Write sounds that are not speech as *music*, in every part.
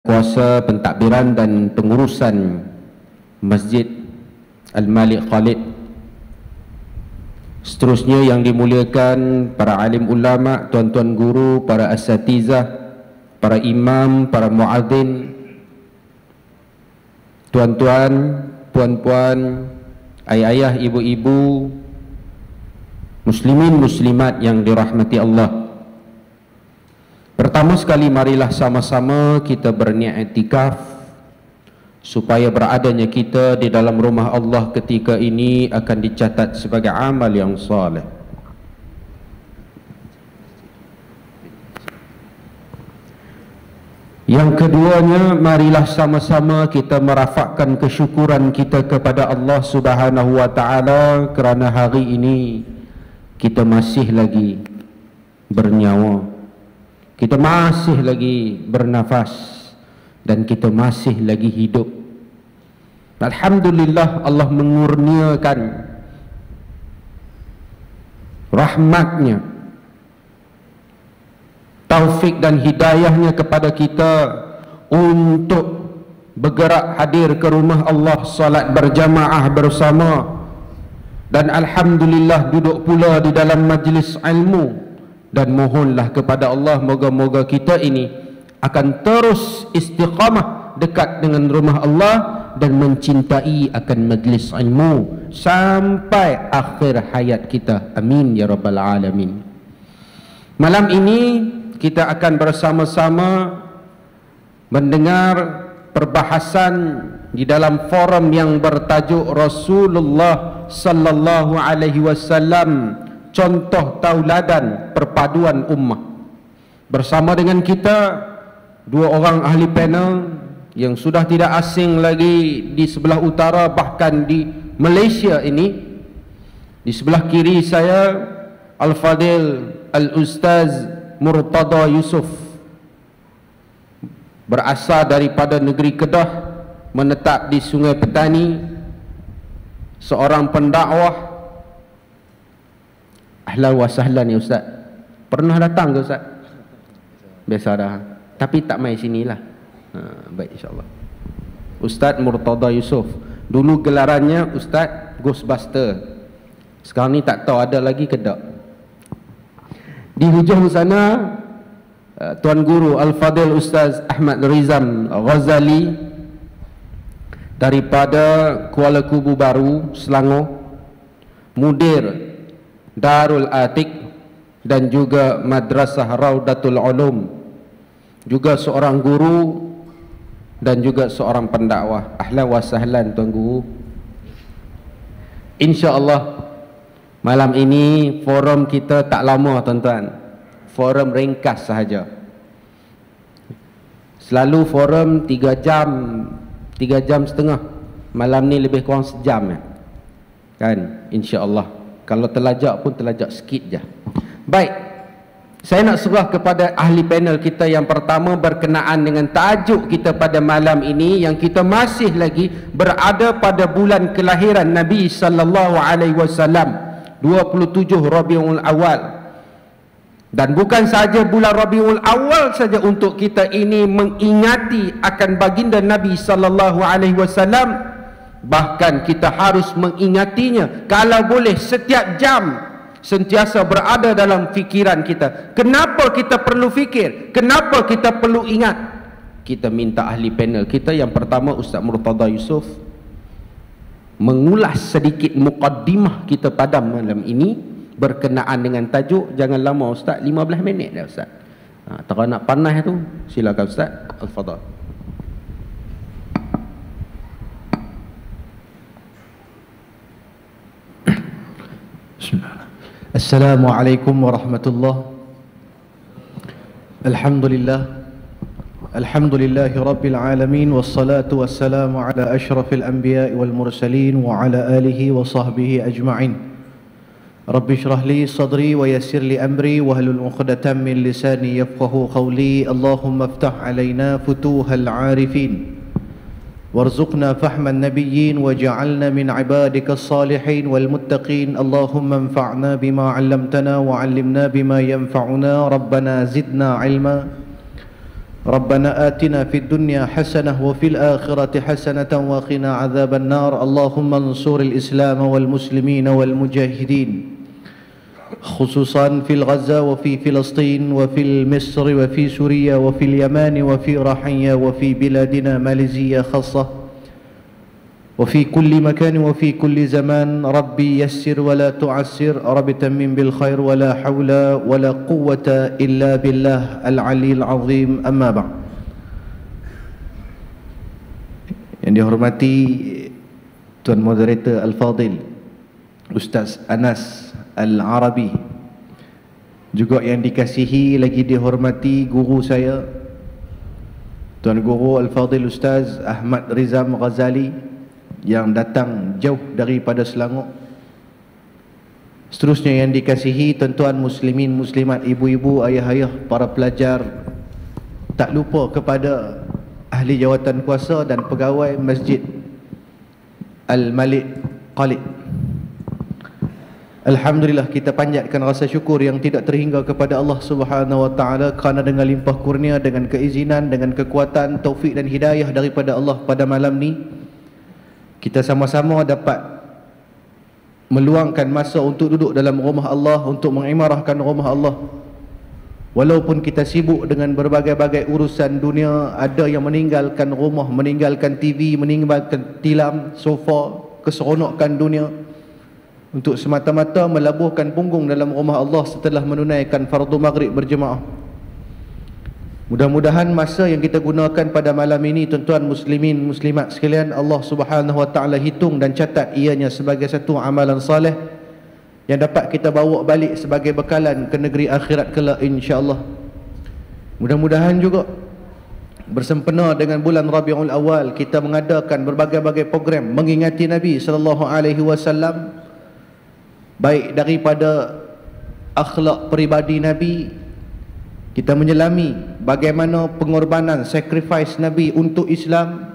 kuasa pentadbiran dan pengurusan Masjid Al-Malik Khalid Seterusnya yang dimuliakan para alim ulama, tuan-tuan guru, para asatizah, para imam, para muadzin, tuan-tuan, puan-puan, ayah-ayah, ibu-ibu, muslimin muslimat yang dirahmati Allah. Pertama sekali marilah sama-sama kita berniat etikaf supaya beradanya kita di dalam rumah Allah ketika ini akan dicatat sebagai amal yang saleh. Yang keduanya marilah sama-sama kita merafakkan kesyukuran kita kepada Allah Subhanahu wa taala kerana hari ini kita masih lagi bernyawa kita masih lagi bernafas dan kita masih lagi hidup. Alhamdulillah Allah mengurniakan rahmatnya taufik dan hidayahnya kepada kita untuk bergerak hadir ke rumah Allah salat berjamaah bersama. Dan Alhamdulillah duduk pula di dalam majlis ilmu dan mohonlah kepada Allah moga-moga kita ini akan terus istiqamah dekat dengan rumah Allah dan mencintai akan majlis ilmu sampai akhir hayat kita. Amin ya rabbal alamin. Malam ini kita akan bersama-sama mendengar perbahasan di dalam forum yang bertajuk Rasulullah sallallahu alaihi wasallam contoh tauladan perpaduan ummah. Bersama dengan kita dua orang ahli panel yang sudah tidak asing lagi di sebelah utara bahkan di Malaysia ini. Di sebelah kiri saya Al-Fadil Al-Ustaz Murtada Yusuf. Berasal daripada negeri Kedah menetap di Sungai Petani seorang pendakwah Ahlan wa sahlan ya Ustaz. Pernah datang ke Ustaz? Biasa dah. Tapi tak main sini lah. Ha, Baik insyaAllah. Ustaz Murtada Yusof. Dulu gelarannya Ustaz Ghostbuster. Sekarang ni tak tahu ada lagi ke tak? Di hujung sana uh, Tuan Guru Al-Fadil Ustaz Ahmad Rizam Ghazali Daripada Kuala Kubu Baru Selangor Mudir Darul Atik dan juga Madrasah Raudatul Ulum. Juga seorang guru dan juga seorang pendakwah. Ahlan wa sahlan tuan guru. Insyaallah malam ini forum kita tak lama tuan-tuan. Forum ringkas sahaja. Selalu forum 3 jam 3 jam setengah. Malam ni lebih kurang sejam kan? Insyaallah kalau terlajak pun terlajak sikit je. Baik. Saya nak serah kepada ahli panel kita yang pertama berkenaan dengan tajuk kita pada malam ini yang kita masih lagi berada pada bulan kelahiran Nabi sallallahu alaihi wasallam 27 Rabiul Awal. Dan bukan saja bulan Rabiul Awal saja untuk kita ini mengingati akan baginda Nabi sallallahu alaihi wasallam Bahkan kita harus mengingatinya. Kalau boleh setiap jam Sentiasa berada dalam fikiran kita. Kenapa kita perlu fikir? Kenapa kita perlu ingat? Kita minta ahli panel kita. Yang pertama Ustaz Murtada Yusof Mengulas sedikit mukaddimah kita pada malam ini. Berkenaan dengan tajuk Jangan lama Ustaz. 15 minit dah Ustaz. Ha, Tak nak panas tu Silakan Ustaz. Al-Fadhal السلام عليكم ورحمة الله. الحمد لله. الحمد لله رب العالمين والصلاة والسلام على أشرف الأنبياء والمرسلين وعلى آله وصحبه أجمعين. رب اشرح لي صدري ويسر لي أمري وهل العقدة من لساني يفقه قولي. اللهم افتح علينا فتوح العارفين. وارزقنا فهم النبيين وجعلنا من عبادك الصالحين والمتقين. اللهم انفعنا بما علمتنا وعلمنا بما ينفعنا. ربنا زدنا علما. ربنا آتنا في الدنيا حسنة وفي الآخرة حسنة وقنا عذاب النار. اللهم انصر الإسلام والمسلمين والمجاهدين. خصوصا في الغزة وفي فلسطين وفي مصر وفي سوريا وفي اليمن وفي رحية وفي بلادنا ماليزيا خاصة. وفي كل مكان وفي كل زمان ربي يسر ولا تعسر رب تمم بالخير ولا حول ولا قوة إلا بالله العلي العظيم. أما بعد yang dihormati Tuan Moderator Al-Fadil Ustaz Anas Al-Arabi. Juga yang dikasihi lagi dihormati guru saya Tuan Guru Al-Fadil Ustaz Ahmad Rizam Ghazali yang datang jauh daripada Selangor. Seterusnya yang dikasihi tuan-tuan muslimin muslimat ibu-ibu ayah-ayah para pelajar tak lupa kepada ahli jawatan kuasa dan pegawai masjid Al-Malik Khalid Alhamdulillah kita panjatkan rasa syukur yang tidak terhingga kepada Allah Subhanahu wa taala kerana dengan limpah kurnia dengan keizinan dengan kekuatan taufik dan hidayah daripada Allah pada malam ni kita sama-sama dapat meluangkan masa untuk duduk dalam rumah Allah untuk mengimarahkan rumah Allah. Walaupun kita sibuk dengan berbagai-bagai urusan dunia ada yang meninggalkan rumah meninggalkan TV meninggalkan tilam sofa keseronokan dunia untuk semata-mata melabuhkan punggung dalam rumah Allah setelah menunaikan fardu maghrib berjemaah Mudah-mudahan masa yang kita gunakan pada malam ini tuan-tuan muslimin muslimat sekalian Allah Subhanahu wa taala hitung dan catat ianya sebagai satu amalan soleh yang dapat kita bawa balik sebagai bekalan ke negeri akhirat kelak insya-Allah. Mudah-mudahan juga bersempena dengan bulan Rabiul Awal kita mengadakan berbagai-bagai program mengingati Nabi sallallahu alaihi wasallam baik daripada akhlak peribadi Nabi kita menyelami bagaimana pengorbanan sacrifice Nabi untuk Islam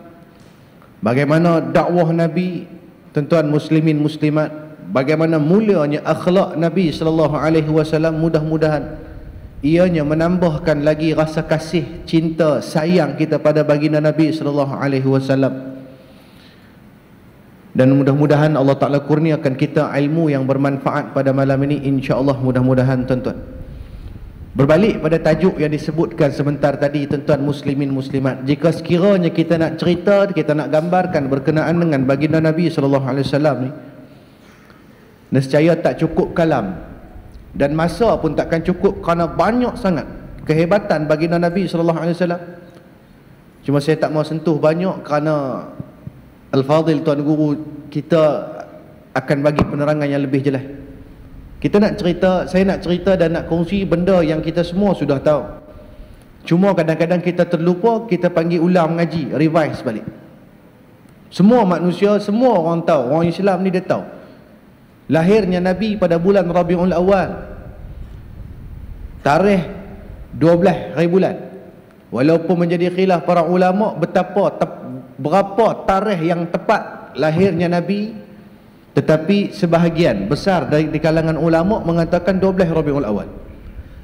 bagaimana dakwah Nabi tuan muslimin muslimat bagaimana mulianya akhlak Nabi sallallahu alaihi wasallam mudah-mudahan ianya menambahkan lagi rasa kasih cinta sayang kita pada baginda Nabi sallallahu alaihi wasallam dan mudah-mudahan Allah Taala kurniakan kita ilmu yang bermanfaat pada malam ini insya-Allah mudah-mudahan tuan-tuan Berbalik pada tajuk yang disebutkan sebentar tadi tuan-tuan muslimin muslimat. Jika sekiranya kita nak cerita, kita nak gambarkan berkenaan dengan baginda Nabi sallallahu alaihi wasallam ni. Nescaya tak cukup kalam dan masa pun takkan cukup kerana banyak sangat kehebatan baginda Nabi sallallahu alaihi wasallam. Cuma saya tak mau sentuh banyak kerana al-fadil tuan guru kita akan bagi penerangan yang lebih jelas. Kita nak cerita, saya nak cerita dan nak kongsi benda yang kita semua sudah tahu. Cuma kadang-kadang kita terlupa, kita panggil ulang mengaji, revise balik. Semua manusia, semua orang tahu, orang Islam ni dia tahu. Lahirnya Nabi pada bulan Rabiul Awal. Tarikh 12 hari bulan. Walaupun menjadi khilaf para ulama betapa berapa tarikh yang tepat lahirnya Nabi tetapi sebahagian besar dari di kalangan ulama mengatakan 12 Rabiul Awal.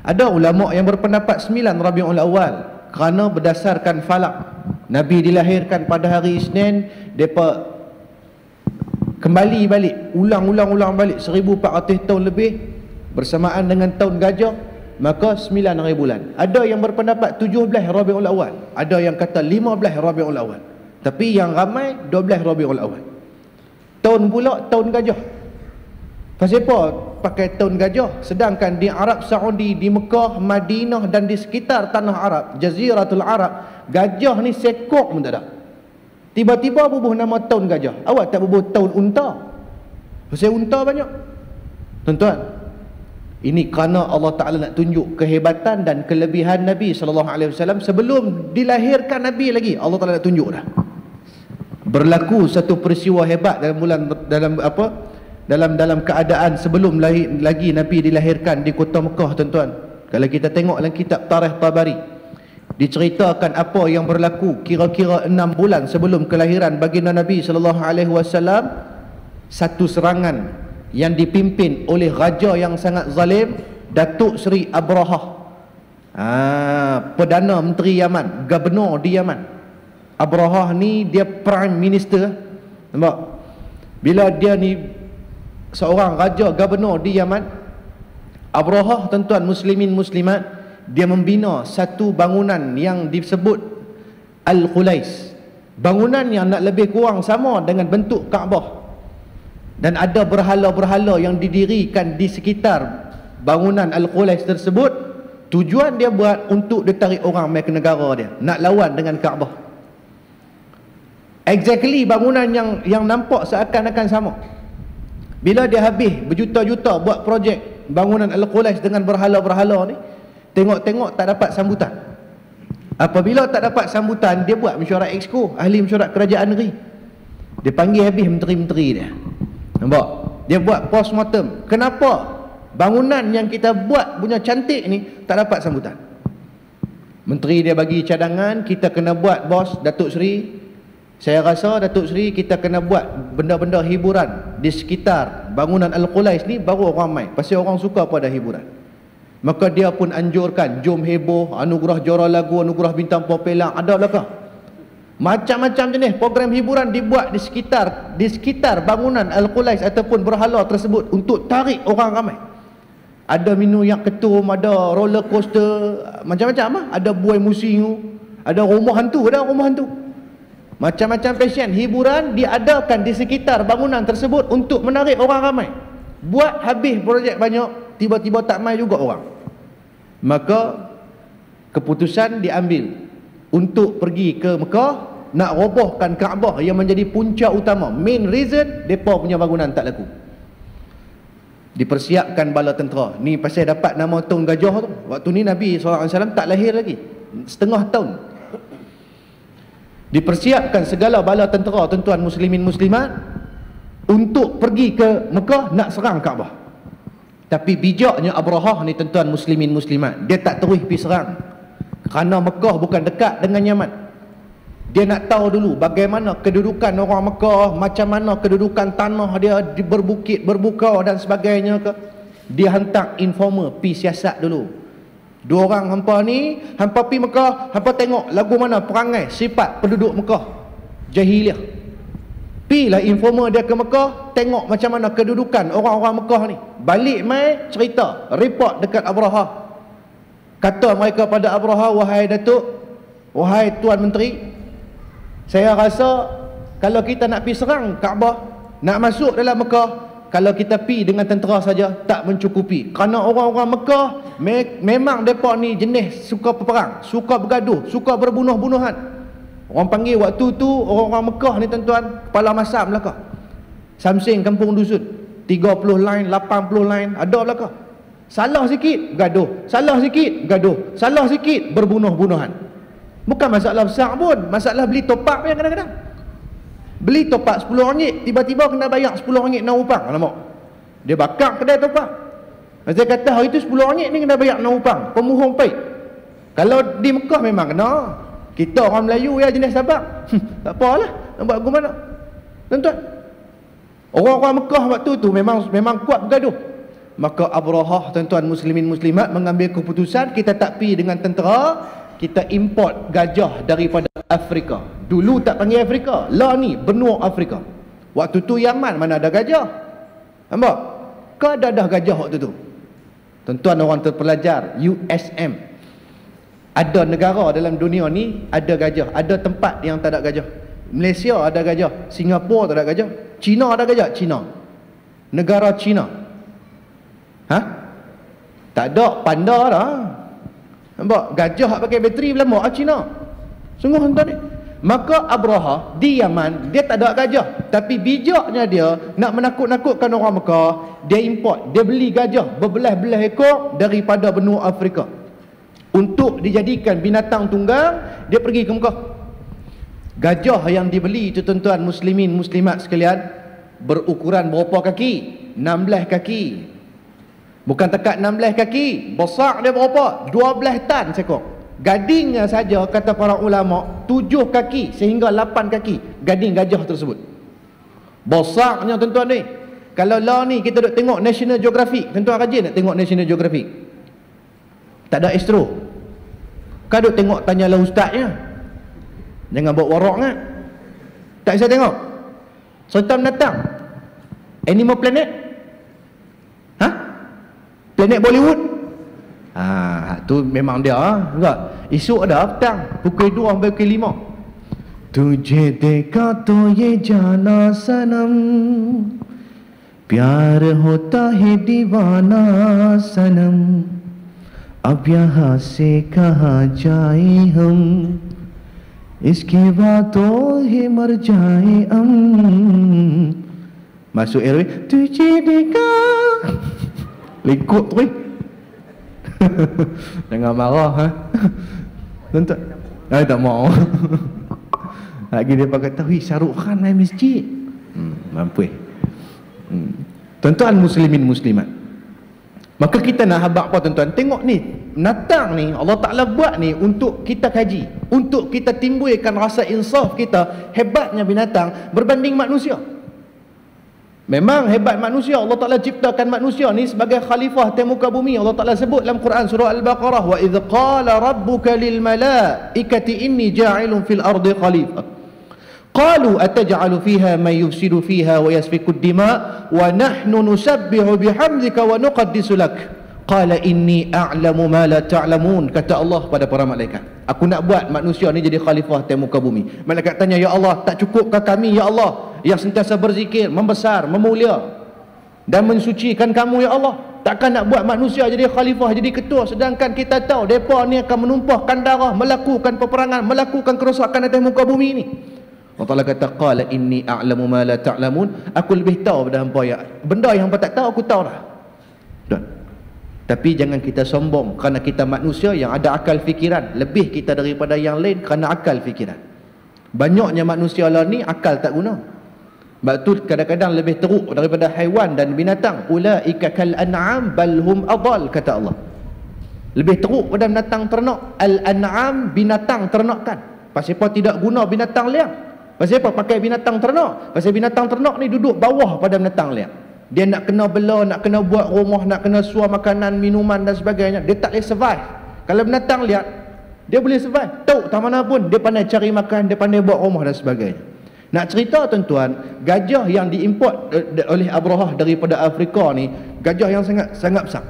Ada ulama yang berpendapat 9 Rabiul Awal kerana berdasarkan falak Nabi dilahirkan pada hari Isnin, depa kembali balik, ulang-ulang-ulang balik 1400 tahun lebih bersamaan dengan tahun gajah, maka 9 hari bulan. Ada yang berpendapat 17 Rabiul Awal, ada yang kata 15 Rabiul Awal. Tapi yang ramai 12 Rabiul Awal. Tahun pula tahun gajah. Pasal apa pakai tahun gajah? Sedangkan di Arab Saudi, di Mekah, Madinah dan di sekitar tanah Arab, Jaziratul Arab, gajah ni sekok pun tak ada. Tiba-tiba bubuh nama tahun gajah. Awak tak bubuh tahun unta. Pasal unta banyak. Tuan-tuan, ini kerana Allah Taala nak tunjuk kehebatan dan kelebihan Nabi sallallahu alaihi wasallam sebelum dilahirkan Nabi lagi. Allah Taala nak tunjuk dah berlaku satu peristiwa hebat dalam bulan dalam apa dalam dalam keadaan sebelum lahir, lagi Nabi dilahirkan di kota Mekah tuan-tuan kalau kita tengok dalam kitab Tarikh Tabari diceritakan apa yang berlaku kira-kira enam bulan sebelum kelahiran baginda Nabi sallallahu alaihi wasallam satu serangan yang dipimpin oleh raja yang sangat zalim Datuk Seri Abraha. Ah, Perdana Menteri Yaman Gubernur di Yaman Abrahah ni dia Prime Minister Nampak? Bila dia ni Seorang Raja Gubernur di Yaman Abrahah tuan-tuan muslimin muslimat Dia membina satu bangunan yang disebut Al-Khulais. Bangunan yang nak lebih kurang sama dengan bentuk Kaabah. Dan ada berhala-berhala yang didirikan di sekitar bangunan Al-Khulais tersebut. Tujuan dia buat untuk ditarik orang mai ke negara dia. Nak lawan dengan Kaabah exactly bangunan yang yang nampak seakan-akan sama bila dia habis berjuta-juta buat projek bangunan Al-Khulais dengan berhala-berhala ni tengok-tengok tak dapat sambutan apabila tak dapat sambutan dia buat mesyuarat exco ahli mesyuarat kerajaan negeri dia panggil habis menteri-menteri dia Nampak? Dia buat postmortem. Kenapa bangunan yang kita buat punya cantik ni tak dapat sambutan? Menteri dia bagi cadangan, kita kena buat bos Datuk Seri. Saya rasa Datuk Seri kita kena buat benda-benda hiburan di sekitar bangunan Al-Qulais ni baru orang mai. Pasal orang suka pada hiburan. Maka dia pun anjurkan jom heboh, anugerah juara lagu, anugerah bintang popular, ada belakang. Macam-macam jenis program hiburan dibuat di sekitar di sekitar bangunan Al-Qulais ataupun berhala tersebut untuk tarik orang ramai. Ada minum yang ketum, ada roller coaster, macam-macam ah. Ada buai musim, ada rumah hantu, ada rumah hantu. Macam-macam passion hiburan diadakan di sekitar bangunan tersebut untuk menarik orang ramai. Buat habis projek banyak, tiba-tiba tak mai juga orang. Maka keputusan diambil untuk pergi ke Mekah nak robohkan Kaabah yang menjadi punca utama main reason depa punya bangunan tak laku. Dipersiapkan bala tentera. Ni pasal dapat nama Tun Gajah tu. Waktu ni Nabi SAW tak lahir lagi. Setengah tahun dipersiapkan segala bala tentera tuan muslimin muslimat untuk pergi ke Mekah nak serang Kaabah tapi bijaknya Abrahah ni tuan muslimin muslimat dia tak terus pergi serang kerana Mekah bukan dekat dengan Yaman dia nak tahu dulu bagaimana kedudukan orang Mekah, macam mana kedudukan tanah dia di berbukit, berbuka dan sebagainya ke. Dia hantar informer pi siasat dulu. Dua orang hampa ni, hampa pi Mekah, hampa tengok lagu mana perangai sifat penduduk Mekah. Jahiliah. Pi lah informer dia ke Mekah, tengok macam mana kedudukan orang-orang Mekah ni. Balik mai cerita, report dekat Abraha. Kata mereka pada Abraha, wahai Datuk, wahai Tuan Menteri, saya rasa kalau kita nak pergi serang Kaabah, nak masuk dalam Mekah, kalau kita pi dengan tentera saja tak mencukupi. Kerana orang-orang Mekah me memang depa ni jenis suka peperang, suka bergaduh, suka berbunuh-bunuhan. Orang panggil waktu tu orang-orang Mekah ni tuan-tuan, kepala masam belaka. Samsing kampung dusun. 30 line, 80 line, ada belaka. Salah sikit, gaduh. Salah sikit, gaduh. Salah sikit, berbunuh-bunuhan. Bukan masalah besar pun Masalah beli topak yang kadang-kadang Beli topak 10 ringgit Tiba-tiba kena bayar 10 ringgit nak upang. Alamak. Dia bakar kedai topak. Saya kata hari tu 10 ringgit ni kena bayar nak upang. Pemuhung paik Kalau di Mekah memang kena. Kita orang Melayu ya jenis sabak Tak apalah. Nak buat mana? Tuan-tuan. Orang-orang Mekah waktu tu memang memang kuat bergaduh. Maka Abrahah tuan-tuan muslimin muslimat Mengambil keputusan Kita tak pi dengan tentera kita import gajah daripada Afrika. Dulu tak panggil Afrika. Lah ni benua Afrika. Waktu tu Yaman mana ada gajah? Nampak? Kau ada dah gajah waktu tu. Tentuan orang terpelajar USM. Ada negara dalam dunia ni ada gajah. Ada tempat yang tak ada gajah. Malaysia ada gajah. Singapura tak ada gajah. China ada gajah. China. Negara China. Ha? Tak ada panda dah. Nampak? Gajah pakai bateri lama ah Cina. Sungguh tuan ni. Maka Abraha di Yaman dia tak ada gajah, tapi bijaknya dia nak menakut-nakutkan orang Mekah, dia import, dia beli gajah berbelah-belah ekor daripada benua Afrika. Untuk dijadikan binatang tunggang, dia pergi ke Mekah. Gajah yang dibeli itu tuan-tuan muslimin muslimat sekalian berukuran berapa kaki? 16 kaki. Bukan tekat 16 kaki, besar dia berapa? 12 tan seekor. Gadingnya saja kata para ulama 7 kaki sehingga 8 kaki gading gajah tersebut. Besarnya tuan-tuan ni. Kalau lah ni kita duk tengok National Geographic, tuan-tuan rajin nak tengok National Geographic. Tak ada astro. Kau duk tengok tanyalah ustaznya. Jangan bawa warak kan. Tak bisa tengok. Sultan datang. Animal Planet? Planet Bollywood? Ha, tu memang dia? Enggak. Esok ada petang pukul 2 sampai pukul 5. Tujhe dekha to ye jana sanam प्यार होता है दीवाना सनम अब यहाँ से कहाँ जाए हम इसके बाद तो ही मर जाए हम Masuk airway Tuji deka Lingkup tu *laughs* Jangan marah ha? Tuan-tuan Eh tak mau *laughs* Lagi dia pakai tahu Syaruk Khan main masjid hmm, Mampu eh Hmm. Tuan-tuan muslimin muslimat. Maka kita nak habaq apa tuan-tuan? Tengok ni, natang ni Allah Taala buat ni untuk kita kaji, untuk kita timbulkan rasa insaf kita hebatnya binatang berbanding manusia. Memang hebat manusia Allah Taala ciptakan manusia ni sebagai khalifah atas muka bumi. Allah Taala sebut dalam Quran surah Al-Baqarah wa idz qala rabbuka lil malaikati inni ja'ilun fil ardi khalifah. Qalu ataj'alu fiha man yufsidu fiha wa yasfiku ad-dima wa nahnu nusabbihu bihamdika wa nuqaddisu lak qala inni a'lamu ma la ta'lamun. Kata Allah pada para malaikat aku nak buat manusia ni jadi khalifah atas muka bumi. Malaikat tanya ya Allah tak cukupkah kami ya Allah yang sentiasa berzikir membesar memulia dan mensucikan kamu ya Allah? Takkan nak buat manusia jadi khalifah jadi ketua sedangkan kita tahu depa ni akan menumpahkan darah melakukan peperangan melakukan kerosakan atas muka bumi ni. Allah Taala kata qala inni a'lamu ma la ta'lamun. Aku lebih tahu pada hangpa ya benda yang hangpa tak tahu aku tahu dah tapi jangan kita sombong kerana kita manusia yang ada akal fikiran. Lebih kita daripada yang lain kerana akal fikiran. Banyaknya manusia lah ni akal tak guna. Sebab tu kadang-kadang lebih teruk daripada haiwan dan binatang. Ulaika kal an'am bal hum kata Allah. Lebih teruk pada binatang ternak. Al an'am binatang ternakan pasal apa tidak guna binatang liang? Pasal apa? Pakai binatang ternak. Pasal binatang ternak ni duduk bawah pada binatang liar. Dia nak kena bela, nak kena buat rumah, nak kena suar makanan, minuman dan sebagainya. Dia tak boleh survive. Kalau binatang liar, dia boleh survive. Tahu tak mana pun. Dia pandai cari makan, dia pandai buat rumah dan sebagainya. Nak cerita tuan-tuan, gajah yang diimport eh, oleh Abraha daripada Afrika ni, gajah yang sangat sangat besar.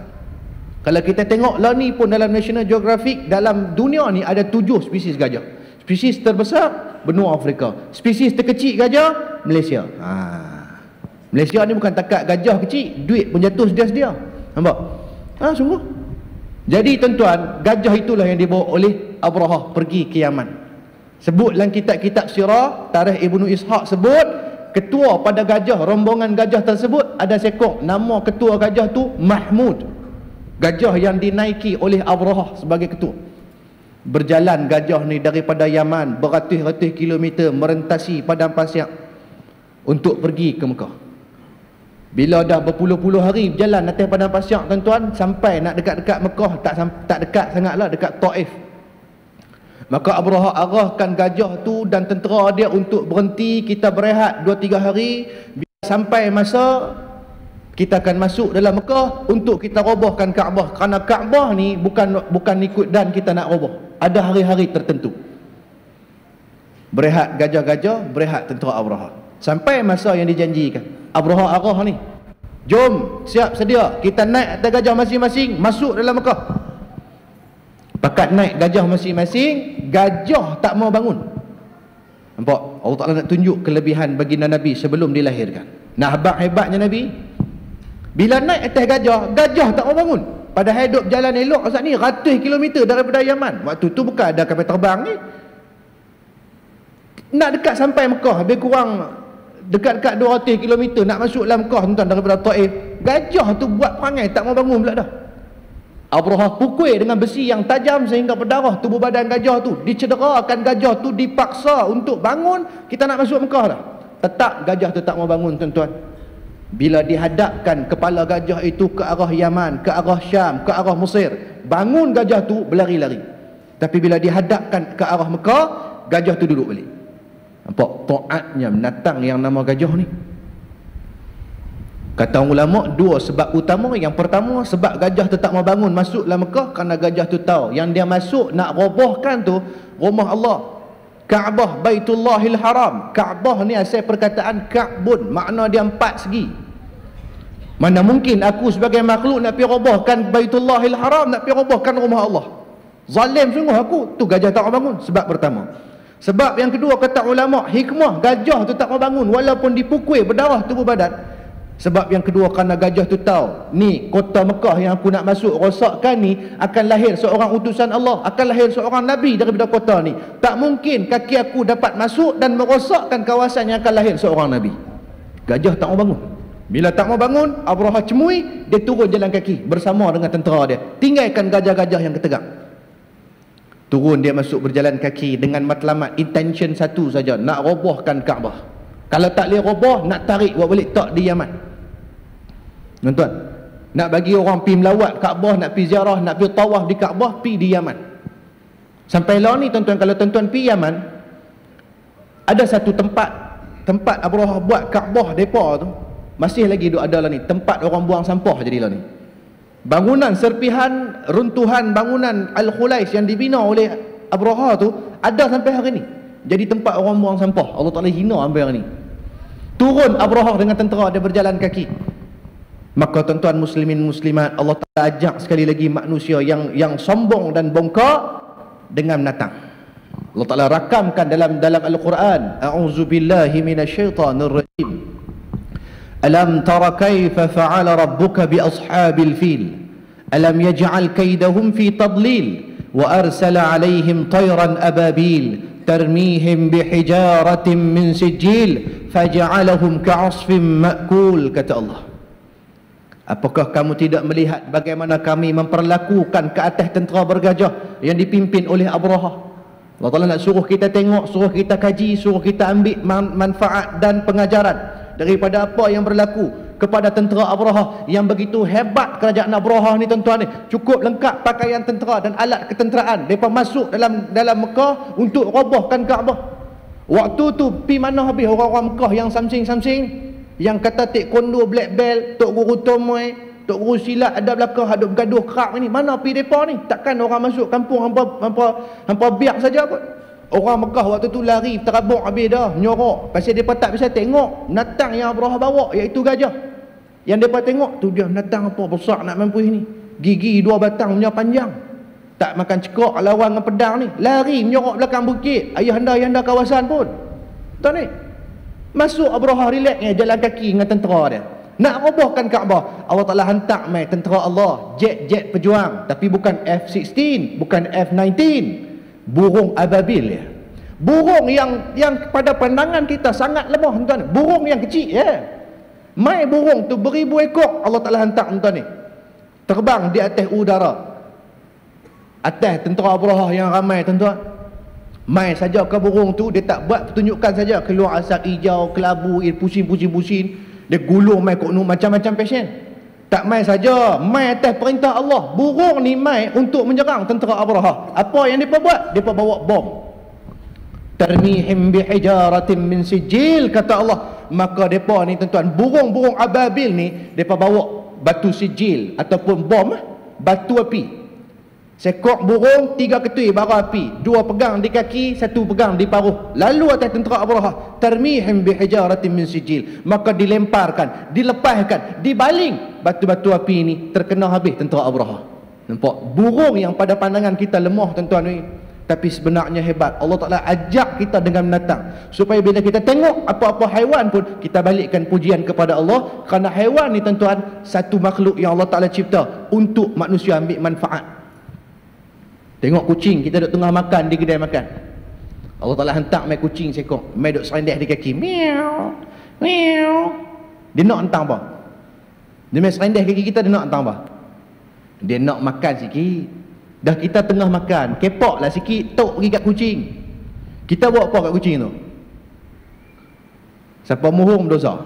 Kalau kita tengok lah ni pun dalam National Geographic, dalam dunia ni ada tujuh spesies gajah. Spesies terbesar benua Afrika. Spesies terkecil gajah Malaysia. Ha. Malaysia ni bukan takat gajah kecil, duit pun jatuh sedia-sedia. Nampak? Ha sungguh. Jadi tuan-tuan, gajah itulah yang dibawa oleh Abraha pergi ke Yaman. Sebut dalam kitab-kitab sirah, tarikh Ibnu Ishaq sebut ketua pada gajah, rombongan gajah tersebut ada seekor nama ketua gajah tu Mahmud. Gajah yang dinaiki oleh Abraha sebagai ketua berjalan gajah ni daripada Yaman beratus-ratus kilometer merentasi padang pasir untuk pergi ke Mekah bila dah berpuluh-puluh hari berjalan atas padang pasir tuan-tuan sampai nak dekat-dekat Mekah tak tak dekat sangatlah dekat Taif. Maka Abraha arahkan gajah tu dan tentera dia untuk berhenti. Kita berehat 2-3 hari. Sampai masa kita akan masuk dalam Mekah untuk kita robohkan Kaabah. Kerana Kaabah ni bukan bukan ikut dan kita nak roboh. Ada hari-hari tertentu. Berehat gajah-gajah berehat tentera Abraha sampai masa yang dijanjikan. Abraha arah ni. Jom siap sedia. Kita naik atas gajah masing-masing masuk dalam Mekah. Pakat naik gajah masing-masing gajah tak mau bangun. Nampak? Allah Ta'ala nak tunjuk kelebihan baginda Nabi sebelum dilahirkan. Nak hebat-hebatnya Nabi. Bila naik atas gajah gajah tak mau bangun. Padahal hidup jalan elok saat ni ratus kilometer daripada Yaman. Waktu tu bukan ada kapal terbang ni. Nak dekat sampai Mekah lebih kurang dekat-dekat 200 kilometer nak masuk dalam Mekah tuan daripada Taif. Gajah tu buat perangai tak mau bangun pula dah. Abraha pukul dengan besi yang tajam sehingga berdarah tubuh badan gajah tu. Dicederakan gajah tu dipaksa untuk bangun. Kita nak masuk Mekah dah. Tetap gajah tu tak mau bangun tuan-tuan. Bila dihadapkan kepala gajah itu ke arah Yaman, ke arah Syam, ke arah Mesir, bangun gajah tu berlari-lari. Tapi bila dihadapkan ke arah Mekah, gajah tu duduk balik. Nampak taatnya menatang yang nama gajah ni. Kata ulama dua sebab utama. Yang pertama sebab gajah tu tak mau bangun masuk dalam Mekah kerana gajah tu tahu yang dia masuk nak robohkan tu rumah Allah. Kaabah Baitullahil Haram. Kaabah ni asal perkataan Ka'bun, makna dia empat segi. Mana mungkin aku sebagai makhluk nak pergi robohkan Baitullahil Haram, nak pergi robohkan rumah Allah. Zalim sungguh aku. Tu gajah tak mau bangun sebab pertama. Sebab yang kedua kata ulama, hikmah gajah tu tak mau bangun walaupun dipukul berdarah tubuh badan. Sebab yang kedua kerana gajah tu tahu Ni kota Mekah yang aku nak masuk Rosakkan ni akan lahir seorang utusan Allah Akan lahir seorang Nabi daripada kota ni. Tak mungkin kaki aku dapat masuk Dan merosakkan kawasan yang akan lahir seorang Nabi. Gajah tak mau bangun. Bila tak mau bangun Abraha cemui Dia turun jalan kaki Bersama dengan tentera dia. Tinggalkan gajah-gajah yang ketegak Turun dia masuk berjalan kaki Dengan matlamat Intention satu saja Nak robohkan Kaabah Kalau tak boleh roboh Nak tarik buat balik tak di Yaman Tuan-tuan, nak bagi orang pi melawat Kaabah, nak pi ziarah, nak pi tawaf di Kaabah, pi di Yaman. Sampai lah ni tuan-tuan kalau tuan-tuan pi Yaman, ada satu tempat tempat Abraha buat Kaabah depa tu, masih lagi duk ada lah ni, tempat orang buang sampah jadi lah ni. Bangunan serpihan runtuhan bangunan Al-Khulais yang dibina oleh Abraha tu ada sampai hari ni. Jadi tempat orang buang sampah. Allah Taala hina ambil hari ni. Turun Abraha dengan tentera dia berjalan kaki. Maka tuan-tuan muslimin muslimat Allah Taala ajak sekali lagi manusia yang yang sombong dan bongkak dengan menatang. Allah Taala rakamkan dalam dalam Al-Quran, A'udzu billahi minasyaitonir rajim. Alam tara kaifa fa'ala rabbuka bi ashabil fil? Alam yaj'al kaydahum fi tadlil wa arsala 'alayhim tayran ababil tarmihim bihijaratin min sijil faj'alahum ka'asfin ma'kul kata Allah. Apakah kamu tidak melihat bagaimana kami memperlakukan ke atas tentera bergajah yang dipimpin oleh Abraha? Allah Ta'ala nak suruh kita tengok, suruh kita kaji, suruh kita ambil manfaat dan pengajaran daripada apa yang berlaku kepada tentera Abraha yang begitu hebat kerajaan Abraha ni tuan-tuan ni. Cukup lengkap pakaian tentera dan alat ketenteraan. Mereka masuk dalam dalam Mekah untuk robohkan Kaabah. Waktu tu pi mana habis orang-orang Mekah yang samsing-samsing? Yang kata taekwondo black belt tok guru tomoy tok guru silat ada belakang ada bergaduh kerak ni. Mana pi depa ni? Takkan orang masuk kampung hampa hampa hampa biak saja kot orang Mekah waktu tu lari terabuk habis dah nyorok. Pasal depa tak bisa tengok natang yang Abraha bawa iaitu gajah. Yang depa tengok tu dia natang apa besar nak mampu ni. Gigi dua batang punya panjang. Tak makan cekok lawan dengan pedang ni. Lari menyorok belakang bukit. Ayah anda yang anda kawasan pun. Tahu ni? Masuk Abraha relax ni jalan kaki dengan tentera dia. Nak robohkan Kaabah. Allah Taala hantar mai tentera Allah, jet-jet pejuang, tapi bukan F-16, bukan F-19. Burung ababil ya. Burung yang yang pada pandangan kita sangat lemah tuan. Burung yang kecil ya. Mai burung tu beribu ekor Allah Taala hantar tuan ni. Terbang di atas udara. Atas tentera Abraha yang ramai tuan-tuan. Mai saja ke burung tu dia tak buat pertunjukan saja keluar asap hijau, kelabu, pusing-pusing-pusing, dia gulung mai kok macam-macam pasien. Tak mai saja, mai atas perintah Allah. Burung ni mai untuk menyerang tentera Abraha. Apa yang depa buat? Depa bawa bom. Tarmihim bihijaratin min sijil kata Allah. Maka depa ni tuan-tuan, burung-burung ababil ni depa bawa batu sijil ataupun bom, batu api Sekok burung, tiga ketui bara api. Dua pegang di kaki, satu pegang di paruh. Lalu atas tentera Abraha. Termihim bihijaratin min sijil. Maka dilemparkan, dilepaskan, dibaling. Batu-batu api ini terkena habis tentera Abraha. Nampak? Burung yang pada pandangan kita lemah tuan-tuan ni. Tapi sebenarnya hebat. Allah Ta'ala ajak kita dengan menatang. Supaya bila kita tengok apa-apa haiwan pun, kita balikkan pujian kepada Allah. Kerana haiwan ni tuan-tuan, satu makhluk yang Allah Ta'ala cipta untuk manusia ambil manfaat. Tengok kucing kita duduk tengah makan di kedai makan. Allah Taala hantar mai kucing sekok, mai duk serendeh di kaki. Miau. Miau. Dia nak hantar apa? Dia mai serendeh kaki kita dia nak hantar apa? Dia nak makan sikit. Dah kita tengah makan, kepok lah sikit, tok pergi kat kucing. Kita buat apa kat kucing tu? Siapa muhum dosa?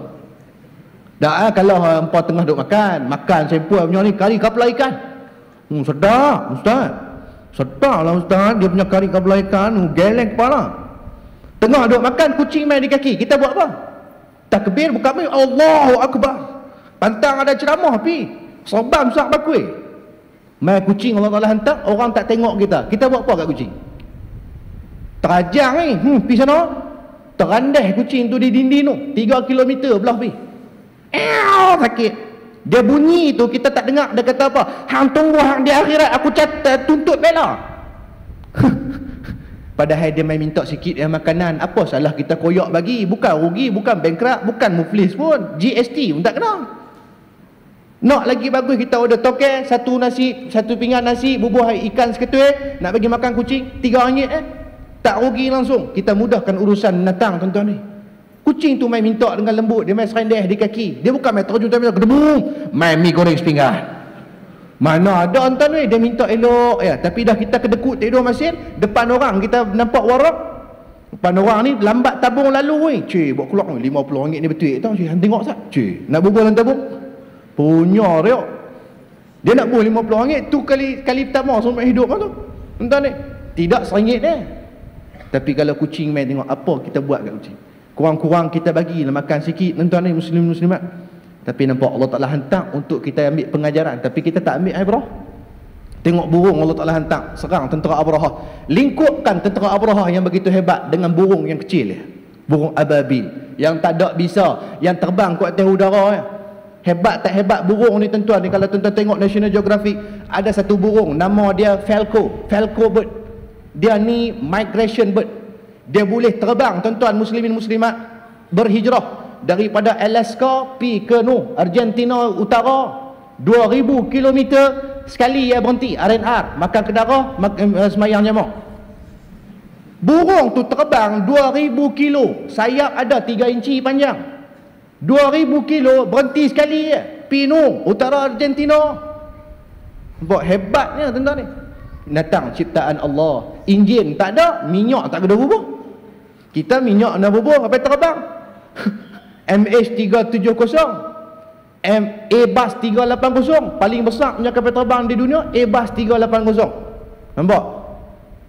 Dah ah, kalau hampa tengah duk makan, makan sempur punya ni kari kapal ikan. Hmm, sedap, ustaz. Sedaplah ustaz, dia punya kari kabel ikan, geleng kepala. Tengah duk makan, kucing main di kaki. Kita buat apa? Takbir buka main, Allahu Akbar. Pantang ada ceramah pi. Serban besar bakui. Mai kucing Allah Taala hantar, orang tak tengok kita. Kita buat apa kat kucing? Terajang ni, hmm, pi sana. Terandai kucing tu di dinding tu, 3 km belah pi. Eh, sakit. Dia bunyi tu kita tak dengar dia kata apa? Hang tunggu hang di akhirat aku catat tuntut bela. *laughs* Padahal dia main minta sikit yang makanan. Apa salah kita koyak bagi? Bukan rugi, bukan bankrupt, bukan muflis pun. GST pun tak kena. Nak lagi bagus kita order toke, satu nasi, satu pinggan nasi, bubuh ikan seketul, nak bagi makan kucing, tiga ringgit eh. Tak rugi langsung. Kita mudahkan urusan datang tuan-tuan ni. Kucing tu main minta dengan lembut, dia main serendeh di kaki. Dia bukan main terjun tapi kedebung, main mi goreng sepinggan. Mana ada tuan ni dia minta elok. Ya tapi dah kita kedekut tidur masin depan orang kita nampak warak depan orang ni lambat tabung lalu weh. Cuy buat keluar ni. 50 ringgit ni betul. Tau cuy tengok sat cuy nak bubuh dalam tabung? Punya riok dia nak bubuh 50 ringgit tu kali kali pertama semua hidup tu. Tuan ni. Tidak seringgit dia. Tapi kalau kucing main tengok apa kita buat kat kucing kurang-kurang kita bagi makan sikit tuan ni muslim muslimat tapi nampak Allah Ta'ala hantar untuk kita ambil pengajaran. Tapi kita tak ambil ibrah. Tengok burung Allah Ta'ala hantar. Serang tentera Abraha. Lingkupkan tentera Abraha yang begitu hebat dengan burung yang kecil. Burung ababil. Yang tak ada bisa. Yang terbang kuat atas udara. Ya. Hebat tak hebat burung ni tuan-tuan ni. Kalau tuan-tuan tengok National Geographic. Ada satu burung. Nama dia Falco. Falco bird. Dia ni migration bird. Dia boleh terbang tuan-tuan muslimin muslimat. Berhijrah daripada Alaska pi ke nu Argentina utara. 2000 km sekali ia berhenti RNR makan kedara makan uh, semayang nyamak burung tu terbang 2000 kilo. Sayap ada 3 inci panjang. 2000 kilo berhenti sekali ya pi utara Argentina. Buat hebatnya tuan-tuan ni. Datang ciptaan Allah. Enjin tak ada minyak tak ada bubuh kita minyak nak bubuh apa terbang *laughs* MH370 M Airbus 380 paling besar punya kapal terbang di dunia Airbus 380 nampak?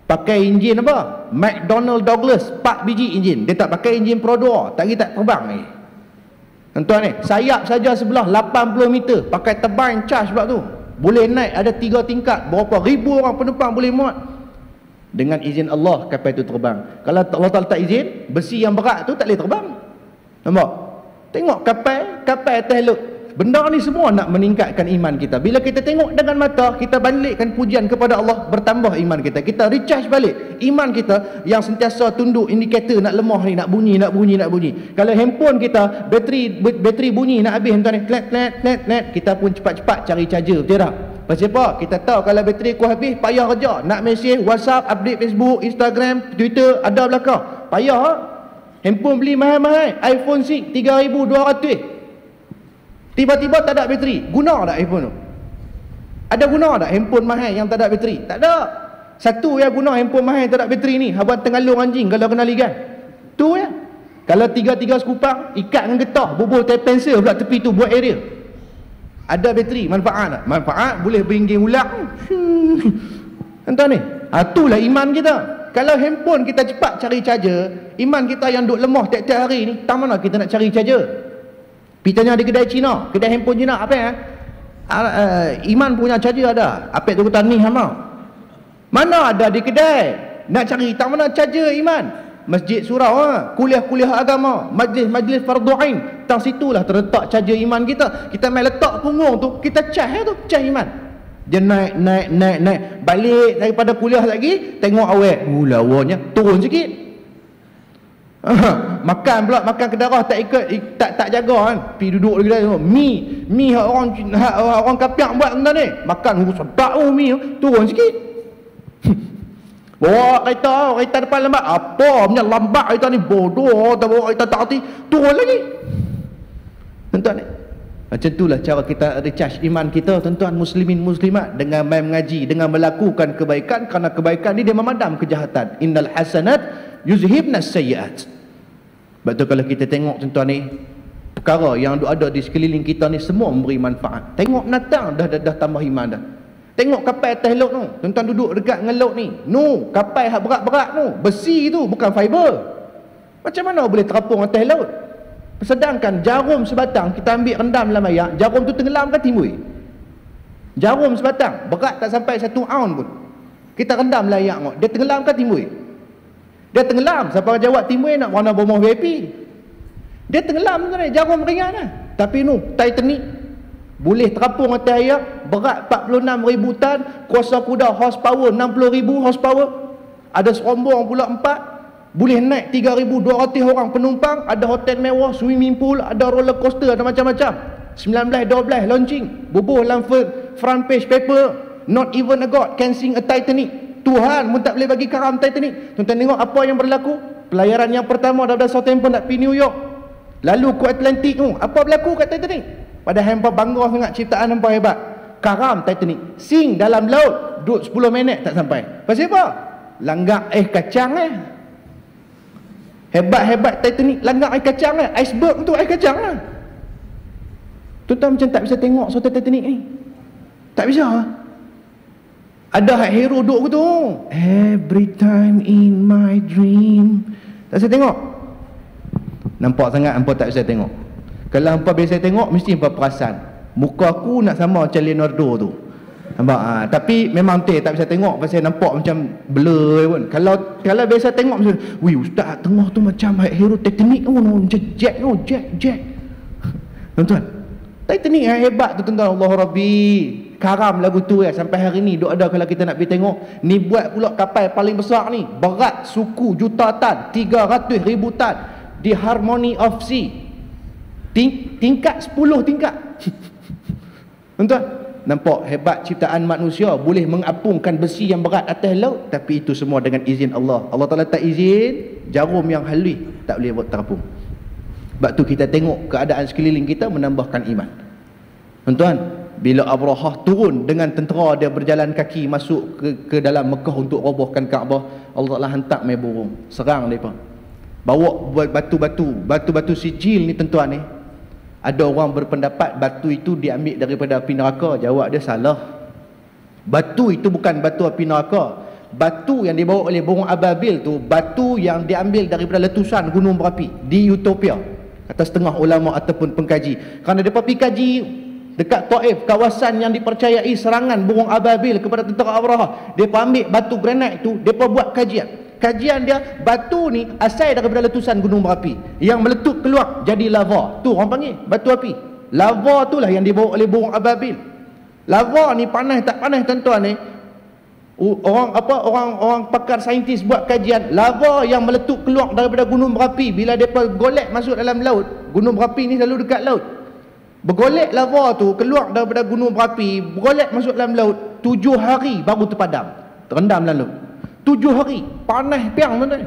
Pakai enjin apa? McDonnell Douglas 4 biji enjin. Dia tak pakai enjin Pro 2 tak tak terbang ni. Tuan ni sayap saja sebelah 80 meter pakai turbine charge pula tu. Boleh naik ada 3 tingkat berapa ribu orang penumpang boleh muat dengan izin Allah kapal itu terbang. Kalau Allah Ta'ala tak izin besi yang berat tu tak boleh terbang. Nampak? Tengok kapal, kapal atas laut. Benda ni semua nak meningkatkan iman kita. Bila kita tengok dengan mata, kita balikkan pujian kepada Allah, bertambah iman kita. Kita recharge balik iman kita yang sentiasa tunduk indikator nak lemah ni, nak bunyi, nak bunyi, nak bunyi. Kalau handphone kita, bateri bateri bunyi nak habis tuan ni, klet klet klet klet, kita pun cepat-cepat cari charger, betul tak? Pasal apa? Kita tahu kalau bateri ku habis, payah kerja. Nak mesej, WhatsApp, update Facebook, Instagram, Twitter, ada belakang. Payah Handphone beli mahal-mahal iPhone 6 3200 Tiba-tiba tak ada bateri. Guna tak iPhone tu? Ada guna tak handphone mahal yang tak ada bateri? Tak ada. Satu yang guna handphone mahal yang tak ada bateri ni Abang tengalung anjing kalau kena ligan Tu ya. Kalau tiga-tiga sekupang Ikat dengan getah Bubul tape pencil pula tepi tu buat area. Ada bateri Manfaat tak? Manfaat boleh beringging ulang. Entah ni. Ha, Itulah iman kita. Kalau handphone kita cepat cari charger Iman kita yang duk lemah tiap-tiap hari ni, tak mana kita nak cari charger? Pergi tanya di kedai Cina, kedai handphone Cina, apa ya? Uh, iman punya charger ada. Apa tu kata ni sama? Mana ada di kedai? Nak cari tak mana charger iman? Masjid surau ha? kuliah-kuliah agama, majlis-majlis fardu ain. Tang situlah terletak charger iman kita. Kita main letak punggung tu, kita charge tu, charge iman. Dia naik, naik, naik, naik. Balik daripada kuliah lagi, tengok awet. Uh, lawanya, turun sikit. *laughs* makan pula makan kedarah tak ikut tak tak jaga kan. Pi duduk lagi dah mi mi orang orang kapiak buat benda ni. Makan oh, sedap oh mi turun sikit. *laughs* Bawa kereta kereta depan lambat. Apa punya lambat kereta ni? Bodoh tak bawa kereta tak hati turun lagi. Tuan ni macam itulah cara kita recharge iman kita tuan-tuan muslimin muslimat dengan main mengaji dengan melakukan kebaikan. Kerana kebaikan ni dia memadam kejahatan. Innal hasanat yuzhibna sayyiat sebab tu kalau kita tengok tuan-tuan ni perkara yang ada di sekeliling kita ni semua memberi manfaat. Tengok natang dah dah, dah tambah iman dah. Tengok kapal atas laut tu. Tuan-tuan duduk dekat dengan laut ni. No, kapal hak berat-berat tu. Besi tu bukan fiber. Macam mana boleh terapung atas laut? Sedangkan jarum sebatang kita ambil rendam dalam air, jarum tu tenggelam kan timbul. Jarum sebatang berat tak sampai satu oun pun. Kita rendam dalam air dia tenggelam kan timbul. Dia tenggelam. Siapa jawab timbul nak warna bomoh VIP. Dia tenggelam tu jarum ringan lah. Tapi nu Titanic boleh terapung atas air berat 46 ribu tan kuasa kuda horsepower 60 ribu horsepower. Ada serombong pula empat. Boleh naik 3,200 orang penumpang. Ada hotel mewah swimming pool ada roller coaster ada macam-macam. 19-12 launching. Bubuh dalam front page paper. Not even a god can sing a Titanic Tuhan pun tak boleh bagi karam Titanic tuan-tuan tengok apa yang berlaku pelayaran yang pertama daripada Southampton nak pergi New York lalu ke Atlantic tu apa berlaku kat Titanic pada hampa bangga sangat ciptaan hampa hebat karam Titanic sing dalam laut duduk 10 minit tak sampai pasal apa Langgak air kacang eh. Hebat-hebat Titanic langgak air kacang eh. Iceberg tu air kacang lah. Tuan-tuan macam tak bisa tengok soto Titanic ni. Tak bisa. Ada hak hero duduk tu. Every time in my dream. Tak bisa tengok. Nampak sangat hampa tak bisa tengok. Kalau hampa biasa tengok mesti hampa perasan. Muka aku nak sama macam Leonardo tu. Nampak? Ha, tapi memang betul tak bisa tengok pasal nampak macam blur pun. Kalau kalau biasa tengok macam, "Wih, ustaz tengah tu macam hero Titanic tu, oh, no, macam jet tu, jet, jet." Tuan-tuan, Titanic yang hebat tu tuan-tuan Allah Rabbi. Karam lagu tu ya sampai hari ni duk ada kalau kita nak pergi tengok. Ni buat pula kapal paling besar ni. Berat suku juta tan, 300 ribu tan di Harmony of Sea. Ting tingkat 10 tingkat. *laughs* Tuan-tuan, Nampak hebat ciptaan manusia boleh mengapungkan besi yang berat atas laut tapi itu semua dengan izin Allah. Allah Taala tak izin jarum yang halus tak boleh buat terapung. Sebab tu kita tengok keadaan sekeliling kita menambahkan iman. Tuan-tuan, bila Abrahah turun dengan tentera dia berjalan kaki masuk ke, ke dalam Mekah untuk robohkan Kaabah, Allah Taala hantar mai burung serang depa. Bawa batu-batu, batu-batu sijil ni tuan-tuan ni ada orang berpendapat batu itu diambil daripada api neraka. Jawab dia salah. Batu itu bukan batu api neraka. Batu yang dibawa oleh burung ababil tu batu yang diambil daripada letusan gunung berapi di Utopia. Kata setengah ulama ataupun pengkaji. Kerana mereka pergi kaji dekat Taif, kawasan yang dipercayai serangan burung ababil kepada tentera Abraha. Mereka ambil batu granat itu, mereka buat kajian. Kajian dia batu ni asal daripada letusan gunung berapi. Yang meletup keluar jadi lava. Tu orang panggil batu api. Lava tu lah yang dibawa oleh burung ababil. Lava ni panas tak panas tuan-tuan ni orang apa orang orang pakar saintis buat kajian. Lava yang meletup keluar daripada gunung berapi. Bila depa golek masuk dalam laut gunung berapi ni selalu dekat laut bergolek lava tu keluar daripada gunung berapi bergolek masuk dalam laut tujuh hari baru terpadam terendam laut. Tujuh hari Panas piang tuan-tuan.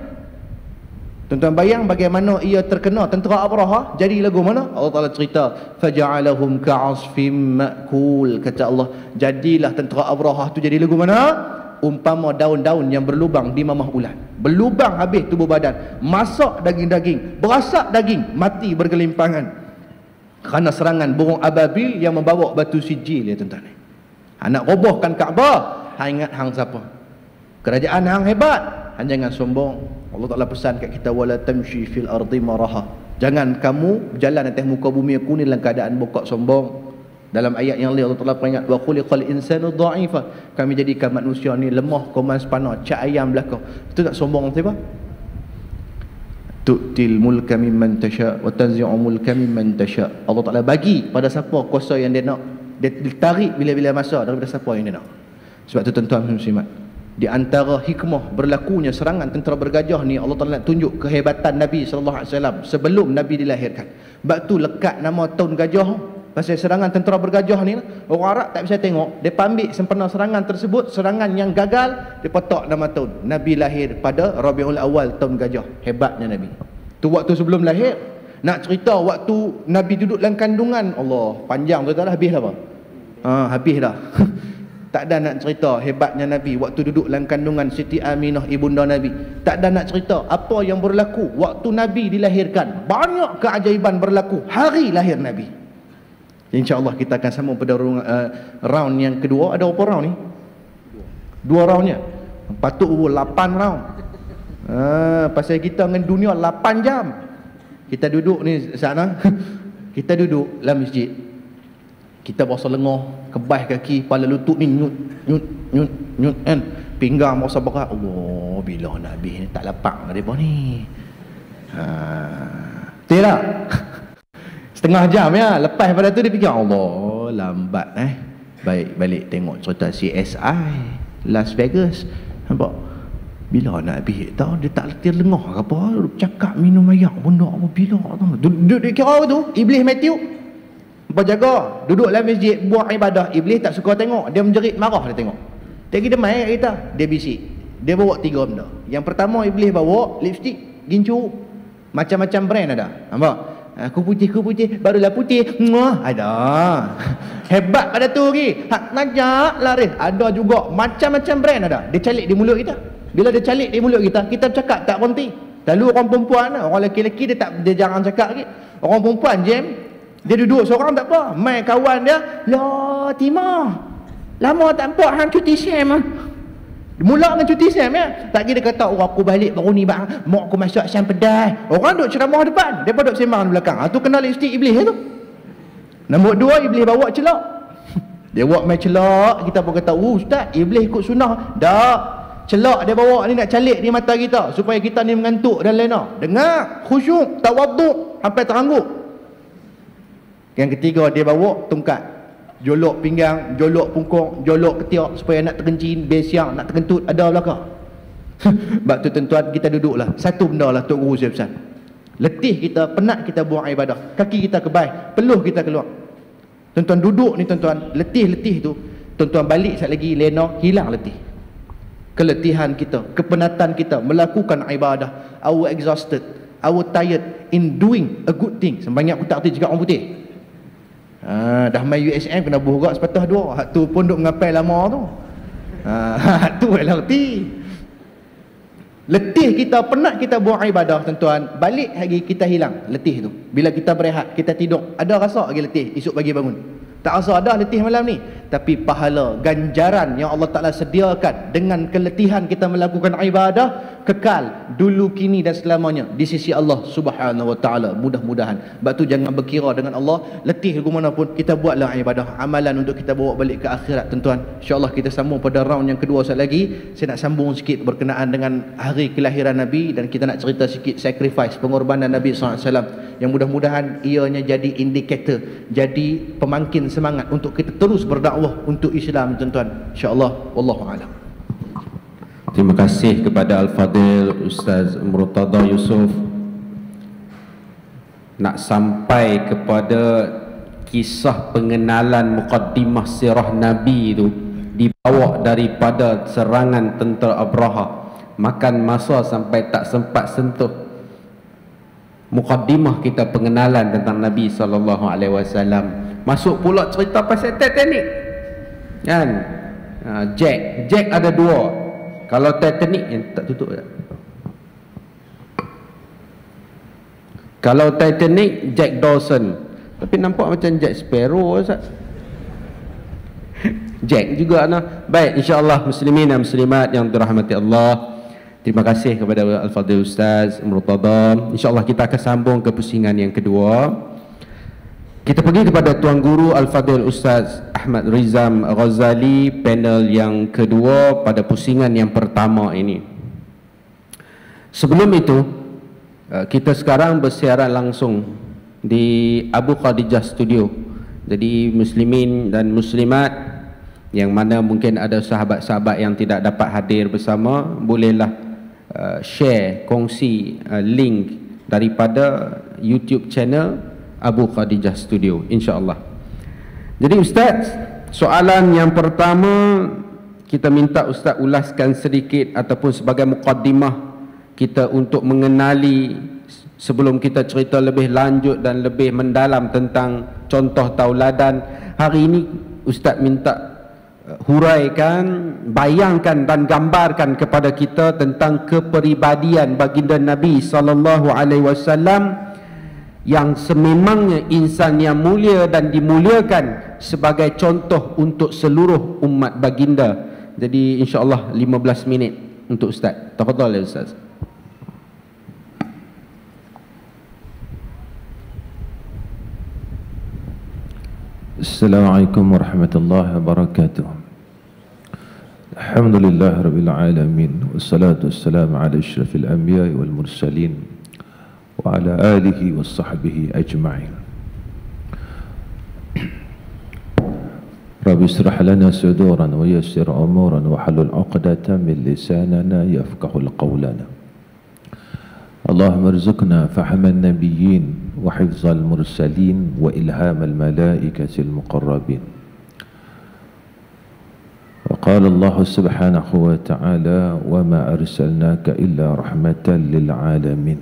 Tuan-tuan bayang bagaimana ia terkena tentera Abraha? Jadi lagu mana? Allah Ta'ala cerita Faja'alahum ka'asfim ma'kul Kata Allah. Jadilah tentera Abraha tu jadi lagu mana? Umpama daun-daun yang berlubang di mamah ulan Berlubang habis tubuh badan. Masak daging-daging Berasak daging Mati bergelimpangan Kerana serangan burung ababil Yang membawa batu sijil ya tuan-tuan Nak robohkan Kaabah Ingat hang siapa? Kerajaan hang hebat, hang jangan sombong. Allah Taala pesan kat kita wala tamshi fil ardi maraha. Jangan kamu berjalan atas muka bumi aku ni dalam keadaan bokok sombong. Dalam ayat yang lain Allah Taala peringat wa khuliqal insanu dha'ifa. Kami jadikan manusia ni lemah koman sepana, cak ayam belaka. Itu tak sombong siapa? Tu'til mulka mimman tasha wa tanzi'u mulka mimman tasha. Allah Taala bagi pada siapa kuasa yang dia nak. Dia ditarik bila-bila masa daripada siapa yang dia nak. Sebab tu tuan-tuan muslimat, di antara hikmah berlakunya serangan tentera bergajah ni Allah Taala nak tunjuk kehebatan Nabi sallallahu alaihi wasallam sebelum Nabi dilahirkan. Sebab tu lekat nama tahun gajah pasal serangan tentera bergajah ni orang Arab tak bisa tengok dia ambil sempena serangan tersebut serangan yang gagal dia petak nama tahun Nabi lahir pada Rabiul Awal tahun gajah hebatnya Nabi tu waktu sebelum lahir nak cerita waktu Nabi duduk dalam kandungan Allah panjang tu dah habis dah apa ha, habis dah *laughs* Tak ada nak cerita hebatnya Nabi waktu duduk dalam kandungan Siti Aminah ibunda Nabi. Tak ada nak cerita apa yang berlaku waktu Nabi dilahirkan. Banyak keajaiban berlaku hari lahir Nabi. InsyaAllah kita akan sambung pada uh, round yang kedua. Ada berapa round ni? Dua roundnya. Patut 8 round. Uh, pasal kita dengan dunia 8 jam. kita duduk ni sana *laughs* kita duduk dalam masjid kita berasa lengah kebas kaki kepala lutut ni nyut nyut nyut nyut kan pinggang berasa berat Allah bila nak habis ni tak lapak mereka ni ha tidak *laughs* setengah jam ya. Lepas pada tu dia fikir Allah lambat eh. Baik balik tengok cerita CSI Las Vegas. Nampak? Bila nak habis tahu dia tak letih lengah ke apa. Cakap minum air benda apa bila tahu duduk dia kira tu iblis Matthew. Apa jaga? Duduk dalam masjid buat ibadah. Iblis tak suka tengok dia menjerit marah dia tengok. Dia kita main kita dia bisik. Dia bawa tiga benda. Yang pertama iblis bawa lipstick gincu. Macam-macam brand ada. Nampak aku putih aku putih barulah putih muah ada hebat pada tu lagi hak najak laris ada juga macam-macam brand ada dia calik di mulut kita bila dia calik di mulut kita, kita cakap tak berhenti. Lalu orang perempuan, orang lelaki-lelaki dia tak dia jarang cakap lagi. Orang perempuan jam, dia duduk seorang tak apa. Mai kawan dia, "La Tima. Lama tak nampak hang cuti Sam ah." Mula dengan cuti Sam ya. Tak kira dia kata, "Oh aku balik baru ni bang, mak aku masuk Sam pedas." Orang duk ceramah depan, dia duk sembang belakang. Ah tu kenal lipstick iblis tu. Nombor dua iblis bawa celak. *laughs* Dia buat mai celak, kita pun kata, "Oh ustaz, iblis ikut sunnah." Tak celak dia bawa ni nak calik di mata kita supaya kita ni mengantuk dan lena dengar khusyuk tawaduk sampai terangguk yang ketiga dia bawa tungkat jolok pinggang jolok pungkong jolok ketiak supaya nak terkencing besiang nak terkentut ada belakang. *laughs* Sebab tu tuan-tuan kita duduklah. Satu benda lah Tok Guru saya pesan letih kita penat kita buang ibadah kaki kita kebal peluh kita keluar. Tuan-tuan duduk ni tuan-tuan letih-letih tu tuan-tuan balik sekali lagi lena hilang letih. Keletihan kita, kepenatan kita melakukan ibadah, our exhausted, our tired in doing a good thing. Sembanyak aku tak erti cakap orang putih. Ha, dah main USM kena buhrak sepatah dua. Hak tu pun duk ngapai lama tu. Ha, *laughs* hak tu erti. Letih kita, penat kita buat ibadah tuan-tuan. Balik lagi kita hilang letih tu. Bila kita berehat, kita tidur. Ada rasa lagi letih, esok pagi bangun. Tak rasa ada letih malam ni. Tapi pahala, ganjaran yang Allah Ta'ala sediakan dengan keletihan kita melakukan ibadah, kekal dulu kini dan selamanya di sisi Allah Subhanahu wa taala. Mudah-mudahan. Sebab tu jangan berkira dengan Allah letih ke mana pun kita buatlah ibadah. Amalan untuk kita bawa balik ke akhirat tuan-tuan. Insyaallah kita sambung pada round yang kedua sekali lagi. Saya nak sambung sikit berkenaan dengan hari kelahiran Nabi dan kita nak cerita sikit sacrifice pengorbanan Nabi SAW yang mudah-mudahan ianya jadi indikator jadi pemangkin semangat untuk kita terus berdakwah untuk Islam tuan-tuan. Insyaallah. Wallahu a'lam. Terima kasih kepada Al-Fadil Ustaz Murtada Yusof. Nak sampai kepada kisah pengenalan mukaddimah sirah Nabi itu Dibawa daripada serangan tentera Abraha. Makan masa sampai tak sempat sentuh. Mukaddimah kita pengenalan tentang Nabi SAW Masuk pula cerita pasal Titanic Kan? Ha, Jack, Jack ada dua kalau Titanic yang tak tutup tak? Kalau Titanic Jack Dawson. Tapi nampak macam Jack Sparrow Ustaz. *laughs* Jack juga nah. Baik insya-Allah muslimin dan muslimat yang dirahmati Allah. Terima kasih kepada Al-Fadhil Ustaz Murtada. Insya-Allah kita akan sambung ke pusingan yang kedua. Kita pergi kepada Tuan Guru Al-Fadhil Ustaz Ahmad Rizam Ghazali panel yang kedua pada pusingan yang pertama ini. Sebelum itu, uh, kita sekarang bersiaran langsung di Abu Khadijah Studio. Jadi muslimin dan muslimat yang mana mungkin ada sahabat-sahabat yang tidak dapat hadir bersama, bolehlah uh, share, kongsi uh, link daripada YouTube channel Abu Khadijah Studio insya-Allah. Jadi ustaz, soalan yang pertama kita minta ustaz ulaskan sedikit ataupun sebagai mukaddimah kita untuk mengenali sebelum kita cerita lebih lanjut dan lebih mendalam tentang contoh tauladan. Hari ini ustaz minta uh, huraikan, bayangkan dan gambarkan kepada kita tentang kepribadian baginda Nabi sallallahu alaihi wasallam yang sememangnya insan yang mulia dan dimuliakan sebagai contoh untuk seluruh umat baginda. Jadi insya-Allah 15 minit untuk ustaz. Tafadhal ya ustaz. Assalamualaikum warahmatullahi wabarakatuh. Alhamdulillah rabbil alamin wassalatu wassalamu ala asyrafil anbiya wal mursalin وعلى آله وصحبه أجمعين. رب اشرح لنا صدورا ويسر أمورا وحلل عقدة من لساننا يفقه القولنا اللهم ارزقنا فهم النبيين وحفظ المرسلين وإلهام الملائكة المقربين. وقال الله سبحانه وتعالى وما أرسلناك إلا رحمة للعالمين.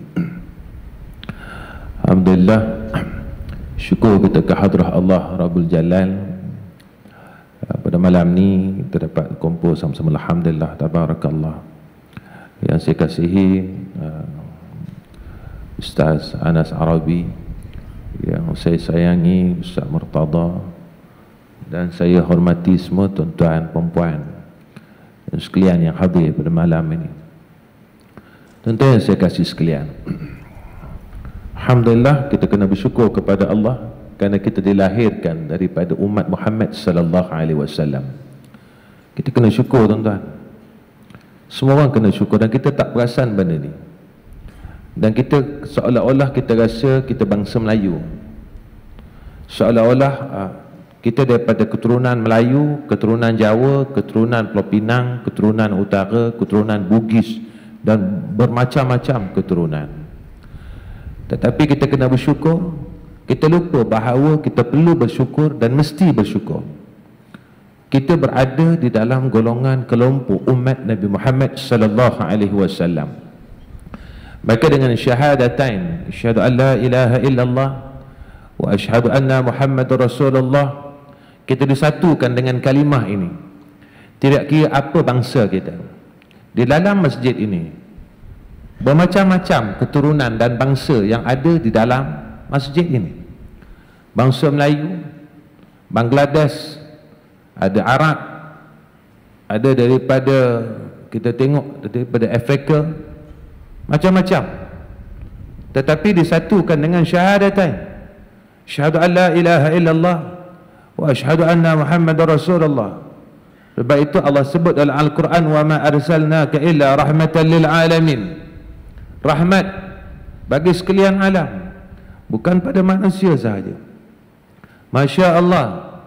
Alhamdulillah. Syukur kita ke hadrah Allah Rabbul Jalal. Ah, pada malam ni kita dapat kumpul sama-sama. Alhamdulillah. Tabarakallah. Yang saya kasihi uh, Ustaz Anas Arabi Yang saya sayangi Ustaz Murtada Dan saya hormati semua tuan-tuan perempuan Dan sekalian yang hadir pada malam ini. Tuan-tuan saya kasih sekalian. Alhamdulillah kita kena bersyukur kepada Allah kerana kita dilahirkan daripada umat Muhammad sallallahu alaihi wasallam. Kita kena syukur tuan-tuan. Semua orang kena syukur dan kita tak perasan benda ni dan kita seolah-olah kita rasa kita bangsa Melayu seolah-olah uh, kita daripada keturunan Melayu, keturunan Jawa, keturunan Pulau Pinang, keturunan Utara, keturunan Bugis dan bermacam-macam keturunan. Tetapi kita kena bersyukur, kita lupa bahawa kita perlu bersyukur dan mesti bersyukur. Kita berada di dalam golongan kelompok umat Nabi Muhammad sallallahu alaihi wasallam. Maka dengan syahadatain, syahadu an la ilaha illallah wa asyhadu anna Muhammadur Rasulullah, kita disatukan dengan kalimah ini. Tidak kira apa bangsa kita. Di dalam masjid ini bermacam-macam keturunan dan bangsa yang ada di dalam masjid ini. Bangsa Melayu, Bangladesh, ada Arab, ada daripada kita tengok daripada Afrika, macam-macam. Tetapi disatukan dengan syahadatain. Syahadu an la ilaha illallah wa asyhadu anna muhammadar rasulullah. Sebab itu Allah sebut dalam Al-Quran wa ma arsalnaka illa rahmatan lil alamin rahmat bagi sekalian alam bukan pada manusia sahaja. Masya Allah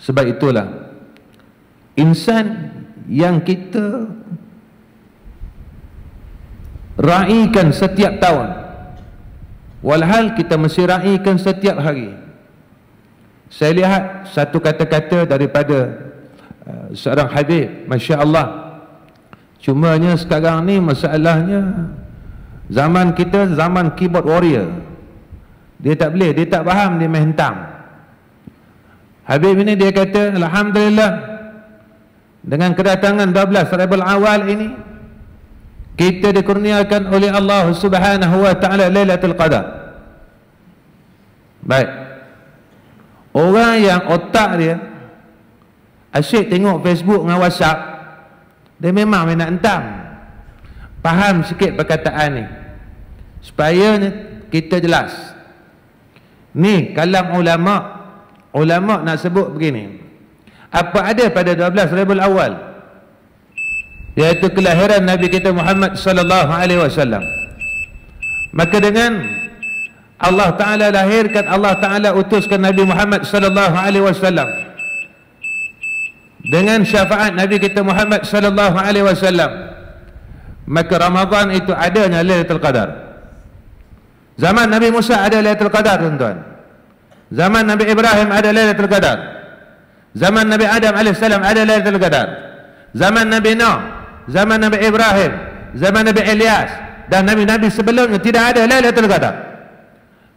sebab itulah insan yang kita raikan setiap tahun walhal kita mesti raikan setiap hari. Saya lihat satu kata-kata daripada uh, seorang habib Masya Allah cumanya sekarang ni masalahnya zaman kita zaman keyboard warrior dia tak boleh, dia tak faham dia main hentam Habib ini dia kata Alhamdulillah dengan kedatangan 12 Rabiul Awal ini kita dikurniakan oleh Allah Subhanahu wa taala Lailatul Qadar. Baik. Orang yang otak dia asyik tengok Facebook dengan WhatsApp, dia memang nak entam. Faham sikit perkataan ni. Supaya kita jelas. Ni kalam ulama, ulama nak sebut begini. Apa ada pada 12 Rabiul Awal? yaitu kelahiran Nabi kita Muhammad sallallahu alaihi wasallam. Maka dengan Allah Taala lahirkan Allah Taala utuskan Nabi Muhammad sallallahu alaihi wasallam. Dengan syafaat Nabi kita Muhammad sallallahu alaihi wasallam. Maka Ramadan itu adanya Lailatul Qadar. Zaman Nabi Musa ada Lailatul Qadar tuan-tuan. Zaman Nabi Ibrahim ada Lailatul Qadar. Zaman Nabi Adam alaihissalam ada Lailatul Qadar. Zaman Nabi Nuh zaman Nabi Ibrahim, zaman Nabi Elias dan nabi-nabi sebelumnya tidak ada Lailatul Qadar.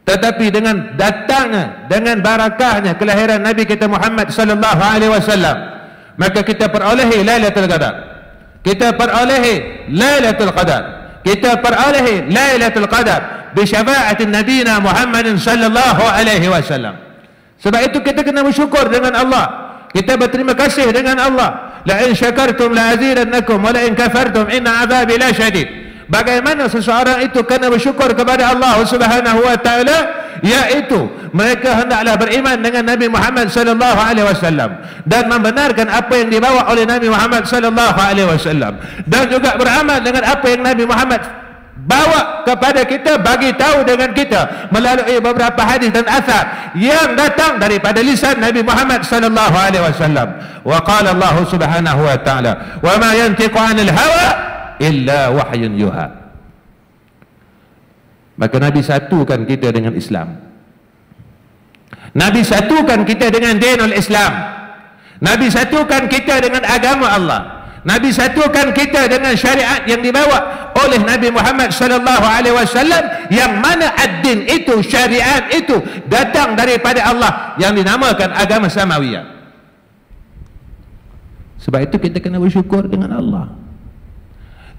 Tetapi dengan datangnya dengan barakahnya kelahiran Nabi kita Muhammad sallallahu alaihi wasallam, maka kita perolehi Lailatul Qadar. Kita perolehi Lailatul Qadar. Kita perolehi Lailatul Qadar bi syafa'ati Nabi Muhammad sallallahu alaihi wasallam. Sebab itu kita kena bersyukur dengan Allah. Kita berterima kasih dengan Allah la in syakartum la azidannakum wa la in kafartum inna azabi la syadid bagaimana seseorang itu kena bersyukur kepada Allah Subhanahu wa taala yaitu mereka hendaklah beriman dengan Nabi Muhammad sallallahu alaihi wasallam dan membenarkan apa yang dibawa oleh Nabi Muhammad sallallahu alaihi wasallam dan juga beramal dengan apa yang Nabi Muhammad bawa kepada kita bagi tahu dengan kita melalui beberapa hadis dan asar yang datang daripada lisan Nabi Muhammad sallallahu alaihi wasallam. Wa qala Allah subhanahu wa ta'ala wa ma yantiqu 'anil hawa illa wahyun yuha. Maka Nabi satukan kita dengan Islam. Nabi satukan kita dengan dinul Islam. Nabi satukan kita dengan agama Allah Nabi satukan kita dengan syariat yang dibawa oleh Nabi Muhammad sallallahu alaihi wasallam yang mana ad-din itu syariat itu datang daripada Allah yang dinamakan agama samawiyah. Sebab itu kita kena bersyukur dengan Allah.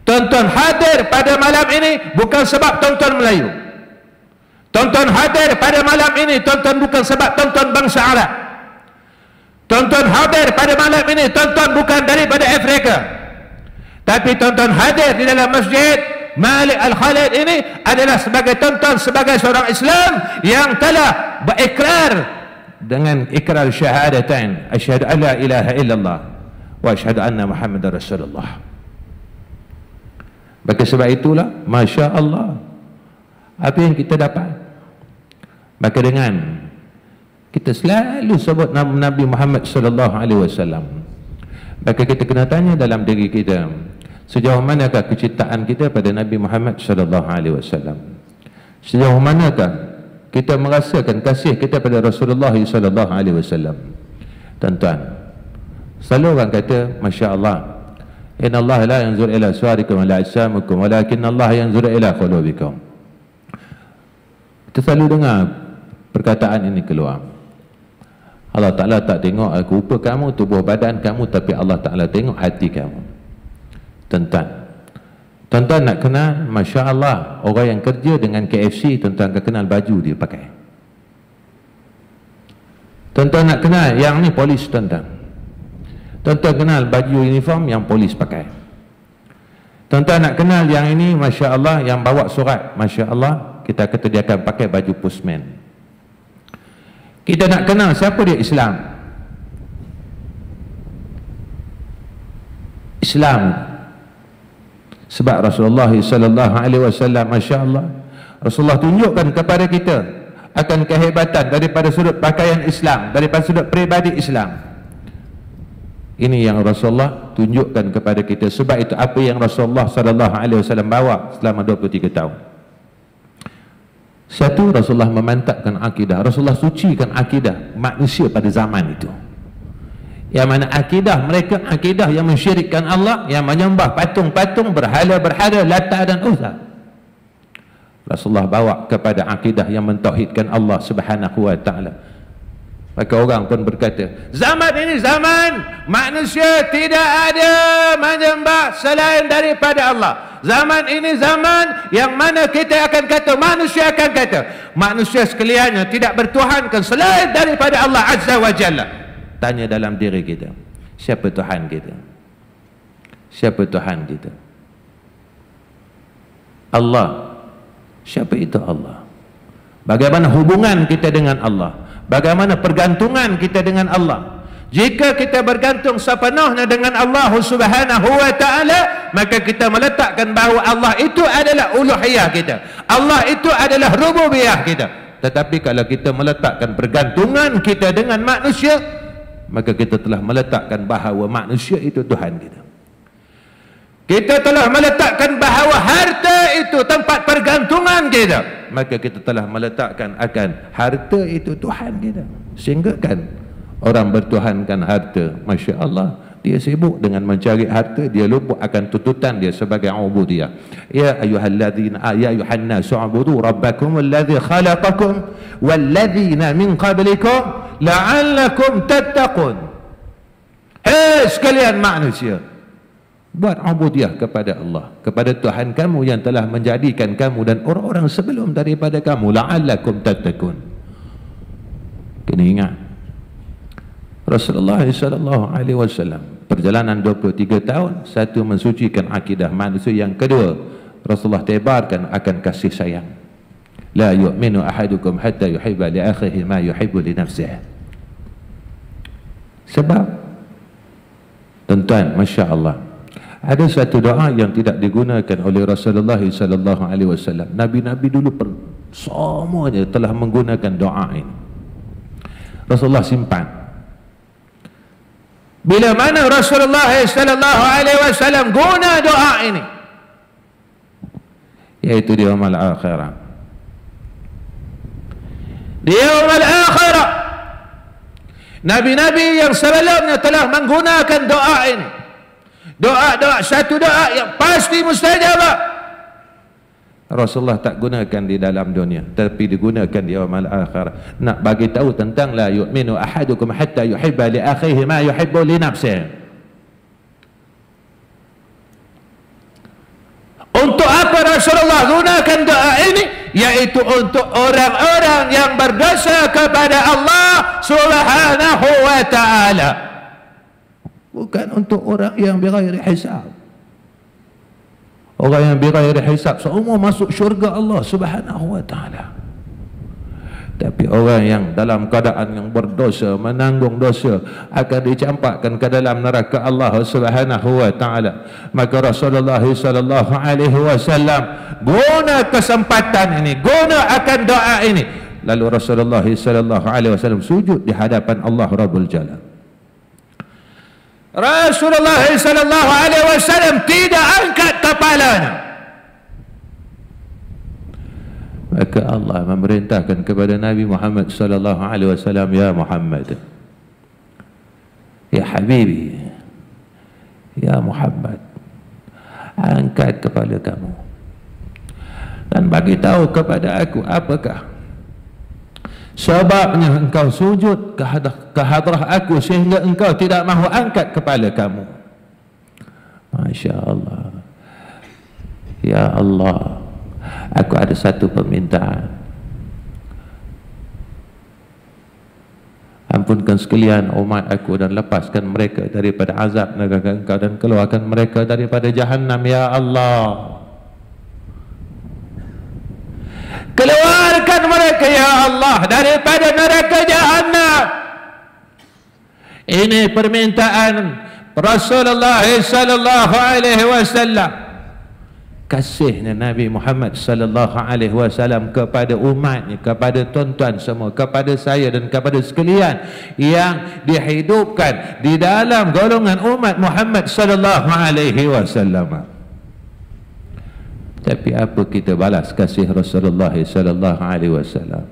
Tonton hadir pada malam ini bukan sebab tonton Melayu. Tonton hadir pada malam ini tonton bukan sebab tonton bangsa Arab. Tonton hadir pada malam ini tonton bukan daripada Afrika. Tapi tonton hadir di dalam masjid Malik Al-Khalid ini adalah sebagai tonton sebagai seorang Islam yang telah berikrar dengan ikrar syahadatain asyhadu alla ilaha illallah wa asyhadu anna muhammadar rasulullah. Maka sebab itulah Masya Allah Apa yang kita dapat Maka dengan kita selalu sebut nama Nabi Muhammad sallallahu alaihi wasallam. Maka kita kena tanya dalam diri kita, sejauh manakah kecintaan kita pada Nabi Muhammad sallallahu alaihi wasallam? Sejauh manakah kita merasakan kasih kita pada Rasulullah sallallahu alaihi wasallam? Tuan-tuan, selalu orang kata, masya-Allah, Inna Allah la yanzur ila suarikum wa la ajsamukum walakin Allah yanzur ila qulubikum. Kita selalu dengar perkataan ini keluar. Allah Ta'ala tak tengok rupa kamu, tubuh badan kamu tapi Allah Ta'ala tengok hati kamu. Tuan-tuan. Tuan-tuan nak kenal Masya Allah orang yang kerja dengan KFC tuan-tuan akan kenal baju dia pakai. Tuan-tuan nak kenal yang ni polis tuan-tuan. Tuan-tuan kenal baju uniform yang polis pakai. Tuan-tuan nak kenal yang ini Masya Allah yang bawa surat Masya Allah kita kata dia akan pakai baju postman kita nak kenal siapa dia? Islam. Islam. Sebab Rasulullah sallallahu alaihi wasallam masya-Allah Rasulullah tunjukkan kepada kita akan kehebatan daripada sudut pakaian Islam daripada sudut peribadi Islam. Ini yang Rasulullah tunjukkan kepada kita. Sebab itu apa yang Rasulullah sallallahu alaihi wasallam bawa selama 23 tahun satu Rasulullah memantapkan akidah Rasulullah sucikan akidah manusia pada zaman itu. Yang mana akidah mereka akidah yang mensyirikkan Allah Yang menyembah patung-patung berhala-berhala lata dan uzah Rasulullah bawa kepada akidah yang mentauhidkan Allah subhanahu wa ta'ala Maka orang pun berkata, zaman ini zaman manusia tidak ada menyembah selain daripada Allah. Zaman ini zaman yang mana kita akan kata, manusia akan kata, manusia sekaliannya tidak bertuhankan selain daripada Allah Azza wa Jalla. Tanya dalam diri kita, siapa Tuhan kita? Siapa Tuhan kita? Allah. Siapa itu Allah? Bagaimana hubungan kita dengan Allah? Bagaimana pergantungan kita dengan Allah? Jika kita bergantung sepenuhnya dengan Allah Subhanahu wa taala, maka kita meletakkan bahawa Allah itu adalah uluhiyah kita. Allah itu adalah rububiyah kita. Tetapi kalau kita meletakkan pergantungan kita dengan manusia, maka kita telah meletakkan bahawa manusia itu Tuhan kita. Kita telah meletakkan bahawa harta itu tempat pergantungan kita. Maka kita telah meletakkan akan harta itu Tuhan kita. Sehingga kan orang bertuhankan harta. Masya Allah. Dia sibuk dengan mencari harta. Dia lupa akan tuntutan dia sebagai ubudiyah. Ya ayuhalladzina ya ayuhanna su'abudu rabbakum alladhi khalaqakum walladzina min qablikum la'allakum tattaqun. Hei sekalian manusia buat ubudiah kepada Allah kepada Tuhan kamu yang telah menjadikan kamu dan orang-orang sebelum daripada kamu la'allakum tattaqun. Kena ingat Rasulullah sallallahu alaihi wasallam perjalanan 23 tahun satu mensucikan akidah manusia yang kedua Rasulullah tebarkan akan kasih sayang. La yu'minu ahadukum hatta yuhibba li akhihi ma yuhibbu li nafsihi. Sebab tuan-tuan masya-Allah ada satu doa yang tidak digunakan oleh Rasulullah sallallahu alaihi wasallam. Nabi-nabi dulu per, semuanya telah menggunakan doa ini. Rasulullah simpan. Bila mana Rasulullah sallallahu alaihi wasallam guna doa ini? Yaitu di amal akhirah. Di yaumul akhirah. Nabi-Nabi yang sebelumnya telah menggunakan doa ini doa-doa satu doa yang pasti mustajab Rasulullah tak gunakan di dalam dunia tapi digunakan di yaumul akhirah nak bagi tahu tentang la yu'minu ahadukum hatta yuhibba li akhihi ma yuhibbu li nafsihi Untuk apa Rasulullah gunakan doa ini? Yaitu untuk orang-orang yang berdosa kepada Allah subhanahu wa ta'ala. Bukan untuk orang yang berairi hisab. Orang yang berairi hisab semua masuk syurga Allah subhanahu wa ta'ala. Tapi orang yang dalam keadaan yang berdosa, menanggung dosa akan dicampakkan ke dalam neraka Allah Subhanahu wa taala. Maka Rasulullah sallallahu alaihi wasallam guna kesempatan ini, guna akan doa ini. Lalu Rasulullah sallallahu alaihi wasallam sujud di hadapan Allah Rabbul Jalal. Rasulullah sallallahu alaihi wasallam tidak angkat kepalanya. maka Allah memerintahkan kepada Nabi Muhammad sallallahu alaihi wasallam ya Muhammad ya habibi ya Muhammad angkat kepala kamu dan bagi tahu kepada aku apakah sebabnya engkau sujud ke hadrah aku sehingga engkau tidak mahu angkat kepala kamu. Masya Allah Ya Allah aku ada satu permintaan. Ampunkan sekalian umat aku dan lepaskan mereka daripada azab negara engkau dan keluarkan mereka daripada jahannam ya Allah keluarkan mereka ya Allah daripada neraka jahannam. Ini permintaan Rasulullah sallallahu alaihi wasallam. Kasihnya Nabi Muhammad sallallahu alaihi wasallam kepada umatnya kepada tuan-tuan semua kepada saya dan kepada sekalian yang dihidupkan di dalam golongan umat Muhammad sallallahu alaihi wasallam tapi apa kita balas kasih Rasulullah sallallahu alaihi wasallam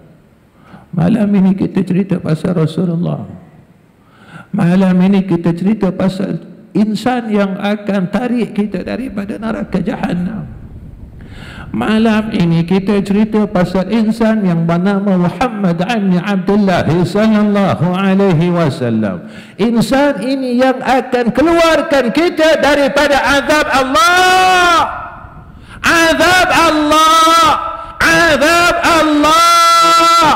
malam ini kita cerita pasal Rasulullah malam ini kita cerita pasal insan yang akan tarik kita daripada neraka jahannam. Malam ini kita cerita pasal insan yang bernama Muhammad bin Abdullah sallallahu alaihi wasallam. Insan ini yang akan keluarkan kita daripada azab Allah. Azab Allah. Azab Allah.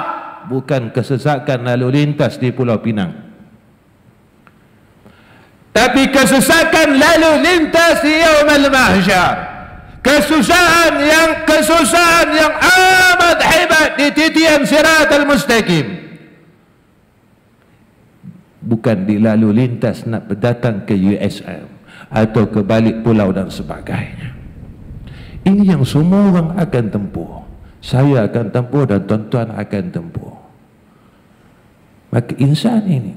Bukan kesesakan lalu lintas di Pulau Pinang tapi kesusahan lalu lintas di yaumul mahsyar kesusahan yang kesusahan yang amat hebat di titian siratal mustaqim bukan di lalu lintas nak berdatang ke USM atau ke balik pulau dan sebagainya ini yang semua orang akan tempuh. Saya akan tempuh dan tuan-tuan akan tempuh. Maka insan ini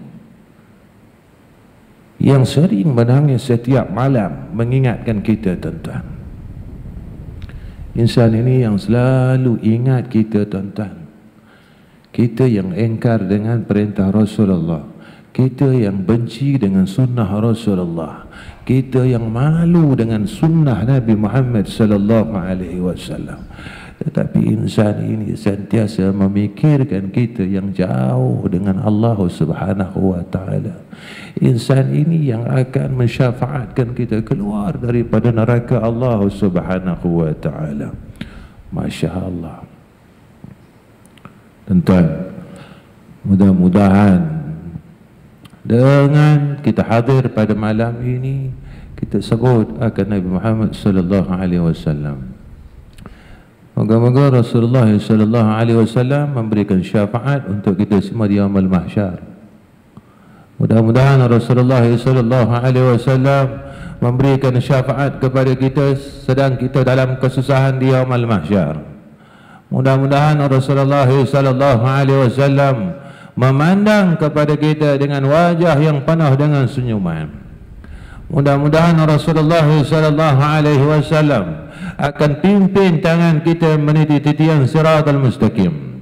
yang sering menangis setiap malam mengingatkan kita tuan-tuan. Insan ini yang selalu ingat kita tuan-tuan. Kita yang engkar dengan perintah Rasulullah kita yang benci dengan sunnah Rasulullah kita yang malu dengan sunnah Nabi Muhammad sallallahu alaihi wasallam tetapi insan ini sentiasa memikirkan kita yang jauh dengan Allah subhanahu wa ta'ala. Insan ini yang akan mensyafaatkan kita keluar daripada neraka Allah subhanahu wa ta'ala. Masya Allah. Tuan-tuan, mudah-mudahan dengan kita hadir pada malam ini, kita sebut akan Nabi Muhammad sallallahu alaihi wasallam Moga-moga Rasulullah sallallahu alaihi wasallam memberikan syafaat untuk kita semua di yaumul mahsyar. Mudah-mudahan Rasulullah sallallahu alaihi wasallam memberikan syafaat kepada kita sedang kita dalam kesusahan di yaumul mahsyar. Mudah-mudahan Rasulullah sallallahu alaihi wasallam memandang kepada kita dengan wajah yang penuh dengan senyuman. Mudah-mudahan Rasulullah sallallahu alaihi wasallam akan pimpin tangan kita menuju titian siratal mustaqim.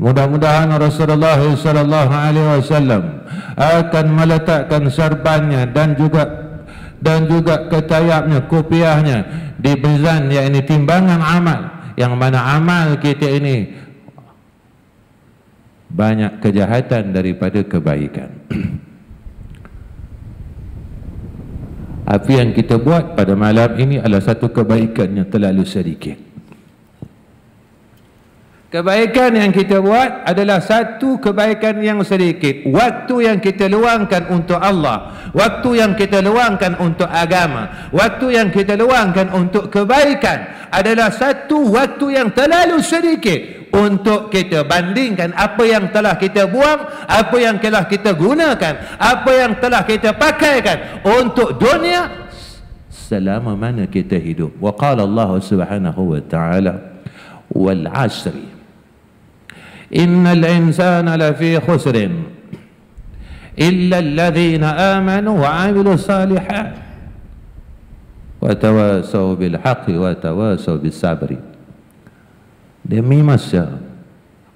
Mudah-mudahan Rasulullah sallallahu alaihi wasallam akan meletakkan serbannya dan juga dan juga ketayapnya, kopiahnya di mizan yakni timbangan amal yang mana amal kita ini banyak kejahatan daripada kebaikan. *clears throat* Apa yang kita buat pada malam ini adalah satu kebaikan yang terlalu sedikit. Kebaikan yang kita buat adalah satu kebaikan yang sedikit. Waktu yang kita luangkan untuk Allah. Waktu yang kita luangkan untuk agama. Waktu yang kita luangkan untuk kebaikan. Adalah satu waktu yang terlalu sedikit Untuk kita bandingkan apa yang telah kita buang. Apa yang telah kita gunakan. Apa yang telah kita pakaikan. Untuk dunia. Selama mana kita hidup. Wa qala Allah subhanahu wa ta'ala. Wal asri. إن الإنسان لفي خسر إلا الذين آمنوا وعملوا الصالحات وتواسوا بالحق وتواسوا بالصبر demi masa.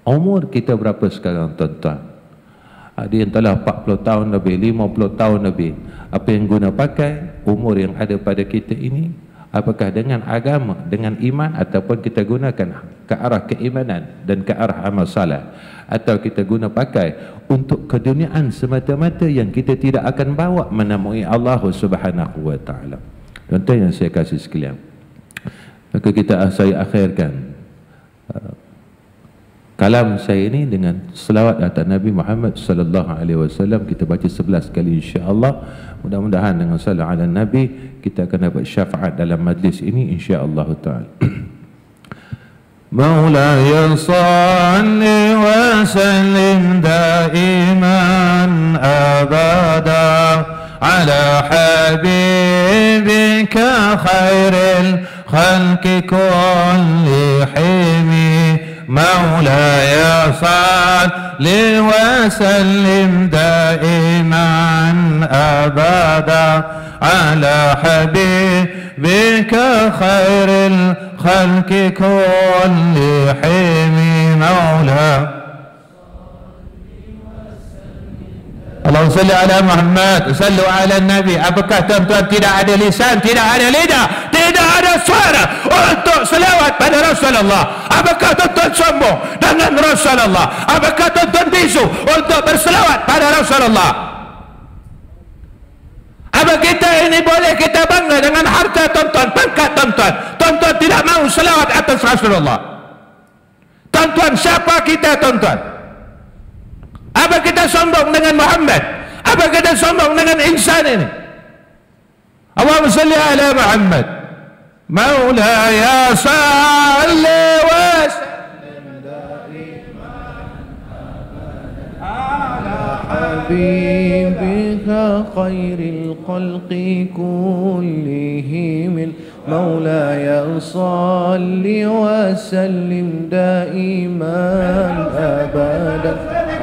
Umur kita berapa sekarang tuan-tuan? Ada yang telah 40 tahun lebih 50 tahun lebih. Apa yang guna pakai umur yang ada pada kita ini? Apakah dengan agama dengan iman ataupun kita gunakan ke arah keimanan dan ke arah amal salah atau kita guna pakai untuk keduniaan semata-mata yang kita tidak akan bawa menemui Allah Subhanahu wa taala. Contoh yang saya kasih sekalian. Maka kita saya akhirkan uh, kalam saya ini dengan selawat atas Nabi Muhammad sallallahu alaihi wasallam kita baca 11 kali insya-Allah mudah-mudahan dengan salat ala Nabi kita akan dapat syafaat dalam majlis ini insya-Allah taala مولاي صل وسلم دائما ابدا على حبيبك خير الخلق كلهم مولاي صل وسلم دائما أبدا على حبيبك خير الخلق كلهم مولاي. Allahumma salli ala Muhammad sallu ala Nabi. Apakah tuan-tuan tidak ada lisan tidak ada lidah tidak ada suara untuk selawat pada Rasulullah? Apakah tuan-tuan sombong dengan Rasulullah? Apakah tuan-tuan bisu untuk berselawat pada Rasulullah? Apa kita ini boleh kita bangga dengan harta tuan-tuan pangkat tuan-tuan? Tuan-tuan tidak mahu selawat atas Rasulullah. Tuan-tuan siapa kita tuan-tuan apa kita sombong dengan Muhammad? Apa kita sombong dengan insan ini? Allahumma salli ala Muhammad. Maulaya salli wa حبيبك خير الخلق كلهم مولاي صل وسلم دائما ابدا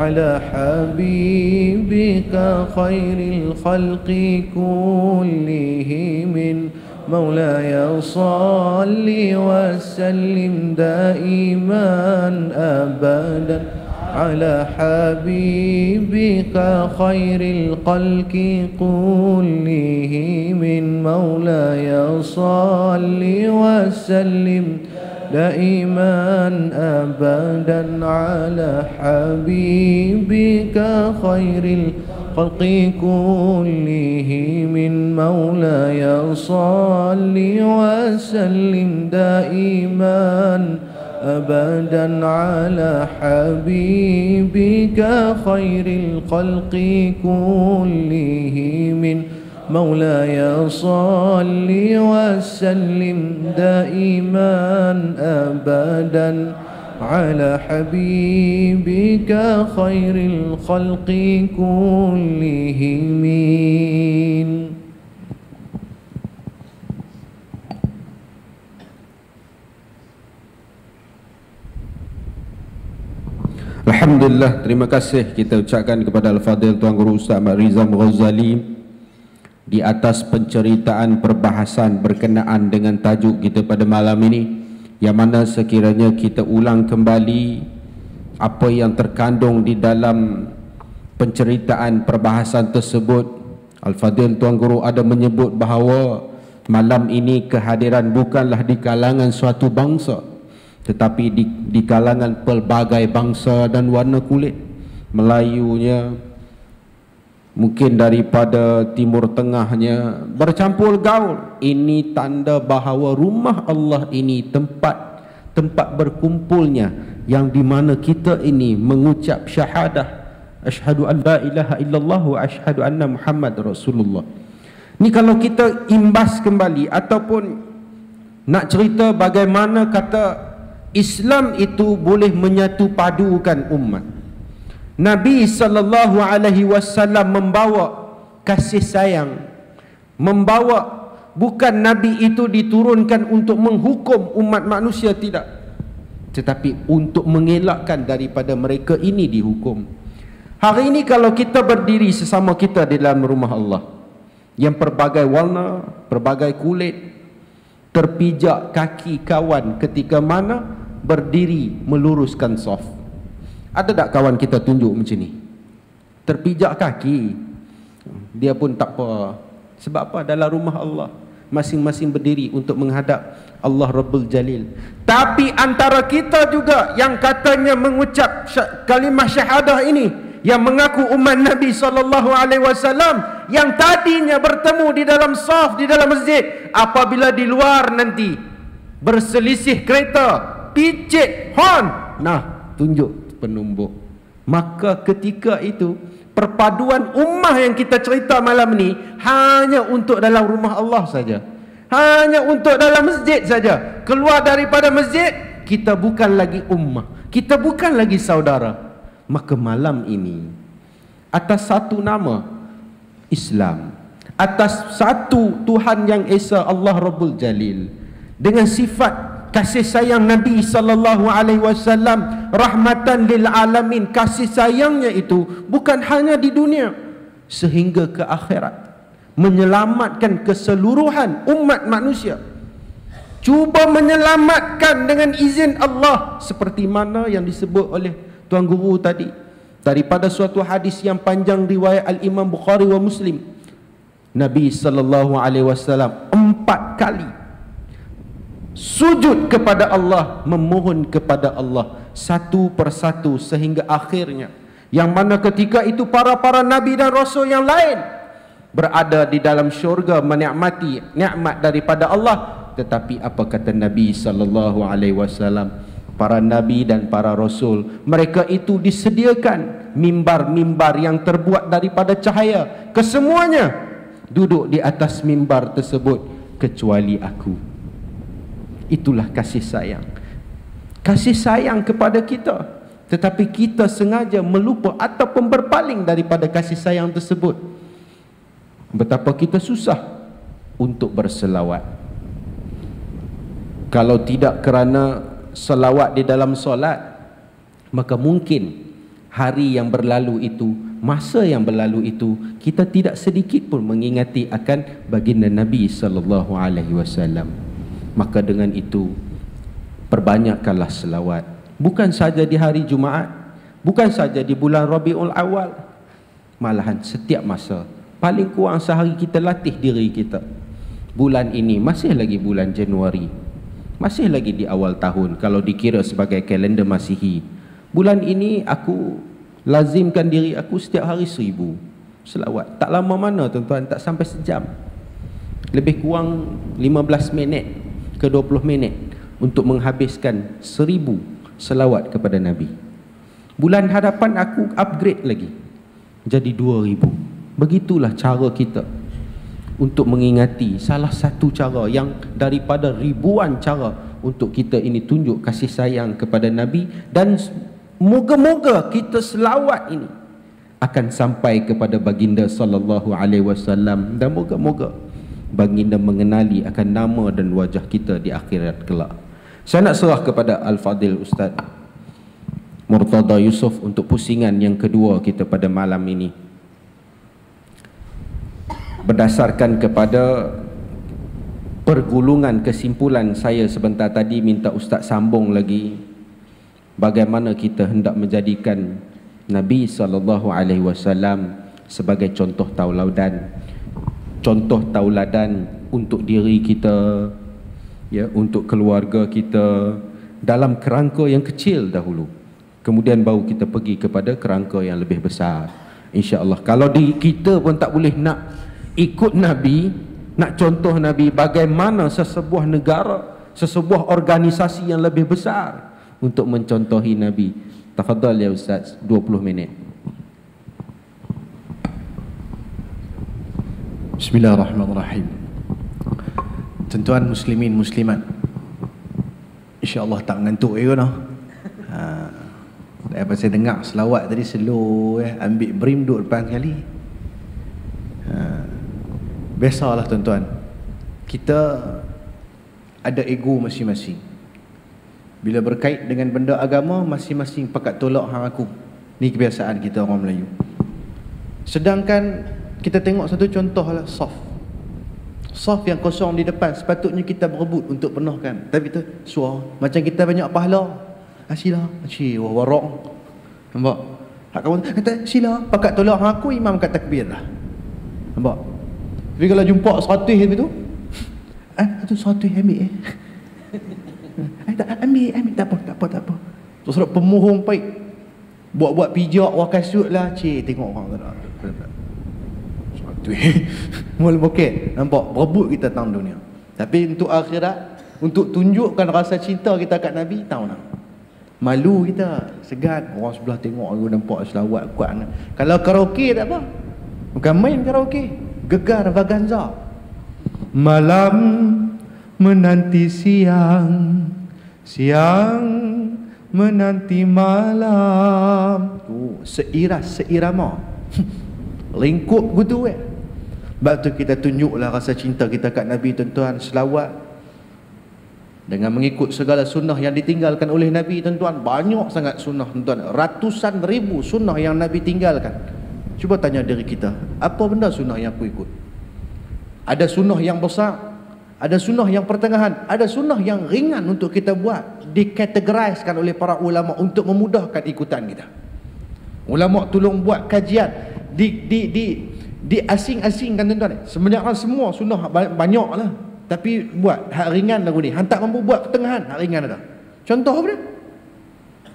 على حبيبك خير الخلق كلهم. مولاي صل وسلم دائما أبدا. على حبيبك خير الخلق كلهم. مولاي صل وسلم دائما أبدا على حبيبك خير الخلق كلهم. مولاي صل وسلم دائما أبدا على حبيبك خير الخلق كلهم. مولاي صل وسلم دائما أبدا على حبيبك خير الخلق كلهم Alhamdulillah, terima kasih kita ucapkan kepada Al-Fadhil Tuan Guru Ustaz Mak Rizam Ghazali di atas penceritaan perbahasan berkenaan dengan tajuk kita pada malam ini yang mana sekiranya kita ulang kembali apa yang terkandung di dalam penceritaan perbahasan tersebut Al-Fadhil Tuan Guru ada menyebut bahawa malam ini kehadiran bukanlah di kalangan suatu bangsa tetapi di, di kalangan pelbagai bangsa dan warna kulit. Melayunya mungkin daripada timur tengahnya bercampur gaul. Ini tanda bahawa rumah Allah ini tempat tempat berkumpulnya yang di mana kita ini mengucap syahadah. Asyhadu an la ilaha illallah wa asyhadu anna muhammad rasulullah. Ni kalau kita imbas kembali ataupun nak cerita bagaimana kata Islam itu boleh menyatu padukan umat. Nabi sallallahu alaihi wasallam membawa kasih sayang, membawa bukan nabi itu diturunkan untuk menghukum umat manusia tidak, tetapi untuk mengelakkan daripada mereka ini dihukum. Hari ini kalau kita berdiri sesama kita di dalam rumah Allah yang pelbagai warna, pelbagai kulit, terpijak kaki kawan ketika mana berdiri meluruskan soft. Ada tak kawan kita tunjuk macam ni? Terpijak kaki. Dia pun tak apa. Sebab apa? Dalam rumah Allah. Masing-masing berdiri untuk menghadap Allah Rabbul Jalil. Tapi antara kita juga yang katanya mengucap kalimah syahadah ini yang mengaku umat Nabi sallallahu alaihi wasallam yang tadinya bertemu di dalam saf di dalam masjid apabila di luar nanti berselisih kereta picit hon nah tunjuk penumbuk maka ketika itu perpaduan ummah yang kita cerita malam ni hanya untuk dalam rumah Allah saja. Hanya untuk dalam masjid saja. Keluar daripada masjid kita bukan lagi ummah. Kita bukan lagi saudara. Maka malam ini atas satu nama Islam. Atas satu Tuhan yang Esa Allah Rabbul Jalil. Dengan sifat kasih sayang Nabi sallallahu alaihi wasallam rahmatan lil alamin. Kasih sayangnya itu bukan hanya di dunia sehingga ke akhirat menyelamatkan keseluruhan umat manusia. Cuba menyelamatkan dengan izin Allah seperti mana yang disebut oleh tuan guru tadi. Daripada suatu hadis yang panjang riwayat al Imam Bukhari wa Muslim Nabi sallallahu alaihi wasallam empat kali sujud kepada Allah memohon kepada Allah satu persatu sehingga akhirnya yang mana ketika itu para-para nabi dan rasul yang lain berada di dalam syurga menikmati nikmat daripada Allah. Tetapi apa kata Nabi sallallahu alaihi wasallam? Para nabi dan para rasul mereka itu disediakan mimbar-mimbar yang terbuat daripada cahaya. Kesemuanya duduk di atas mimbar tersebut kecuali aku itulah kasih sayang. Kasih sayang kepada kita. Tetapi kita sengaja melupa ataupun berpaling daripada kasih sayang tersebut. Betapa kita susah untuk berselawat. Kalau tidak kerana selawat di dalam solat maka mungkin hari yang berlalu itu masa yang berlalu itu kita tidak sedikit pun mengingati akan baginda Nabi sallallahu alaihi wasallam maka dengan itu perbanyakkanlah selawat bukan saja di hari Jumaat bukan saja di bulan Rabiul Awal malahan setiap masa paling kurang sehari kita latih diri kita bulan ini masih lagi bulan Januari Masih lagi di awal tahun kalau dikira sebagai kalender Masihi. Bulan ini aku lazimkan diri aku setiap hari seribu selawat. Tak lama mana tuan-tuan, tak sampai sejam. Lebih kurang 15 minit ke 20 minit untuk menghabiskan seribu selawat kepada Nabi. Bulan hadapan aku upgrade lagi jadi dua ribu. Begitulah cara kita untuk mengingati salah satu cara yang daripada ribuan cara untuk kita ini tunjuk kasih sayang kepada Nabi dan moga-moga kita selawat ini akan sampai kepada baginda sallallahu alaihi wasallam dan moga-moga baginda mengenali akan nama dan wajah kita di akhirat kelak. Saya nak serah kepada Al-Fadil Ustaz Murtada Yusof untuk pusingan yang kedua kita pada malam ini berdasarkan kepada pergulungan kesimpulan saya sebentar tadi minta ustaz sambung lagi bagaimana kita hendak menjadikan Nabi sallallahu alaihi wasallam sebagai contoh tauladan contoh tauladan untuk diri kita ya untuk keluarga kita dalam kerangka yang kecil dahulu. Kemudian baru kita pergi kepada kerangka yang lebih besar. Insyaallah. Kalau di kita pun tak boleh nak ikut Nabi nak contoh Nabi bagaimana sesebuah negara sesebuah organisasi yang lebih besar untuk mencontohi Nabi. Tafadhal ya ustaz 20 minit Bismillahirrahmanirrahim. Tuan-tuan muslimin muslimat. InsyaAllah tak mengantuk ya no? ha, saya dengar selawat tadi slow eh, Ambil brim duduk depan sekali. Ha, Biasalah tuan-tuan. Kita Ada ego masing-masing. Bila berkait dengan benda agama Masing-masing pakat tolak hang aku. Ni kebiasaan kita orang Melayu. Sedangkan Kita tengok satu contoh lah Soft. Soft yang kosong di depan Sepatutnya kita berebut untuk penuhkan. Tapi tu suara Macam kita banyak pahala. Asilah ah, Asyik wah warok. Nampak? Hak kamu kata sila pakat tolak. Aku imam kat takbir lah. Nampak? Tapi kalau jumpa seratus tu Eh, tu seratus ambil eh. *laughs* Eh, tak ambil, ambil, tak apa, tak apa, tak apa. Terus ada pemohong baik Buat-buat pijak, wah kasut lah Cik, tengok orang tu Eh *laughs* Mula bokeh, nampak, berebut kita tahun dunia. Tapi untuk akhirat Untuk tunjukkan rasa cinta kita kat Nabi Tahu tak? Malu kita. Segan. Orang sebelah tengok Aku nampak selawat kuat. Kalau karaoke tak apa. Bukan main karaoke. Gegar vaganza malam menanti siang. Siang menanti malam. Tu seiras seirama. *laughs* Lingkup gitu eh sebab tu kita tunjuklah rasa cinta kita kat Nabi tuan-tuan. Selawat. Dengan mengikut segala sunnah yang ditinggalkan oleh Nabi tuan-tuan. Banyak sangat sunnah tuan-tuan. Ratusan ribu sunnah yang Nabi tinggalkan. Cuba tanya diri kita, apa benda sunnah yang aku ikut? Ada sunnah yang besar, ada sunnah yang pertengahan, ada sunnah yang ringan untuk kita buat, dikategoriskan oleh para ulama untuk memudahkan ikutan kita. Ulama tolong buat kajian di di di di asing-asingkan tuan-tuan. Sebenarnya semua sunnah banyaklah, tapi buat hak ringan lagu ni. Hantar mampu buat pertengahan, hak ringan ada. Contoh apa dia?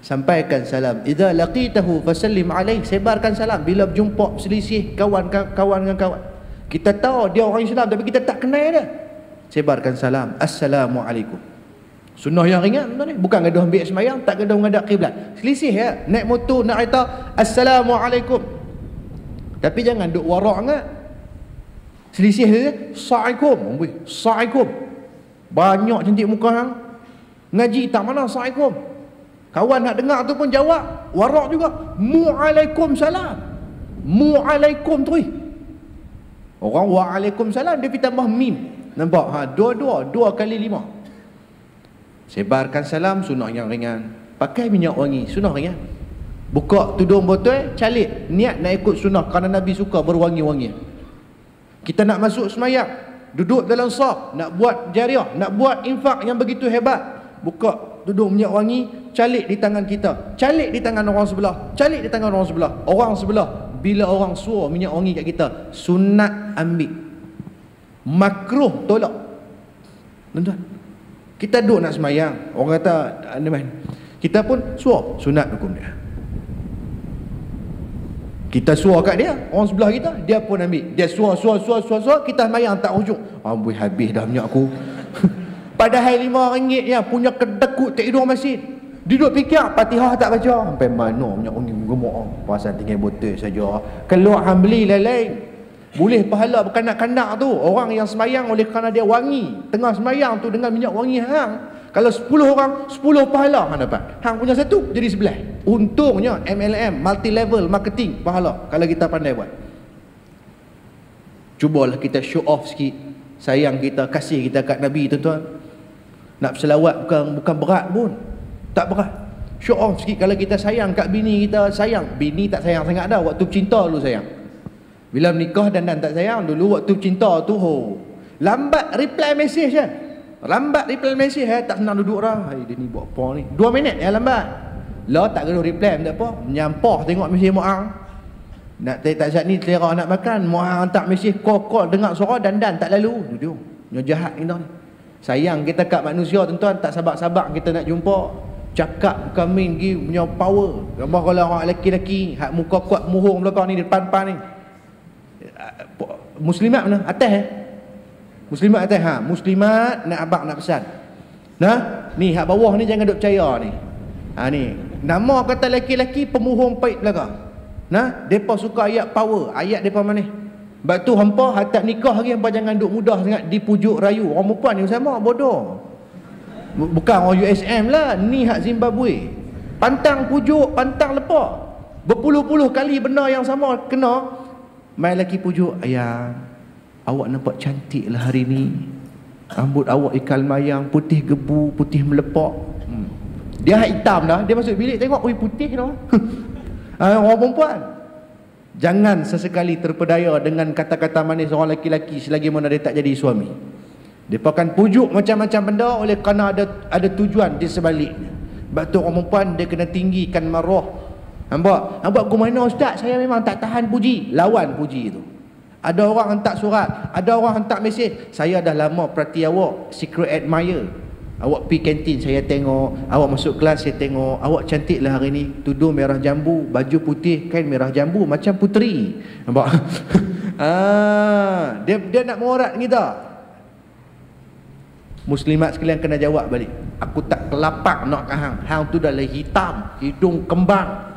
sampaikan salam. Idza laqitahu fasallim alaih. Sebarkan salam. Bila berjumpa selisih kawan kawan dengan kawan. Kita tahu dia orang Islam tapi kita tak kenal dia. Sebarkan salam. Assalamualaikum. Sunnah yang ringan tuan ni. Bukan gaduh ambil semayang tak gaduh menghadap kiblat. Selisih ya. Naik motor nak kereta. Assalamualaikum tapi jangan duk warak sangat selisih dia assalamualaikum assalamualaikum banyak cantik muka hang ngaji tak mana assalamualaikum Kawan nak dengar tu pun jawab warak juga. Mu'alaikumsalam. Mu'alaikum tu. Orang wa'alaikumsalam dia pergi tambah mim. Nampak? Ha, dua-dua. Dua kali lima. Sebarkan salam sunnah yang ringan. Pakai minyak wangi. Sunnah ringan. Buka tudung botol, calik. Niat nak ikut sunnah kerana Nabi suka berwangi-wangi. Kita nak masuk semayang. Duduk dalam sah. Nak buat jariah. Nak buat infak yang begitu hebat. Buka duduk minyak wangi calik di tangan kita calik di tangan orang sebelah calik di tangan orang sebelah orang sebelah bila orang suar minyak wangi kat kita sunat ambil makruh tolak tuan-tuan Kita duduk nak semayang. Orang kata. Kita pun suar sunat hukum dia. Kita suar kat dia, orang sebelah kita, dia pun ambil. Dia suar, suar, suar, suar, suar, kita semayang tak hujung. Amboi habis dah minyak aku. *laughs* Padahal lima ringgit ya, punya kedekut tak hidup masjid. Duduk fikir, patihah tak baca. Sampai mana minyak wangi gemuk. Pasal tinggal botol saja. Keluar hang beli lain-lain. Boleh pahala berkanak-kanak tu. Orang yang semayang oleh kerana dia wangi. Tengah semayang tu dengan minyak wangi hang. Kalau 10 orang, 10 pahala hang dapat. Hang punya satu, jadi sebelah. Untungnya MLM, multi level marketing, pahala. Kalau kita pandai buat. Cubalah kita show off sikit. Sayang kita, kasih kita kat Nabi tuan-tuan. Nak berselawat bukan bukan berat pun. Tak berat. Show off sikit kalau kita sayang kat bini kita, sayang. Bini tak sayang sangat dah, waktu cinta dulu sayang. Bila menikah dan dan tak sayang, dulu waktu cinta tu, ho. Lambat reply message kan. Lambat reply message eh, tak senang duduk dah. Hai dia ni buat apa ni? Dua minit ya lambat. Lah tak kena reply tak apa. Menyampah tengok message mak ang. Nak tak tak ni selera nak makan, mak ang hantar message call-call dengar suara dan dan tak lalu. Duduk. Nyo jahat kita ni. Sayang kita kat manusia tuan-tuan tak sabar-sabar kita nak jumpa. Cakap main gi punya power. Gambar kalau orang lelaki-lelaki hak muka kuat muhung belakang ni depan-depan ni. Muslimat mana? Atas eh? Muslimat atas ha, muslimat nak abang nak pesan. Nah, ni hak bawah ni jangan duk percaya ni. Ha ni, nama kata lelaki-lelaki pemuhung paik belaka. Nah, depa suka ayat power, ayat depa mana? Sebab tu hampa hatap nikah hari hampa jangan duk mudah sangat dipujuk rayu. Orang perempuan ni sama bodoh. Bukan orang USM lah, ni hak Zimbabwe. Pantang pujuk, pantang lepak. Berpuluh-puluh kali benda yang sama kena. Mai lelaki pujuk, ayah Awak nampak cantik lah hari ni. Rambut awak ikan mayang Putih gebu, putih melepak hmm. Dia hitam dah Dia masuk bilik tengok Ui putih dah ha, *laughs* Orang perempuan. Jangan sesekali terpedaya Dengan kata-kata manis orang lelaki-lelaki Selagi mana dia tak jadi suami. Dia akan pujuk macam-macam benda Oleh kerana ada ada tujuan di sebaliknya. Sebab tu orang perempuan Dia kena tinggikan maruah. Nampak? Nampak ke mana ustaz? Saya memang tak tahan puji. Lawan puji itu ada orang hantar surat, ada orang hantar mesej. Saya dah lama perhati awak, secret admirer. Awak pergi kantin saya tengok, awak masuk kelas saya tengok, awak cantik lah hari ni. Tudung merah jambu, baju putih kain merah jambu macam puteri. Nampak? *laughs* ah, dia dia nak mengorat kita. Muslimat sekalian kena jawab balik. Aku tak kelapak nak hang. Hang tu dah hitam, hidung kembang.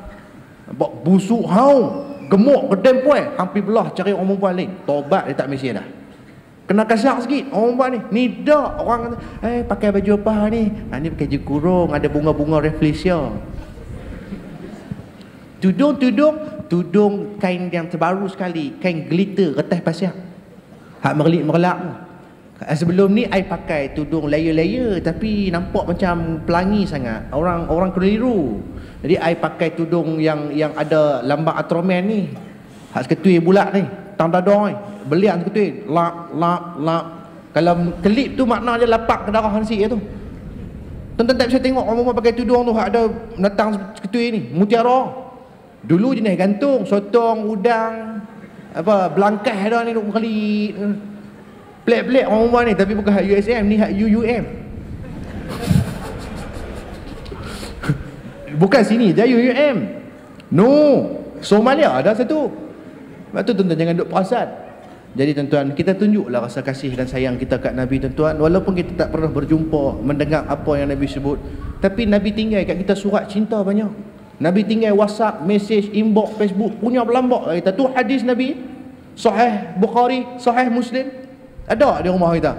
Nampak busuk haung gemuk kedem puan hampir belah cari orang perempuan lain. Tobat dia tak mesti dah. Kena kasar sikit orang perempuan ni. Ni dak orang kata eh pakai baju apa ni? Ha, ni pakai je kurung. Ada bunga-bunga reflesia. Tudung tudung kain yang terbaru sekali. Kain glitter kertas pasir. Hak merlik merlak eh, Sebelum ni I pakai tudung layer-layer. Tapi nampak macam pelangi sangat. Orang orang keliru. Jadi I pakai tudung yang yang ada lambang Ultraman ni. Hak seketui bulat ni, tang dadong ni. Belian seketui, lap lap lap. Kalau kelip tu makna dia lapak ke darah hansi tu. Tuan-tuan tak bisa tengok orang pakai tudung tu hak ada datang seketui ni, mutiara. Dulu jenis gantung, sotong, udang, apa belangkah dah ni duk kali. Pelik-pelik orang ni tapi bukan hak USM ni hak UUM. Bukan sini je UUM No. Somalia ada satu. Sebab tu tuan-tuan jangan duduk perasan Jadi tuan-tuan kita tunjuklah rasa kasih dan sayang kita kat Nabi tuan-tuan. Walaupun kita tak pernah berjumpa Mendengar apa yang Nabi sebut. Tapi Nabi tinggal kat kita surat cinta banyak. Nabi tinggal whatsapp, message, inbox, facebook Punya berlambak kita Tu hadis Nabi. Sahih Bukhari, Sahih Muslim. Ada di rumah kita.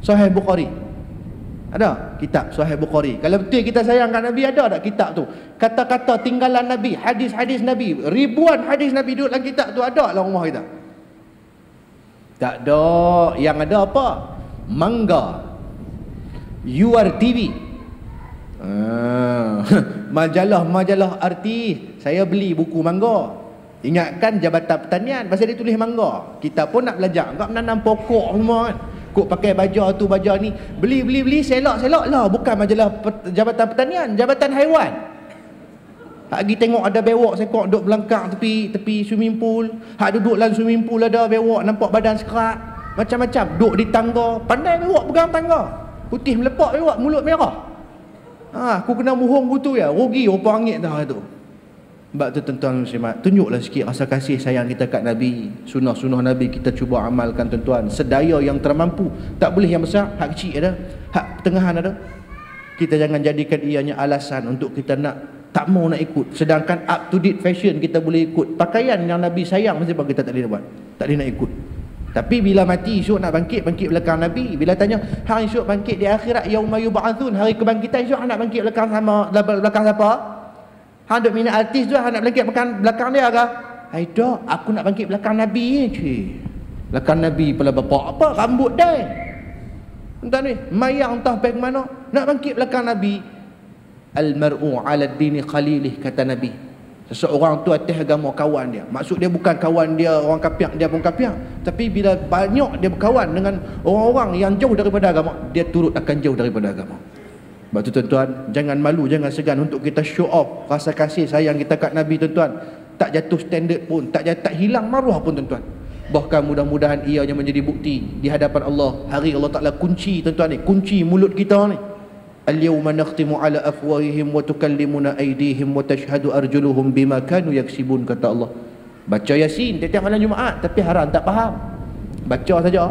Sahih Bukhari ada kitab Sahih Bukhari. Kalau betul kita sayangkan Nabi ada tak kitab tu? Kata-kata tinggalan Nabi, hadis-hadis Nabi, ribuan hadis Nabi duduk dalam kitab tu ada dalam rumah kita. Tak ada. Yang ada apa? Mangga. URTV. Ah, *laughs* majalah-majalah artis. Saya beli buku mangga. Ingatkan Jabatan Pertanian pasal dia tulis mangga. Kita pun nak belajar. Enggak menanam pokok semua kan. Kok pakai baju tu baju ni Beli beli beli selok selok lah Bukan majalah Jabatan Pertanian Jabatan Haiwan Hak pergi tengok ada bewok sekok duduk belangkang tepi tepi swimming pool. Hak duduk dalam swimming pool ada bewok nampak badan sekerat. Macam-macam duduk di tangga. Pandai bewok pegang tangga. Putih melepak juga, mulut merah. Ha, aku kena muhung butu ya, rugi rupa angit dah tu. Sebab tu tuan-tuan muslimat, tunjuklah sikit rasa kasih sayang kita kat Nabi. Sunnah-sunnah Nabi kita cuba amalkan tuan-tuan. Sedaya yang termampu. Tak boleh yang besar, hak kecil ada, hak pertengahan ada. Kita jangan jadikan ianya alasan untuk kita nak tak mau nak ikut. Sedangkan up to date fashion kita boleh ikut. Pakaian yang Nabi sayang mesti kita tak boleh buat. Tak boleh nak ikut. Tapi bila mati esok nak bangkit, bangkit belakang Nabi. Bila tanya, hari esok bangkit di akhirat, yauma yub'atsun, hari kebangkitan esok nak bangkit belakang sama belakang siapa? Hang duk minat artis tu, hang nak bangkit belakang, belakang dia ke? Hai dok, aku nak bangkit belakang Nabi ni, cuy. Belakang Nabi pula bapak apa? Rambut dah. Entah ni, mayang entah baik mana, nak bangkit belakang Nabi. Al-mar'u 'ala dini khalilih kata Nabi. Seseorang tu atas agama kawan dia. Maksud dia bukan kawan dia orang kapiak, dia pun kapiak. Tapi bila banyak dia berkawan dengan orang-orang yang jauh daripada agama, dia turut akan jauh daripada agama. Sebab tu tuan-tuan, jangan malu, jangan segan untuk kita show off rasa kasih sayang kita kat Nabi tuan-tuan. Tak jatuh standard pun, tak jatuh, tak hilang maruah pun tuan-tuan. Bahkan mudah-mudahan ia yang menjadi bukti di hadapan Allah. Hari Allah Ta'ala kunci tuan-tuan ni, kunci mulut kita ni. Al-yawma nakhtimu ala afwahihim wa tukallimuna aydihim wa tashhadu arjuluhum bima kanu yaksibun kata Allah. Baca Yasin tiap-tiap malam Jumaat tapi haram tak faham. Baca saja.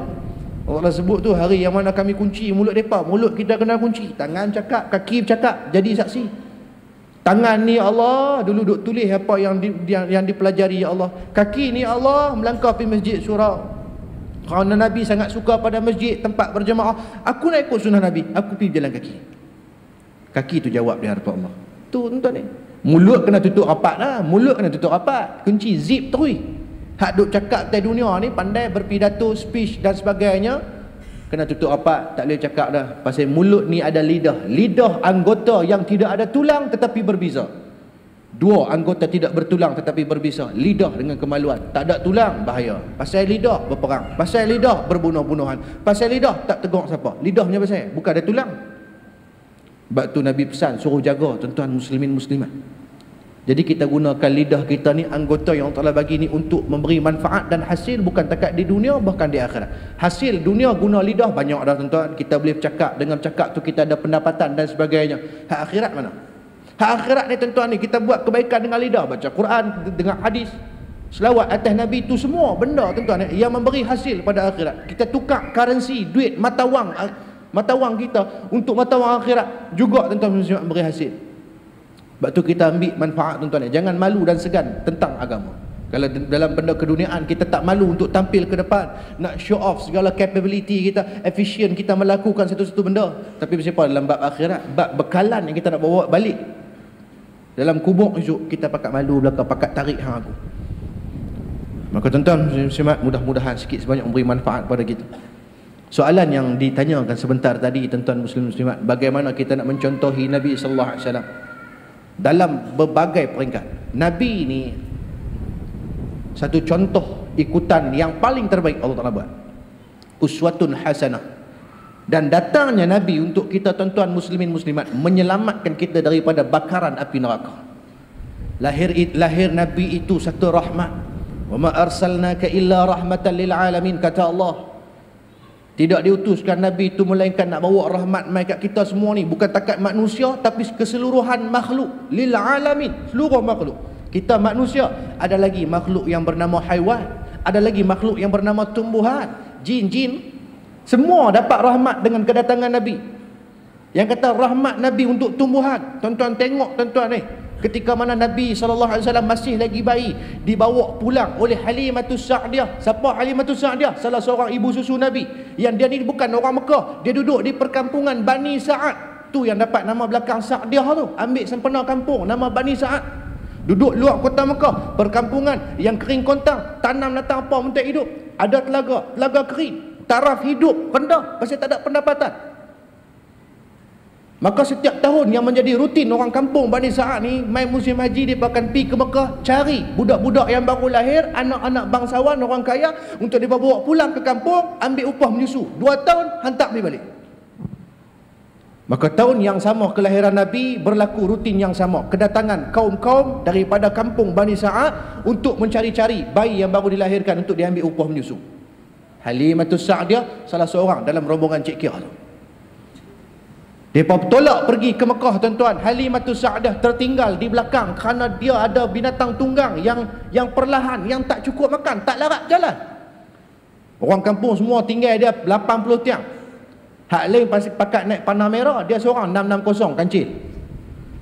Allah sebut tu hari yang mana kami kunci mulut depa mulut kita kena kunci tangan cakap kaki bercakap jadi saksi tangan ni Allah dulu duk tulis apa yang di, yang, yang dipelajari ya Allah kaki ni Allah melangkah pergi masjid surau kerana Nabi sangat suka pada masjid tempat berjemaah aku nak ikut sunnah Nabi aku pergi jalan kaki Kaki tu jawab di hadapan Allah. Tu tuan ni. Mulut kena tutup rapat lah. Mulut kena tutup rapat. Kunci zip terus. Hak duk cakap di dunia ni pandai berpidato, speech dan sebagainya. Kena tutup rapat. Tak boleh cakap dah. Pasal mulut ni ada lidah. Lidah anggota yang tidak ada tulang tetapi berbeza. Dua anggota tidak bertulang tetapi berbeza. Lidah dengan kemaluan. Tak ada tulang, bahaya. Pasal lidah berperang. Pasal lidah berbunuh-bunuhan. Pasal lidah tak tegur siapa. Lidahnya pasal. Bukan ada tulang. Sebab tu Nabi pesan suruh jaga tuan-tuan muslimin muslimat. Jadi kita gunakan lidah kita ni anggota yang Allah bagi ni untuk memberi manfaat dan hasil bukan takat di dunia bahkan di akhirat. Hasil dunia guna lidah banyak dah tuan-tuan. Kita boleh bercakap dengan cakap tu kita ada pendapatan dan sebagainya. Hak akhirat mana? Hak akhirat ni tuan-tuan ni kita buat kebaikan dengan lidah, baca Quran dengan hadis, selawat atas Nabi tu semua benda tuan-tuan yang memberi hasil pada akhirat. Kita tukar currency, duit, mata wang mata wang kita untuk mata wang akhirat juga tuan-tuan muslimat beri hasil sebab tu kita ambil manfaat tuan-tuan. Jangan malu dan segan tentang agama. Kalau dalam benda keduniaan kita tak malu untuk tampil ke depan nak show off segala capability kita efisien kita melakukan satu-satu benda. Tapi siapa dalam bab akhirat bab bekalan yang kita nak bawa balik. Dalam kubur esok kita pakat malu belakang pakat tarik hang aku. Maka tuan-tuan mudah-mudahan sikit sebanyak memberi manfaat pada kita. Soalan yang ditanyakan sebentar tadi tuan-tuan muslim muslimat bagaimana kita nak mencontohi Nabi sallallahu alaihi wasallam dalam berbagai peringkat. Nabi ini satu contoh ikutan yang paling terbaik Allah Taala buat. Uswatun hasanah. Dan datangnya Nabi untuk kita tuan-tuan muslimin muslimat menyelamatkan kita daripada bakaran api neraka. Lahir lahir Nabi itu satu rahmat. Wa ma arsalnaka illa rahmatan lil alamin kata Allah. Tidak diutuskan Nabi itu melainkan nak bawa rahmat mai kat kita semua ni. Bukan takat manusia tapi keseluruhan makhluk. Lil alamin. Seluruh makhluk. Kita manusia. Ada lagi makhluk yang bernama haiwan. Ada lagi makhluk yang bernama tumbuhan. Jin-jin. Semua dapat rahmat dengan kedatangan Nabi. Yang kata rahmat Nabi untuk tumbuhan. Tuan-tuan tengok tuan-tuan ni. Ketika mana Nabi SAW masih lagi bayi Dibawa pulang oleh Halimatus Sa'diyah. Siapa Halimatus Sa'diyah? Salah seorang ibu susu Nabi. Yang dia ni bukan orang Mekah. Dia duduk di perkampungan Bani Sa'ad. Tu yang dapat nama belakang Sa'diyah tu. Ambil sempena kampung Nama Bani Sa'ad. Duduk luar kota Mekah Perkampungan yang kering kontang Tanam datang apa untuk hidup. Ada telaga Telaga kering. Taraf hidup rendah Pasal tak ada pendapatan Maka setiap tahun yang menjadi rutin orang kampung Bani Sa'ad ni Main musim haji dia akan pergi ke Mekah Cari budak-budak yang baru lahir Anak-anak bangsawan orang kaya Untuk dia bawa pulang ke kampung Ambil upah menyusu. Dua tahun hantar pergi balik. Maka tahun yang sama kelahiran Nabi Berlaku rutin yang sama. Kedatangan kaum-kaum daripada kampung Bani Sa'ad Untuk mencari-cari bayi yang baru dilahirkan Untuk diambil upah menyusu. Halimatus Sa'adiyah Salah seorang dalam rombongan Cik Kira tu Mereka tolak pergi ke Mekah tuan-tuan. Halimatus Sa'adah tertinggal di belakang kerana dia ada binatang tunggang yang yang perlahan, yang tak cukup makan, tak larat jalan. Orang kampung semua tinggal dia 80 tiang. Hak lain pasal pakat naik panah merah, dia seorang 660 kancil.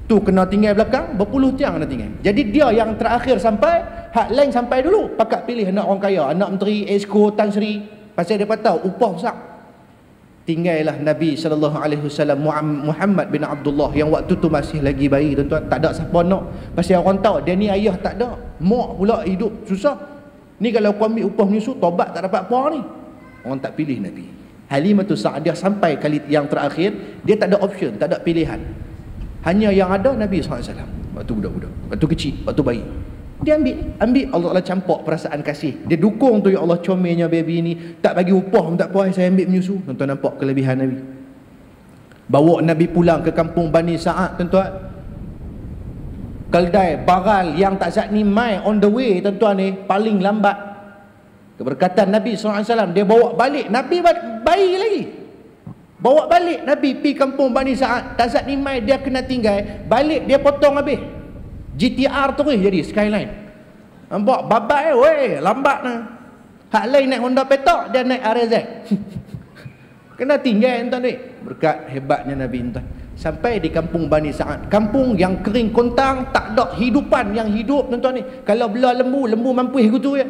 Tu kena tinggal belakang, berpuluh tiang kena tinggal. Jadi dia yang terakhir sampai, hak lain sampai dulu. Pakat pilih anak orang kaya, anak menteri, esko, tan sri. Pasal dia tahu upah besar tinggallah Nabi sallallahu alaihi wasallam Muhammad bin Abdullah yang waktu tu masih lagi bayi tuan-tuan. Tak ada siapa nak. Pasal orang tahu dia ni ayah tak ada. Mak pula hidup susah. Ni kalau kau ambil upah menyusu tobat tak dapat apa ni. Orang tak pilih Nabi. Halimatus Sa'diyah sampai kali yang terakhir dia tak ada option tak ada pilihan. Hanya yang ada Nabi SAW waktu budak-budak waktu kecil waktu bayi dia ambil ambil Allah Allah campak perasaan kasih. Dia dukung tu ya Allah comelnya baby ni. Tak bagi upah pun tak puas saya ambil menyusu. Tuan-tuan nampak kelebihan Nabi? Bawa Nabi pulang ke kampung Bani Sa'ad tuan-tuan. Keldai baral yang tak saat ni mai on the way tuan-tuan ni paling lambat. Keberkatan Nabi SAW dia bawa balik. Nabi bayi lagi. Bawa balik Nabi pi kampung Bani Sa'ad. Tak saat ni mai dia kena tinggal. Balik dia potong habis GTR terus jadi Skyline. Nampak babat eh weh lambat nah hak lain naik Honda Petok dia naik RZ *laughs* kena tinggal tuan ni berkat hebatnya Nabi tuan. Sampai di kampung Bani Sa'ad. Kampung yang kering kontang tak ada hidupan yang hidup tuan-tuan ni. Kalau belah lembu lembu mampu gitu ya.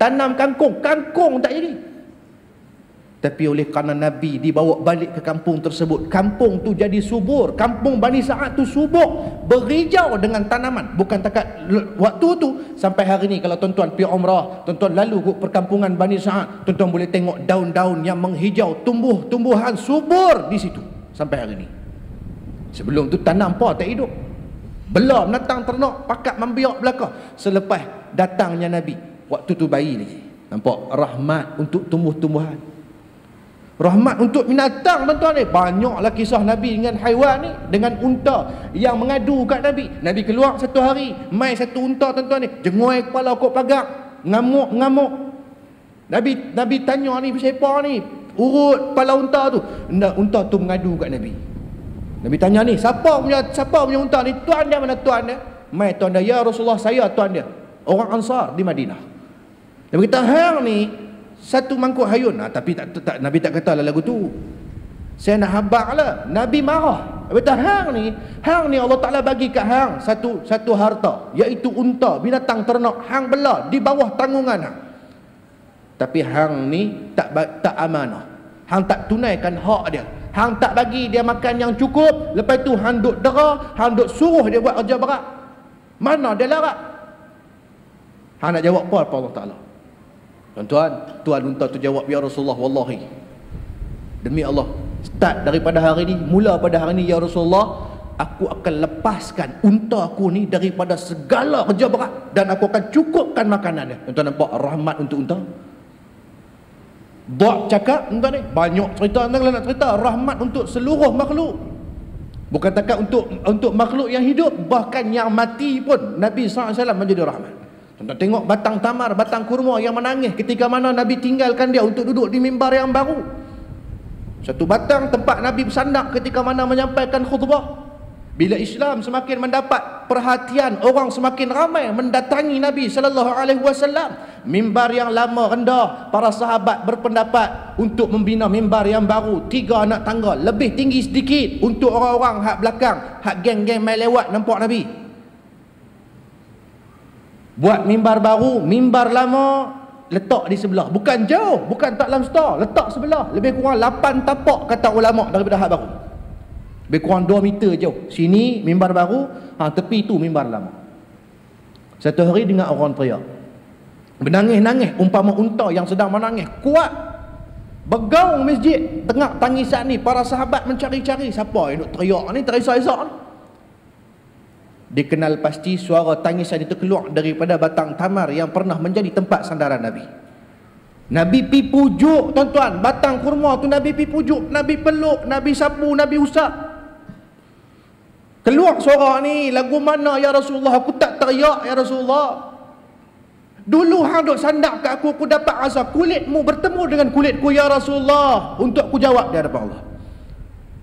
Tanam kangkung kangkung tak jadi tapi oleh kerana Nabi dibawa balik ke kampung tersebut Kampung tu jadi subur Kampung Bani Sa'ad tu subur Berijau dengan tanaman. Bukan takat waktu tu Sampai hari ni kalau tuan-tuan pergi umrah Tuan-tuan lalu ke perkampungan Bani Sa'ad Tuan-tuan boleh tengok daun-daun yang menghijau Tumbuh-tumbuhan subur di situ Sampai hari ni. Sebelum tu tanam apa tak hidup. Belum datang ternak Pakat membiak belakang. Selepas datangnya Nabi Waktu tu bayi lagi. Nampak rahmat untuk tumbuh-tumbuhan Rahmat untuk binatang tuan-tuan ni. Banyaklah kisah Nabi dengan haiwan ni. Dengan unta yang mengadu kat Nabi. Nabi keluar satu hari. Mai satu unta tuan-tuan ni. Jenguai kepala kok pagak. Ngamuk-ngamuk. Nabi Nabi tanya ni siapa ni? Urut kepala unta tu. Unta tu mengadu kat Nabi. Nabi tanya ni. Siapa punya siapa punya unta ni? Tuan dia mana tuan dia? Mai tuan dia. Ya Rasulullah saya tuan dia. Orang Ansar di Madinah. Nabi kata hang ni satu mangkuk hayun. Ha, tapi tak, tak, Nabi tak kata lah lagu tu. Saya nak habak lah. Nabi marah. Nabi kata hang ni hang ni Allah Ta'ala bagi kat hang satu satu harta iaitu unta binatang ternak. Hang bela di bawah tanggungan hang tapi hang ni tak tak amanah. Hang tak tunaikan hak dia. Hang tak bagi dia makan yang cukup. Lepas tu hang duk dera hang duk suruh dia buat kerja berat. Mana dia larat? Hang nak jawab apa apa Allah Ta'ala Tuan-tuan, tuan unta tu jawab ya Rasulullah wallahi. Demi Allah, start daripada hari ini, mula pada hari ini ya Rasulullah, aku akan lepaskan unta aku ni daripada segala kerja berat dan aku akan cukupkan makanan dia. Tuan-tuan nampak rahmat untuk unta? Buat cakap tuan ni, banyak cerita tuan nak cerita rahmat untuk seluruh makhluk. Bukan takat untuk untuk makhluk yang hidup, bahkan yang mati pun Nabi SAW menjadi rahmat. Tuan tengok batang tamar, batang kurma yang menangis ketika mana Nabi tinggalkan dia untuk duduk di mimbar yang baru. Satu batang tempat Nabi bersandar ketika mana menyampaikan khutbah. Bila Islam semakin mendapat perhatian, orang semakin ramai mendatangi Nabi sallallahu alaihi wasallam. Mimbar yang lama rendah, para sahabat berpendapat untuk membina mimbar yang baru, tiga anak tangga, lebih tinggi sedikit untuk orang-orang hak belakang, hak geng-geng mai lewat nampak Nabi. Buat mimbar baru, mimbar lama letak di sebelah. Bukan jauh, bukan tak dalam store, letak sebelah. Lebih kurang 8 tapak kata ulama daripada hak baru. Lebih kurang 2 meter jauh. Sini mimbar baru, ha tepi tu mimbar lama. Satu hari dengar orang teriak. Menangis-nangis umpama unta yang sedang menangis. Kuat. Begaung masjid tengah tangisan ni para sahabat mencari-cari siapa yang nak teriak ni terisak-isak ni dikenal pasti suara tangisan itu keluar daripada batang tamar yang pernah menjadi tempat sandaran Nabi. Nabi pi pujuk tuan-tuan, batang kurma tu Nabi pi pujuk, Nabi peluk, Nabi sapu, Nabi usap. Keluar suara ni, lagu mana ya Rasulullah? Aku tak teriak ya Rasulullah. Dulu hang duk sandak kat aku, aku dapat rasa kulitmu bertemu dengan kulitku ya Rasulullah. Untuk aku jawab di hadapan Allah.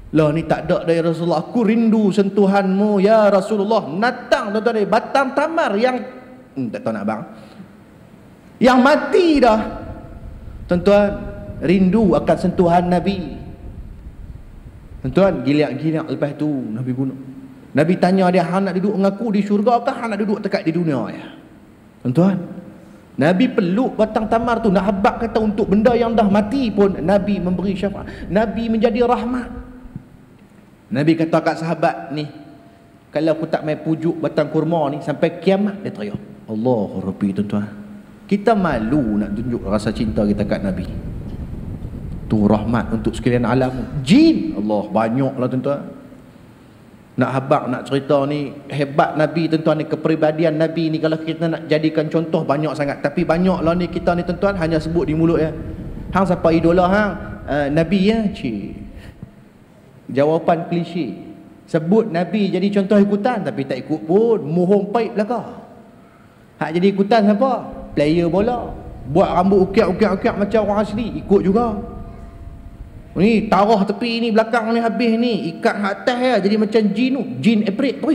Lah ni tak ada dari Rasulullah. Aku rindu sentuhanmu ya Rasulullah. Natang tuan-tuan ni batang tamar yang hmm, tak tahu nak bang. Yang mati dah. Tuan-tuan, rindu akan sentuhan Nabi. Tuan-tuan, giliak-giliak lepas tu Nabi bunuh. Nabi tanya dia, "Hang nak duduk dengan aku di syurga ke hang nak duduk dekat di dunia ya?" Tuan-tuan, Nabi peluk batang tamar tu nak habak kata untuk benda yang dah mati pun Nabi memberi syafaat. Nabi menjadi rahmat. Nabi kata kat sahabat ni kalau aku tak main pujuk batang kurma ni sampai kiamat dia teriak. Allah Rabbi tuan-tuan. Kita malu nak tunjuk rasa cinta kita kat Nabi. Tu rahmat untuk sekalian alam. Jin Allah banyaklah tuan-tuan. Nak habak nak cerita ni hebat Nabi tuan-tuan ni. Kepribadian Nabi ni kalau kita nak jadikan contoh banyak sangat. Tapi banyaklah ni kita ni tuan-tuan hanya sebut di mulut ya. Hang siapa idola hang? Uh, Nabi ya cik Jawapan klise. Sebut Nabi jadi contoh ikutan tapi tak ikut pun. Mohong paip belakang. Hak jadi ikutan siapa? Player bola. Buat rambut ukiak-ukiak-ukiak macam orang asli. Ikut juga. Ni taruh tepi ni belakang ni habis ni. Ikat hak atas ya. Jadi macam jin tu. Jin aprik tu.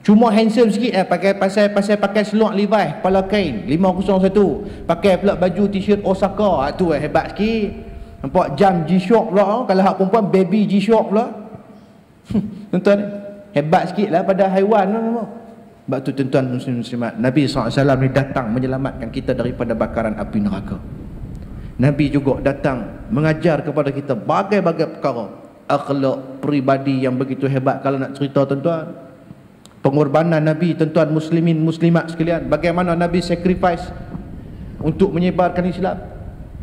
Cuma handsome sikit eh. Pakai pasal pasal pakai seluar Levi. Kepala kain. 501. Pakai pula baju t-shirt Osaka. Tu eh, hebat sikit. Nampak jam G-Shock pula Kalau hak perempuan baby G-Shock pula. Tuan-tuan Hebat sikit lah pada haiwan lah Sebab tu tuan-tuan muslim-muslimat Nabi SAW ni datang menyelamatkan kita daripada bakaran api neraka. Nabi juga datang mengajar kepada kita bagai-bagai perkara. Akhlak peribadi yang begitu hebat Kalau nak cerita tuan-tuan. Pengorbanan Nabi tuan-tuan muslimin muslimat sekalian. Bagaimana Nabi sacrifice Untuk menyebarkan Islam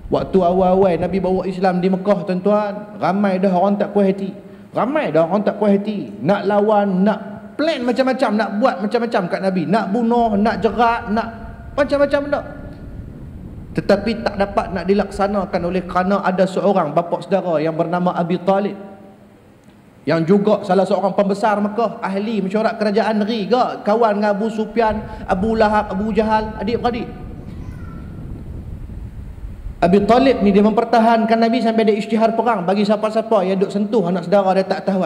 Waktu awal-awal Nabi bawa Islam di Mekah tuan-tuan Ramai dah orang tak puas hati. Ramai dah orang tak puas hati. Nak lawan, nak plan macam-macam Nak buat macam-macam kat Nabi. Nak bunuh, nak jerat, nak macam-macam tak Tetapi tak dapat nak dilaksanakan oleh Kerana ada seorang bapa saudara yang bernama Abi Talib. Yang juga salah seorang pembesar Mekah ahli mesyuarat kerajaan negeri ke kawan dengan Abu Sufyan Abu Lahab Abu Jahal adik-beradik Abi Talib ni dia mempertahankan Nabi sampai dia isytihar perang bagi siapa-siapa yang duk sentuh anak saudara dia tak tahu.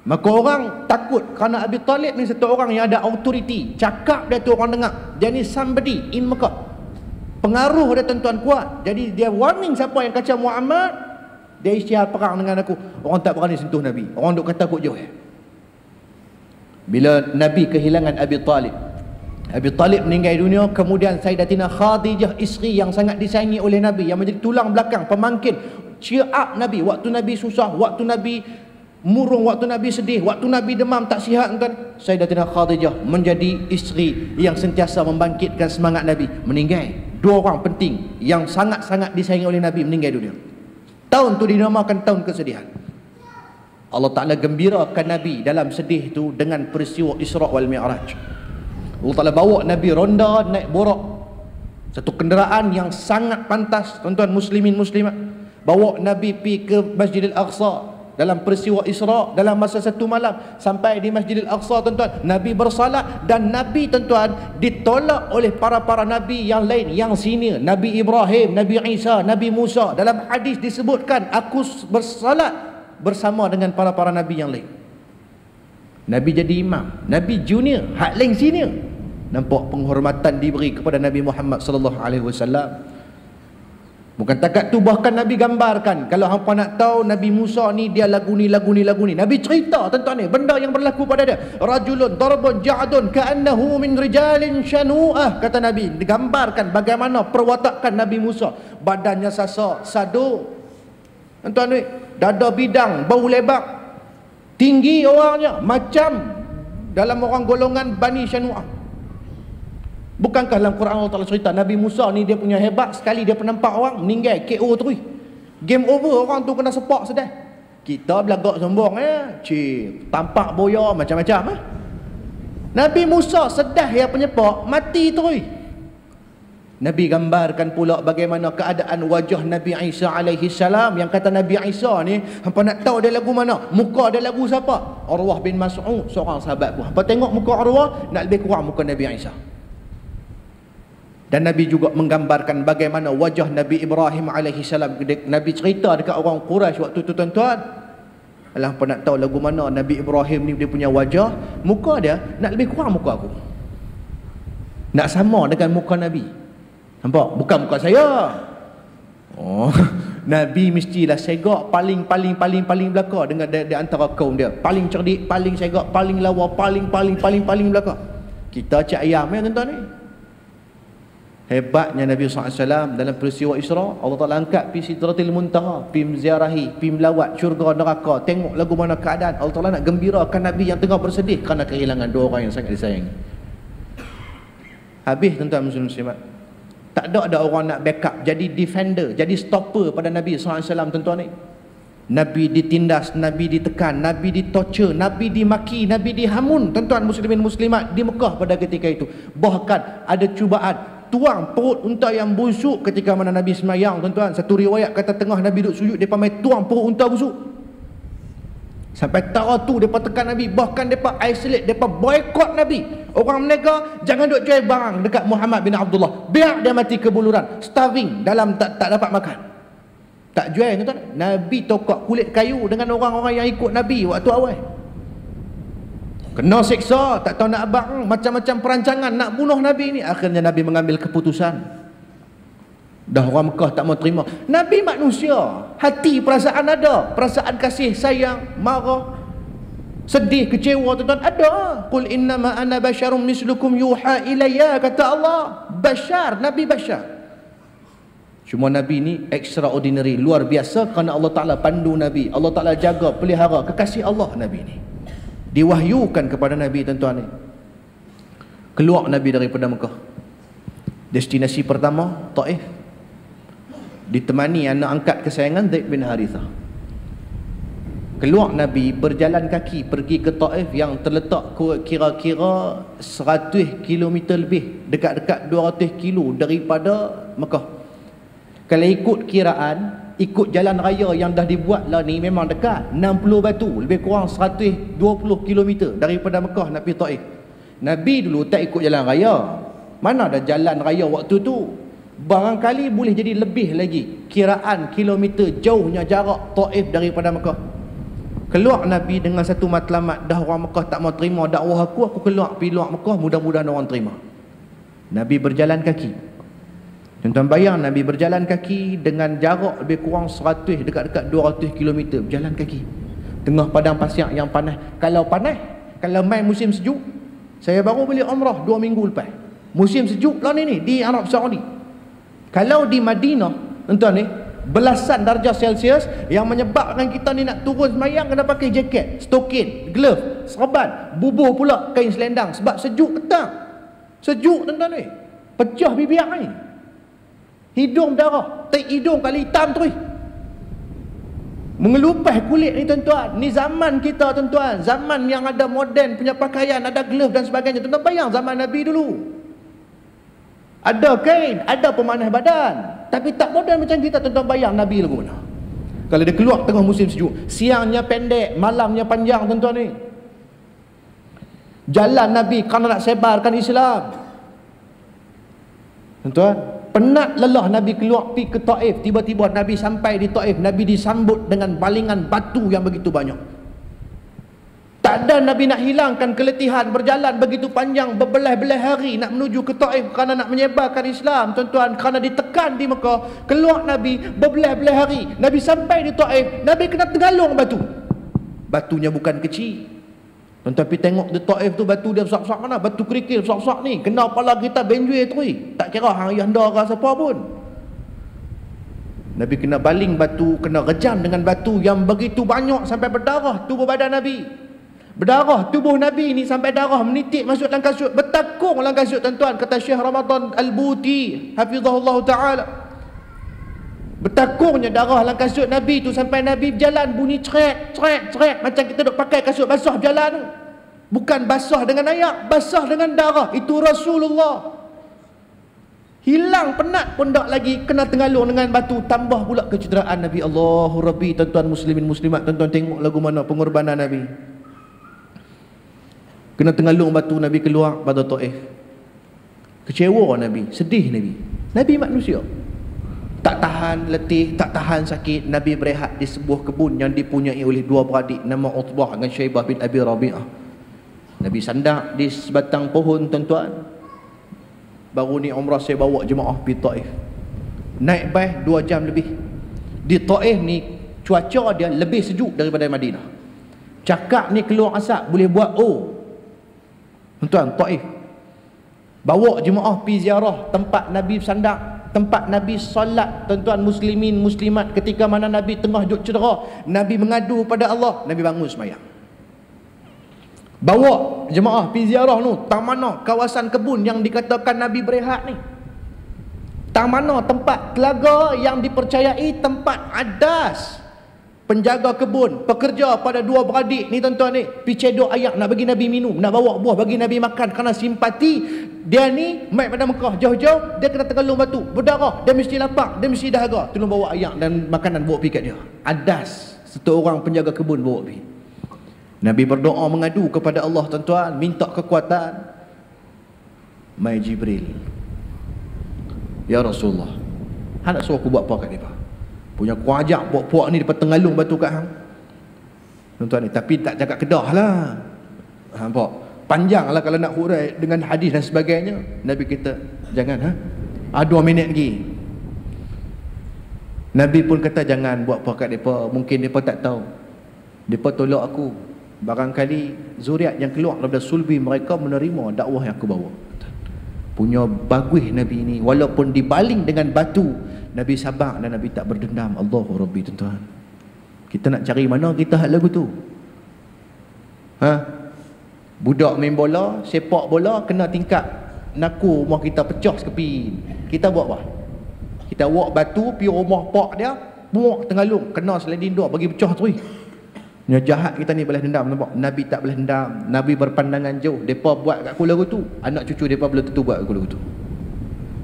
Maka orang takut kerana Abi Talib ni satu orang yang ada autoriti. Cakap dia tu orang dengar. Dia ni somebody in Mekah. Pengaruh dia tuan-tuan kuat. Jadi dia warning siapa yang kacau Muhammad. Dia isytihar perang dengan aku. Orang tak berani sentuh Nabi. Orang duk kata takut jauh. Bila Nabi kehilangan Abi Talib. Abi Talib meninggal dunia kemudian Sayyidatina Khadijah isteri yang sangat disayangi oleh Nabi yang menjadi tulang belakang pemangkin cheer up Nabi. Waktu Nabi susah waktu Nabi murung waktu Nabi sedih waktu Nabi demam tak sihat kan Sayyidatina Khadijah menjadi isteri yang sentiasa membangkitkan semangat Nabi. Meninggal. Dua orang penting yang sangat-sangat disayangi oleh Nabi meninggal dunia. Tahun tu dinamakan tahun kesedihan. Allah Ta'ala gembirakan Nabi dalam sedih tu dengan peristiwa Isra' wal Mi'raj Allah Ta'ala bawa Nabi ronda naik borak satu kenderaan yang sangat pantas tuan-tuan muslimin muslimat. Bawa Nabi pi ke Masjidil Aqsa dalam peristiwa Isra dalam masa satu malam. Sampai di Masjidil Aqsa tuan-tuan Nabi bersalat dan Nabi tuan-tuan ditolak oleh para-para Nabi yang lain. Yang senior Nabi Ibrahim, Nabi Isa, Nabi Musa. Dalam hadis disebutkan aku bersalat bersama dengan para-para Nabi yang lain. Nabi jadi imam Nabi junior, hak lain senior nampak penghormatan diberi kepada Nabi Muhammad sallallahu alaihi wasallam. Bukan takat tu bahkan Nabi gambarkan kalau hangpa nak tahu Nabi Musa ni dia lagu ni lagu ni lagu ni Nabi cerita tentang ni benda yang berlaku pada dia. Rajulun darbun ja'dun ka'annahu min rijalin shanu'ah kata Nabi. Digambarkan bagaimana perwatakan Nabi Musa. Badannya sasa sadu tuan ni dada bidang bau lebak. Tinggi orangnya macam dalam orang golongan Bani Shanu'ah Bukankah dalam Quran Allah Ta'ala cerita Nabi Musa ni dia punya hebat sekali dia penampak orang meninggal KO terus. Game over orang tu kena sepak sedih. Kita belagak sombong ya. Cik, tampak boya macam-macam eh. Nabi Musa sedah ya penyepak mati terus. Nabi gambarkan pula bagaimana keadaan wajah Nabi Isa alaihi salam yang kata Nabi Isa ni hampa nak tahu dia lagu mana muka dia lagu siapa Arwah bin Mas'ud seorang sahabat pun hampa tengok muka Arwah nak lebih kurang muka Nabi Isa dan Nabi juga menggambarkan bagaimana wajah Nabi Ibrahim alaihi salam Nabi cerita dekat orang Quraisy waktu tu tuan-tuan Alah apa nak tahu lagu mana Nabi Ibrahim ni dia punya wajah Muka dia nak lebih kurang muka aku Nak sama dengan muka Nabi Nampak? Bukan muka saya Oh, *laughs* Nabi mestilah segak paling paling paling paling belaka dengan di, di antara kaum dia. Paling cerdik, paling segak, paling lawa, paling paling paling paling belaka. Kita cak ayam ya tuan-tuan ni. Hebatnya Nabi SAW dalam peristiwa Isra Allah Ta'ala angkat pergi Sidratil Muntaha Pergi ziarahi, pergi melawat syurga neraka. Tengok lagu mana keadaan. Allah Ta'ala nak gembirakan Nabi yang tengah bersedih Kerana kehilangan dua orang yang sangat disayangi. Habis tuan-tuan muslim-muslimat Tak ada ada orang nak backup Jadi defender, jadi stopper pada Nabi SAW tuan-tuan ni. Nabi ditindas, Nabi ditekan, Nabi ditorture, Nabi dimaki, Nabi dihamun Tuan-tuan muslimin muslimat di Mekah pada ketika itu. Bahkan ada cubaan tuang perut unta yang busuk ketika mana Nabi semayang tuan-tuan. Satu riwayat kata tengah Nabi duduk sujud mereka main tuang perut unta busuk. Sampai tara tu mereka tekan Nabi bahkan mereka isolate mereka boykot Nabi. Orang mereka jangan duduk jual barang dekat Muhammad bin Abdullah. Biar dia mati kebuluran. Starving dalam tak tak dapat makan. Tak jual tuan-tuan. Nabi tokak kulit kayu dengan orang-orang yang ikut Nabi waktu awal Kena siksa, tak tahu nak abang, macam-macam perancangan nak bunuh Nabi ni. Akhirnya Nabi mengambil keputusan. Dah orang Mekah tak mau terima. Nabi manusia, hati perasaan ada, perasaan kasih, sayang, marah, sedih, kecewa tuan-tuan ada. Qul innama ana basyarum mislukum yuha ilayya kata Allah. Bashar, Nabi bashar. Cuma Nabi ni extraordinary, luar biasa kerana Allah Taala pandu Nabi. Allah Taala jaga, pelihara kekasih Allah Nabi ni diwahyukan kepada Nabi tuan-tuan. Ni keluar Nabi daripada Mekah. Destinasi pertama Taif. Ditemani anak angkat kesayangan Zaid bin Harithah. Keluar Nabi berjalan kaki pergi ke Taif yang terletak kira-kira 100 km lebih dekat-dekat 200 km daripada Mekah. Kalau ikut kiraan ikut jalan raya yang dah dibuat lah ni memang dekat. 60 batu lebih kurang 120 km daripada Mekah nak pergi Taif. Nabi dulu tak ikut jalan raya. Mana ada jalan raya waktu tu? Barangkali boleh jadi lebih lagi kiraan kilometer jauhnya jarak Taif daripada Mekah. Keluar Nabi dengan satu matlamat dah orang Mekah tak mau terima dakwah aku aku keluar pergi luar Mekah mudah-mudahan orang terima. Nabi berjalan kaki Tuan-tuan bayang Nabi berjalan kaki dengan jarak lebih kurang 100 dekat-dekat 200 km berjalan kaki. Tengah padang pasir yang panas. Kalau panas, kalau main musim sejuk, saya baru beli umrah 2 minggu lepas. Musim sejuk lah ni ni di Arab Saudi. Kalau di Madinah, tuan-tuan ni, belasan darjah Celsius yang menyebabkan kita ni nak turun semayang kena pakai jaket, stokin, glove, serban, bubuh pula kain selendang sebab sejuk petang. Sejuk tuan-tuan ni. Pecah bibir ni. Hidung darah, tak hidung kali hitam terus. Mengelupas kulit ni tuan-tuan. Ni zaman kita tuan-tuan. Zaman yang ada moden punya pakaian, ada glove dan sebagainya. Tuan-tuan bayang zaman Nabi dulu. Ada kain, ada pemanah badan. Tapi tak moden macam kita tuan-tuan bayang Nabi lagu mana. Kalau dia keluar tengah musim sejuk. Siangnya pendek, malamnya panjang tuan-tuan ni. Jalan Nabi kerana nak sebarkan Islam. Tuan-tuan, penat lelah Nabi keluar pergi ke Taif. Tiba-tiba Nabi sampai di Taif. Nabi disambut dengan balingan batu yang begitu banyak. Tak ada Nabi nak hilangkan keletihan berjalan begitu panjang berbelah-belah hari nak menuju ke Taif kerana nak menyebarkan Islam. Tuan-tuan kerana ditekan di Mekah keluar Nabi berbelah-belah hari. Nabi sampai di Taif Nabi kena tergalung batu. Batunya bukan kecil tapi tengok di Taif tu batu dia besar-besar mana? Batu kerikil besar-besar ni. Kena pala kita benjui tu. Tak kira hang ayah anda ke siapa pun. Nabi kena baling batu, kena rejam dengan batu yang begitu banyak sampai berdarah tubuh badan Nabi. Berdarah tubuh Nabi ni sampai darah menitik masuk dalam kasut. Bertakung dalam kasut tuan-tuan. Kata Syekh Ramadan Al-Buti. Hafizahullah Ta'ala. Bertakungnya darah dalam kasut Nabi tu sampai Nabi berjalan bunyi ceret, ceret, ceret macam kita duk pakai kasut basah berjalan tu. Bukan basah dengan air, basah dengan darah. Itu Rasulullah. Hilang penat pun tak lagi kena tengalung dengan batu tambah pula kecederaan Nabi Allahu Rabbi tuan-tuan muslimin muslimat tuan-tuan tengok lagu mana pengorbanan Nabi. Kena tengalung batu Nabi keluar pada Taif. Kecewa Nabi, sedih Nabi. Nabi manusia. Tak tahan letih, tak tahan sakit. Nabi berehat di sebuah kebun yang dipunyai oleh dua beradik. Nama Utbah dengan Syaibah bin Abi Rabi'ah. Nabi sandak di sebatang pohon tuan-tuan. Baru ni umrah saya bawa jemaah pergi Taif. Naik bas dua jam lebih. Di Taif ni cuaca dia lebih sejuk daripada Madinah. Cakap ni keluar asap boleh buat oh. Tuan-tuan Taif. Bawa jemaah pergi ziarah tempat Nabi sandak tempat Nabi solat tuan-tuan muslimin muslimat ketika mana Nabi tengah duduk cedera Nabi mengadu pada Allah Nabi bangun semayang. Bawa jemaah pergi ziarah tu tang mana kawasan kebun yang dikatakan Nabi berehat ni. Tang mana tempat telaga yang dipercayai tempat adas penjaga kebun pekerja pada dua beradik ni tuan-tuan ni cedok ayak nak bagi Nabi minum nak bawa buah bagi Nabi makan. Kerana simpati dia ni mai pada Mekah jauh-jauh dia kena tergelung batu berdarah dia mesti lapar dia mesti dahaga. Tolong bawa ayak dan makanan bawa pergi kat dia. Adas satu orang penjaga kebun bawa pergi. Nabi berdoa mengadu kepada Allah tuan-tuan minta kekuatan. Mai Jibril Ya Rasulullah Hendak suruh aku buat apa kat dia punya kuajak puak-puak ni depa tengalung batu kat hang. Tuan-tuan ni tapi tak cakap kedah lah. Ha, nampak? Panjang lah kalau nak hurai dengan hadis dan sebagainya. Nabi kita jangan ha? Ah, dua minit lagi. Nabi pun kata jangan buat apa kat mereka mungkin mereka tak tahu. Mereka tolak aku. Barangkali zuriat yang keluar daripada sulbi mereka menerima dakwah yang aku bawa. Punya bagus Nabi ini walaupun dibaling dengan batu Nabi sabar dan Nabi tak berdendam. Allahu Rabbi tuan-tuan. Kita nak cari mana kita hak lagu tu? Ha? budak main bola sepak bola kena tingkap naku rumah kita pecah sekepin kita buat apa? Kita buat batu pi rumah pak dia buak tengalung kena sliding door bagi pecah tu yang jahat kita ni boleh dendam nampak? Nabi tak boleh dendam. Nabi berpandangan jauh. Mereka buat kat aku lagu tu Anak cucu mereka belum tentu buat aku lagu tu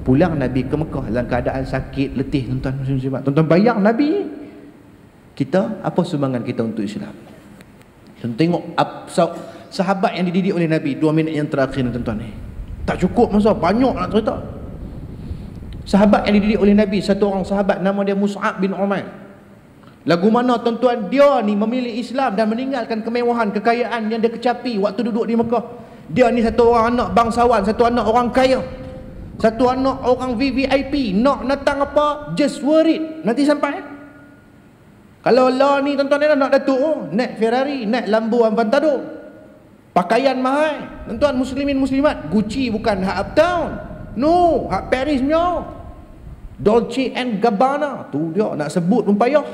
pulang Nabi ke Mekah dalam keadaan sakit, letih tuan-tuan muslimat. Tuan-tuan bayang Nabi kita apa sumbangan kita untuk Islam? Tuan tengok sahabat yang dididik oleh Nabi dua minit yang terakhir ni tuan-tuan ni. Tak cukup masa banyak nak cerita. Sahabat yang dididik oleh Nabi satu orang sahabat nama dia Mus'ab bin Umair. Lagu mana tuan-tuan dia ni memilih Islam dan meninggalkan kemewahan, kekayaan yang dia kecapi waktu duduk di Mekah. Dia ni satu orang anak bangsawan, satu anak orang kaya. Satu anak orang VVIP nak datang apa? Just worried. Nanti sampai. Kalau lah ni tuan-tuan nak datuk oh, naik Ferrari, naik Lambo Aventador. Pakaian mahal. Tuan-tuan muslimin muslimat, Gucci bukan hak uptown. No, hak Paris punya. Dolce and Gabbana. Tu dia nak sebut pun payah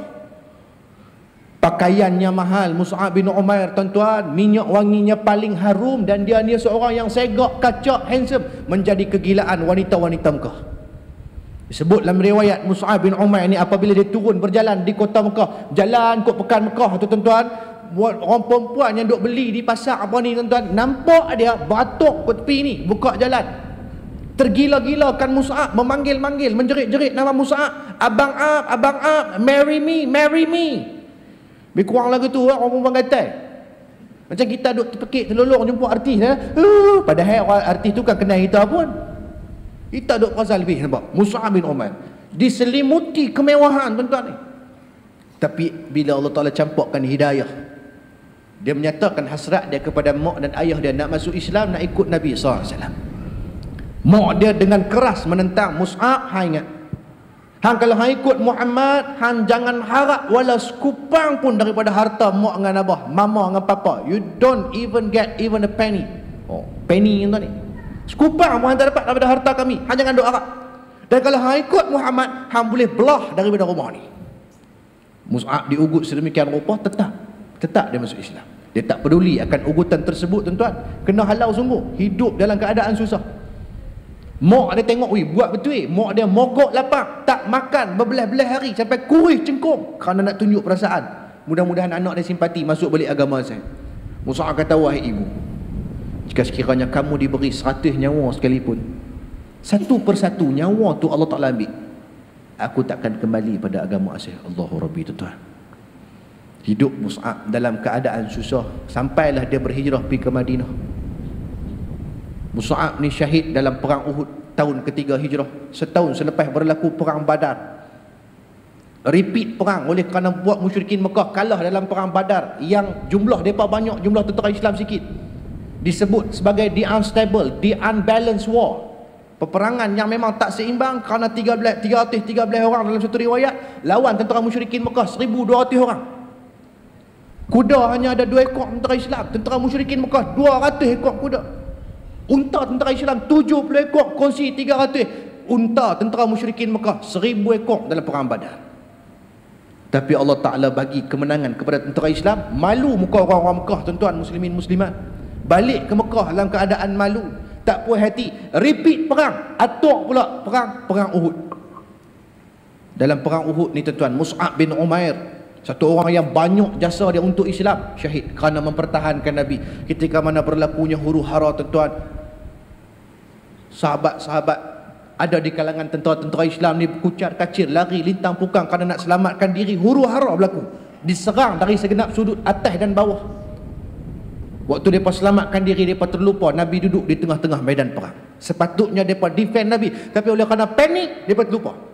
pakaiannya mahal. Mus'ab bin Umair tuan-tuan minyak wanginya paling harum dan dia ni seorang yang segak kacak handsome. Menjadi kegilaan wanita-wanita Mekah. Disebut dalam riwayat Mus'ab bin Umair ni apabila dia turun berjalan di kota Mekah. Jalan kot pekan Mekah tu tuan-tuan. Orang perempuan yang duk beli di pasar apa ni tuan-tuan. Nampak dia batuk ke tepi ni buka jalan. Tergila-gila kan Mus'ab memanggil-manggil menjerit-jerit nama Mus'ab. Abang Ab abang Ab marry me marry me lebih kurang lagu tu orang perempuan gatal. Macam kita duduk terpekik terlolong jumpa artis ya. Uh, padahal orang artis tu kan kenal kita pun. Kita duduk pasal lebih nampak. Musa bin Umar. Diselimuti kemewahan tuan-tuan ni. Tapi bila Allah Ta'ala campurkan hidayah. Dia menyatakan hasrat dia kepada mak dan ayah dia nak masuk Islam, nak ikut Nabi SAW. Mak dia dengan keras menentang Mus'ab, ha ingat. Hang kalau hang ikut Muhammad, hang jangan harap wala sekupang pun daripada harta mak dengan abah, mama dengan papa. You don't even get even a penny. Oh, penny yang tu ni. Sekupang pun hang tak dapat daripada harta kami. Hang jangan doa harap. Dan kalau hang ikut Muhammad, hang boleh belah daripada rumah ni. Mus'ab diugut sedemikian rupa tetap tetap dia masuk Islam. Dia tak peduli akan ugutan tersebut tuan-tuan. Kena halau sungguh. Hidup dalam keadaan susah. Mak dia tengok, wih, buat betul eh. Mak dia mogok lapar, tak makan berbelah-belah hari sampai kurih cengkung kerana nak tunjuk perasaan. Mudah-mudahan anak dia simpati masuk balik agama saya. Musa kata, wahai ibu, jika sekiranya kamu diberi seratus nyawa sekalipun, satu persatu nyawa tu Allah Ta'ala ambil, aku takkan kembali pada agama saya. Allahu Rabbi tuan Hidup Mus'ab dalam keadaan susah sampailah dia berhijrah pergi ke Madinah. Mus'ab ni syahid dalam perang Uhud tahun ketiga hijrah. Setahun selepas berlaku perang Badar. Repeat perang oleh kerana buat musyrikin Mekah kalah dalam perang Badar yang jumlah mereka banyak jumlah tentera Islam sikit. Disebut sebagai the unstable the unbalanced war. Peperangan yang memang tak seimbang kerana 13 313 orang dalam satu riwayat lawan tentera musyrikin Mekah 1200 orang. Kuda hanya ada 2 ekor tentera Islam. Tentera musyrikin Mekah 200 ekor kuda unta tentera Islam 70 ekor kongsi 300 unta tentera musyrikin Mekah 1000 ekor dalam perang Badar. Tapi Allah Ta'ala bagi kemenangan kepada tentera Islam malu muka orang-orang Mekah tuan-tuan muslimin muslimat. Balik ke Mekah dalam keadaan malu tak puas hati repeat perang atuk pula perang perang Uhud. Dalam perang Uhud ni tuan-tuan Mus'ab bin Umair satu orang yang banyak jasa dia untuk Islam syahid. Kerana mempertahankan Nabi. Ketika mana berlakunya huru hara tuan-tuan sahabat-sahabat ada di kalangan tentera-tentera Islam ni kucar kacir lari lintang pukang kerana nak selamatkan diri. Huru hara berlaku. Diserang dari segenap sudut atas dan bawah. Waktu mereka selamatkan diri mereka terlupa Nabi duduk di tengah-tengah medan perang. Sepatutnya mereka defend Nabi. Tapi oleh kerana panik mereka terlupa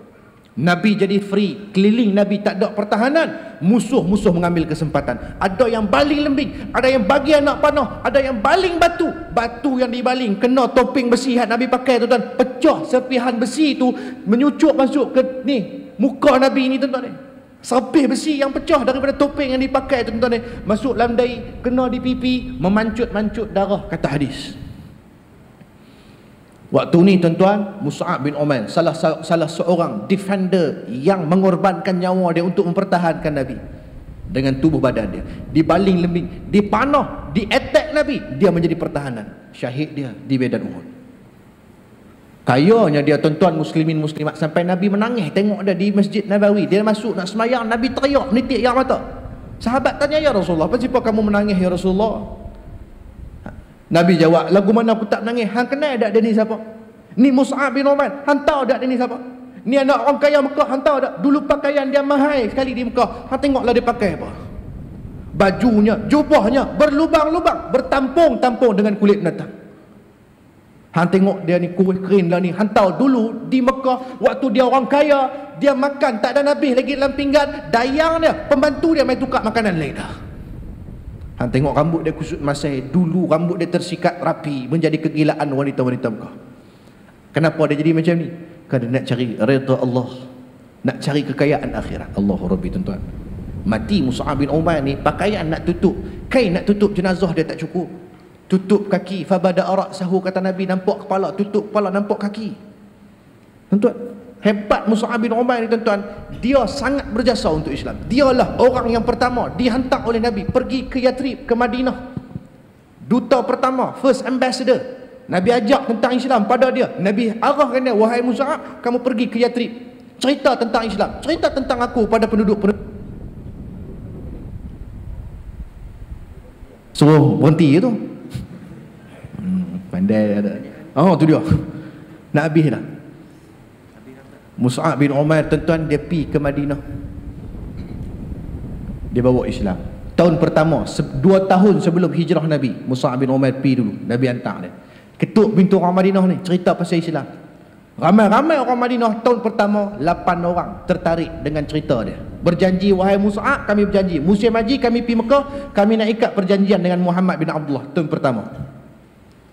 Nabi jadi free. Keliling Nabi tak ada pertahanan. Musuh-musuh mengambil kesempatan. Ada yang baling lembing ada yang bagi anak panah ada yang baling batu. Batu yang dibaling kena topeng besi yang Nabi pakai tu tuan pecah serpihan besi tu menyucuk masuk ke ni muka Nabi ni tuan-tuan ni. Serpih besi yang pecah daripada topeng yang dipakai tuan-tuan ni. Masuk dalam dahi kena di pipi memancut-mancut darah kata hadis Waktu ni tuan-tuan, Mus'ab bin Umair salah salah seorang defender yang mengorbankan nyawa dia untuk mempertahankan Nabi dengan tubuh badan dia. Dibaling lembing, dipanah, di-attack Nabi, dia menjadi pertahanan. Syahid dia di medan Uhud. Kayanya dia tuan-tuan muslimin muslimat sampai Nabi menangis tengok dia di Masjid Nabawi. Dia masuk nak semayang, Nabi teriak menitik yang mata. Sahabat tanya ya Rasulullah, kenapa kamu menangis ya Rasulullah? Nabi jawab, lagu mana aku tak menangis? Hang kenal tak dia ni siapa? Ni Mus'ab bin Umair. Hang tahu tak dia ni siapa? Ni anak orang kaya Mekah, hang tahu tak? Dulu pakaian dia mahal sekali di Mekah. Hang tengoklah dia pakai apa? Bajunya, jubahnya berlubang-lubang, bertampung-tampung dengan kulit binatang. Hang tengok dia ni kuih kering lah ni. Hang tahu dulu di Mekah waktu dia orang kaya, dia makan tak ada nabi lagi dalam pinggan, dayang dia, pembantu dia main tukar makanan lain dah. Han tengok rambut dia kusut masai. Dulu rambut dia tersikat rapi. Menjadi kegilaan wanita-wanita Mekah. Kenapa dia jadi macam ni? Kerana nak cari reda Allah. Nak cari kekayaan akhirat. Allah Rabbi tuan-tuan. Mati Musa'ab bin Umar ni. Pakaian nak tutup. Kain nak tutup jenazah dia tak cukup. Tutup kaki. Fabada arak sahu kata Nabi. Nampak kepala. Tutup kepala. Nampak kaki. Tuan-tuan. Hebat Mus'ab bin Umar ni tuan-tuan. Dia sangat berjasa untuk Islam. Dialah orang yang pertama dihantar oleh Nabi Pergi ke Yatrib, ke Madinah. Duta pertama, first ambassador. Nabi ajak tentang Islam pada dia. Nabi arahkan dia, wahai Mus'ab Kamu pergi ke Yatrib Cerita tentang Islam. Cerita tentang aku pada penduduk-penduduk. Suruh berhenti je tu. Hmm, Pandai ada. Oh tu dia. Nak habis dah Mus'ab bin Umar tuan-tuan dia pi ke Madinah. Dia bawa Islam. Tahun pertama dua tahun sebelum hijrah Nabi Mus'ab bin Umar pi dulu. Nabi hantar dia. Ketuk pintu orang Madinah ni cerita pasal Islam. Ramai-ramai orang Madinah tahun pertama lapan orang tertarik dengan cerita dia. Berjanji wahai Mus'ab kami berjanji. Musim haji kami pi Mekah kami nak ikat perjanjian dengan Muhammad bin Abdullah. Tahun pertama.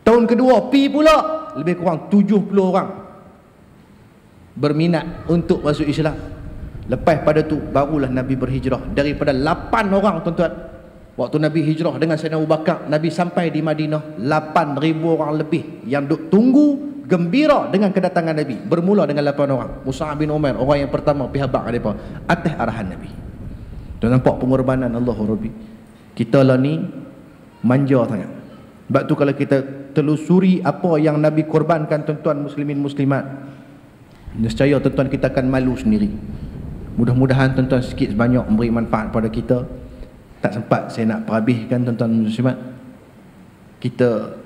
Tahun kedua pi pula. Lebih kurang 70 orang berminat untuk masuk Islam. Lepas pada tu barulah Nabi berhijrah daripada 8 orang tuan-tuan. Waktu Nabi hijrah dengan Sayyidina Abu Bakar, Nabi sampai di Madinah 8000 orang lebih yang duk tunggu gembira dengan kedatangan Nabi. Bermula dengan 8 orang. Musa bin Umar orang yang pertama pihak bak depa atas arahan Nabi. Tuan nampak pengorbanan Allah Rabbi. Kita lah ni manja sangat. Sebab tu kalau kita telusuri apa yang Nabi korbankan tuan-tuan muslimin muslimat Nescaya tuan-tuan kita akan malu sendiri. Mudah-mudahan tuan-tuan sikit sebanyak memberi manfaat pada kita. Tak sempat saya nak perhabiskan tuan-tuan muslimat Kita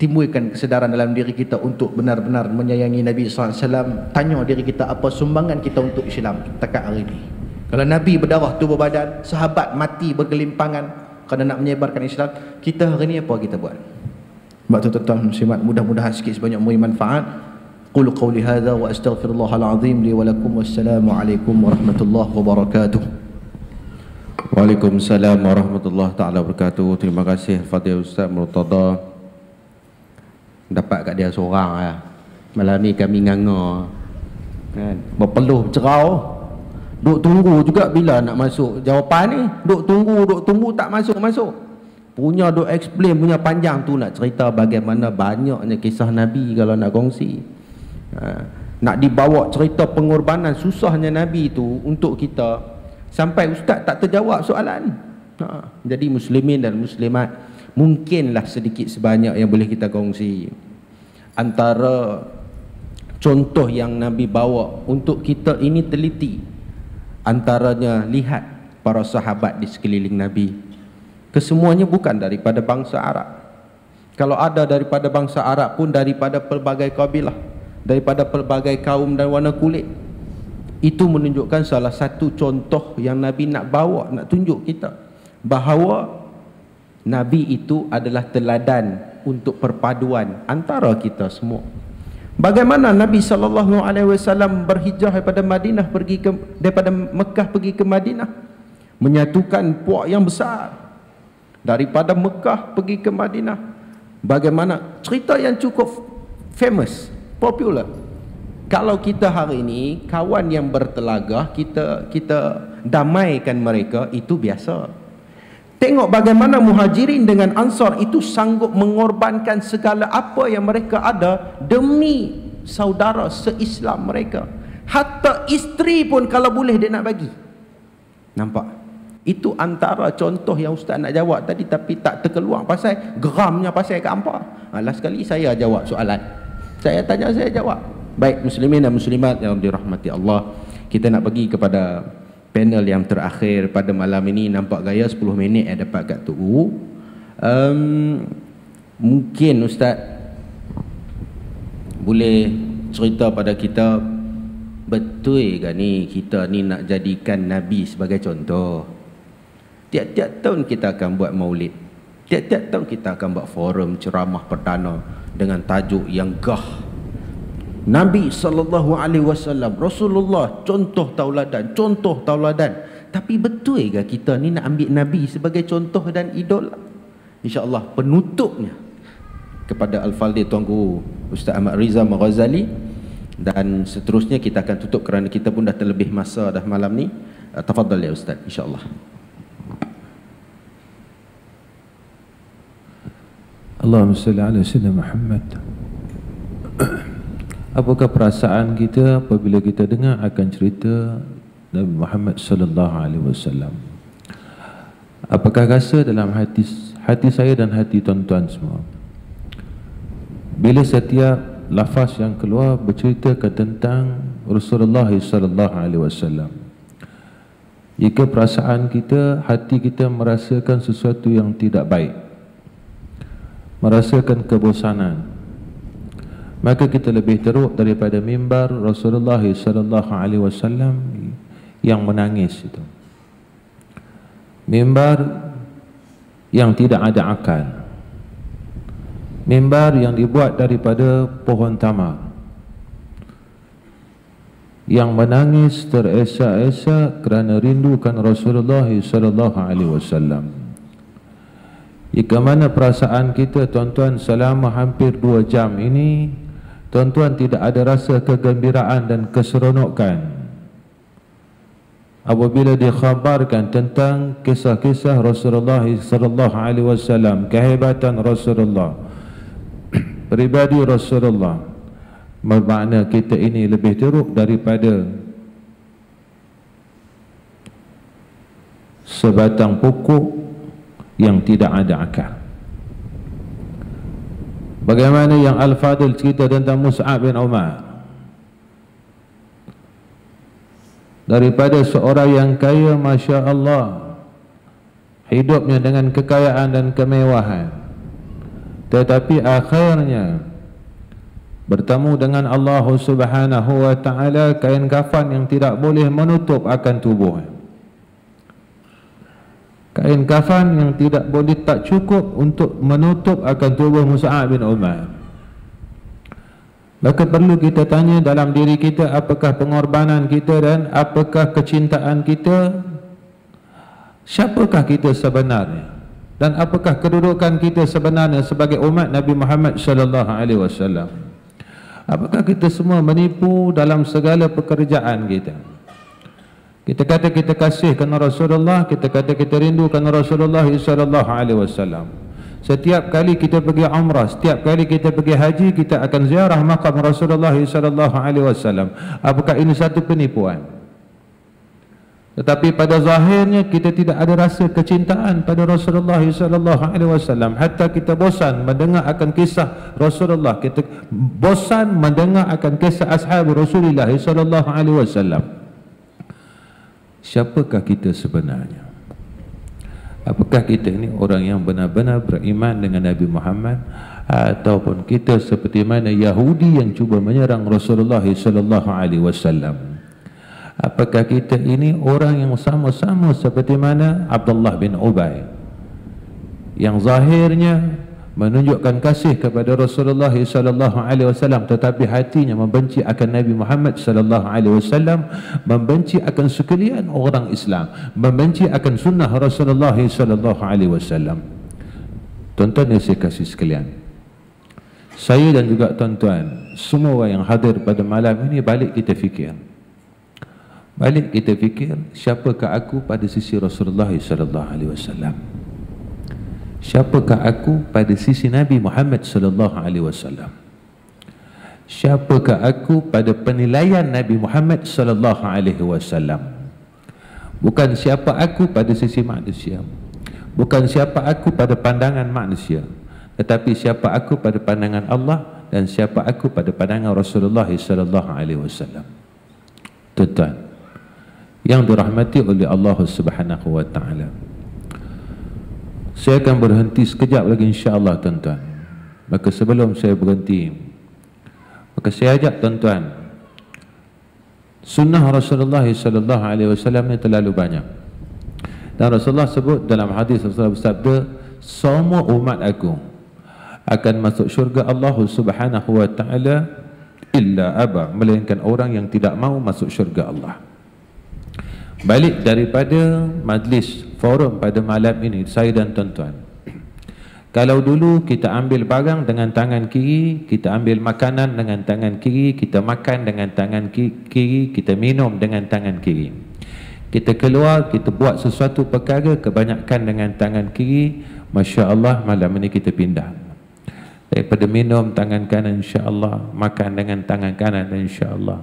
timbulkan kesedaran dalam diri kita Untuk benar-benar menyayangi Nabi SAW Tanya diri kita apa sumbangan kita untuk Islam Takat hari ini. Kalau Nabi berdarah tubuh badan Sahabat mati bergelimpangan Kerana nak menyebarkan Islam Kita hari ini apa kita buat? Sebab tu tuan-tuan muslimat Mudah-mudahan sikit sebanyak memberi manfaat أقول قولي هذا وأستغفر الله العظيم لي ولكم والسلام عليكم ورحمة الله وبركاته Waalaikumsalam warahmatullahi taala wabarakatuh. Terima kasih Fadil Ustaz Murtada. Dapat kat dia seorang ya. Malam ni kami nganga. Kan? Berpeluh cerau. Duk tunggu juga bila nak masuk jawapan ni. Duk tunggu, duk tunggu tak masuk-masuk. Punya duk explain punya panjang tu nak cerita bagaimana banyaknya kisah Nabi kalau nak kongsi. Ha. Nak dibawa cerita pengorbanan susahnya Nabi tu untuk kita Sampai ustaz tak terjawab soalan. Ha. Jadi muslimin dan muslimat, mungkinlah sedikit sebanyak yang boleh kita kongsi. Antara contoh yang Nabi bawa untuk kita ini teliti. Antaranya lihat para sahabat di sekeliling Nabi. Kesemuanya bukan daripada bangsa Arab. Kalau ada daripada bangsa Arab pun daripada pelbagai kabilah, daripada pelbagai kaum dan warna kulit. Itu menunjukkan salah satu contoh yang Nabi nak bawa, nak tunjuk kita bahawa Nabi itu adalah teladan untuk perpaduan antara kita semua. Bagaimana Nabi sallallahu alaihi wasallam berhijrah daripada Madinah pergi ke daripada Mekah pergi ke Madinah menyatukan puak yang besar daripada Mekah pergi ke Madinah. Bagaimana cerita yang cukup famous, popular. Kalau kita hari ini kawan yang bertelagah kita kita damaikan mereka itu biasa. Tengok bagaimana muhajirin dengan ansar itu sanggup mengorbankan segala apa yang mereka ada demi saudara seislam mereka. Hatta isteri pun kalau boleh dia nak bagi. Nampak? Itu antara contoh yang ustaz nak jawab tadi tapi tak terkeluar pasal geramnya pasal ke apa ha, sekali saya jawab soalan saya tanya saya jawab. Baik muslimin dan muslimat yang dirahmati Allah Kita nak pergi kepada panel yang terakhir pada malam ini. Nampak gaya 10 minit yang dapat kat tu. Um, Mungkin Ustaz Boleh cerita pada kita Betul ke ni kita ni nak jadikan Nabi sebagai contoh? Tiap-tiap tahun kita akan buat maulid. Tiap-tiap tahun kita akan buat forum ceramah perdana Dengan tajuk yang gah. Nabi sallallahu alaihi wasallam Rasulullah contoh tauladan contoh tauladan. Tapi betul ke kita ni nak ambil nabi sebagai contoh dan idol? Insyaallah penutupnya kepada al-faldil tuan guru Ustaz Ahmad Riza Maghazali dan seterusnya kita akan tutup kerana kita pun dah terlebih masa dah malam ni. Uh, tafadhal ya ustaz insyaallah Allahumma salli ala sayyidina Muhammad *clears throat* Apakah perasaan kita apabila kita dengar akan cerita Nabi Muhammad sallallahu alaihi wasallam? Apakah rasa dalam hati hati saya dan hati tuan-tuan semua? Bila setiap lafaz yang keluar berceritakan tentang Rasulullah sallallahu alaihi wasallam. Jika perasaan kita, hati kita merasakan sesuatu yang tidak baik. Merasakan kebosanan, maka kita lebih teruk daripada mimbar Rasulullah sallallahu alaihi wasallam yang menangis itu. Mimbar yang tidak ada akal. Mimbar yang dibuat daripada pohon tamar. Yang menangis teresa-esa kerana rindukan Rasulullah sallallahu alaihi wasallam. Jika mana perasaan kita tuan-tuan selama hampir dua jam ini Tuan-tuan tidak ada rasa kegembiraan dan keseronokan apabila dikhabarkan tentang kisah-kisah Rasulullah sallallahu alaihi wasallam, kehebatan Rasulullah, *clears throat* pribadi Rasulullah. Bermakna kita ini lebih teruk daripada sebatang pokok yang tidak ada akar. Bagaimana yang Al-Fadil cerita tentang Mus'ab bin Umar? Daripada seorang yang kaya Masya Allah Hidupnya dengan kekayaan dan kemewahan. Tetapi akhirnya Bertemu dengan Allah subhanahu wa ta'ala Kain kafan yang tidak boleh menutup akan tubuhnya kain kafan yang tidak boleh tak cukup untuk menutup akan tubuh Musa'ab bin Umar. Maka perlu kita tanya dalam diri kita apakah pengorbanan kita dan apakah kecintaan kita? Siapakah kita sebenarnya? Dan apakah kedudukan kita sebenarnya sebagai umat Nabi Muhammad sallallahu alaihi wasallam? Apakah kita semua menipu dalam segala pekerjaan kita Kita kata kita kasih kerana Rasulullah kita kata kita rindu kerana Rasulullah sallallahu alaihi wasallam Setiap kali kita pergi umrah, setiap kali kita pergi haji, kita akan ziarah makam Rasulullah sallallahu alaihi wasallam. Apakah ini satu penipuan? Tetapi pada zahirnya kita tidak ada rasa kecintaan pada Rasulullah sallallahu alaihi wasallam hatta kita bosan mendengar akan kisah Rasulullah, kita bosan mendengar akan kisah ashab Rasulullah sallallahu alaihi wasallam. Siapakah kita sebenarnya? Apakah kita ini orang yang benar-benar beriman dengan Nabi Muhammad ataupun kita seperti mana Yahudi yang cuba menyerang Rasulullah sallallahu alaihi wasallam? Apakah kita ini orang yang sama-sama seperti mana Abdullah bin Ubay yang zahirnya menunjukkan kasih kepada Rasulullah sallallahu alaihi wasallam tetapi hatinya membenci akan Nabi Muhammad sallallahu alaihi wasallam membenci akan sekalian orang Islam membenci akan sunnah Rasulullah sallallahu alaihi wasallam. Tuan-tuan yang saya kasih sekalian saya dan juga tuan-tuan semua yang hadir pada malam ini balik kita fikir. Balik kita fikir siapakah aku pada sisi Rasulullah sallallahu alaihi wasallam Siapakah aku pada sisi Nabi Muhammad sallallahu alaihi wasallam? Siapakah aku pada penilaian Nabi Muhammad sallallahu alaihi wasallam? Bukan siapa aku pada sisi manusia. Bukan siapa aku pada pandangan manusia, tetapi siapa aku pada pandangan Allah dan siapa aku pada pandangan Rasulullah sallallahu alaihi wasallam. Tuan-tuan yang dirahmati oleh Allah Subhanahu wa taala. Saya akan berhenti sekejap lagi insya-Allah tuan-tuan. Maka sebelum saya berhenti maka saya ajak tuan-tuan sunnah Rasulullah sallallahu alaihi wasallam ini terlalu banyak. Dan Rasulullah sebut dalam hadis Rasulullah bersabda semua umat aku akan masuk syurga Allah Subhanahu wa taala illa aba melainkan orang yang tidak mau masuk syurga Allah. Balik daripada majlis forum pada malam ini saya dan tuan-tuan. Kalau dulu kita ambil barang dengan tangan kiri, kita ambil makanan dengan tangan kiri, kita makan dengan tangan kiri, kita minum dengan tangan kiri. Kita keluar, kita buat sesuatu perkara kebanyakan dengan tangan kiri, masya-Allah malam ini kita pindah. Daripada minum tangan kanan insya-Allah, makan dengan tangan kanan insya-Allah.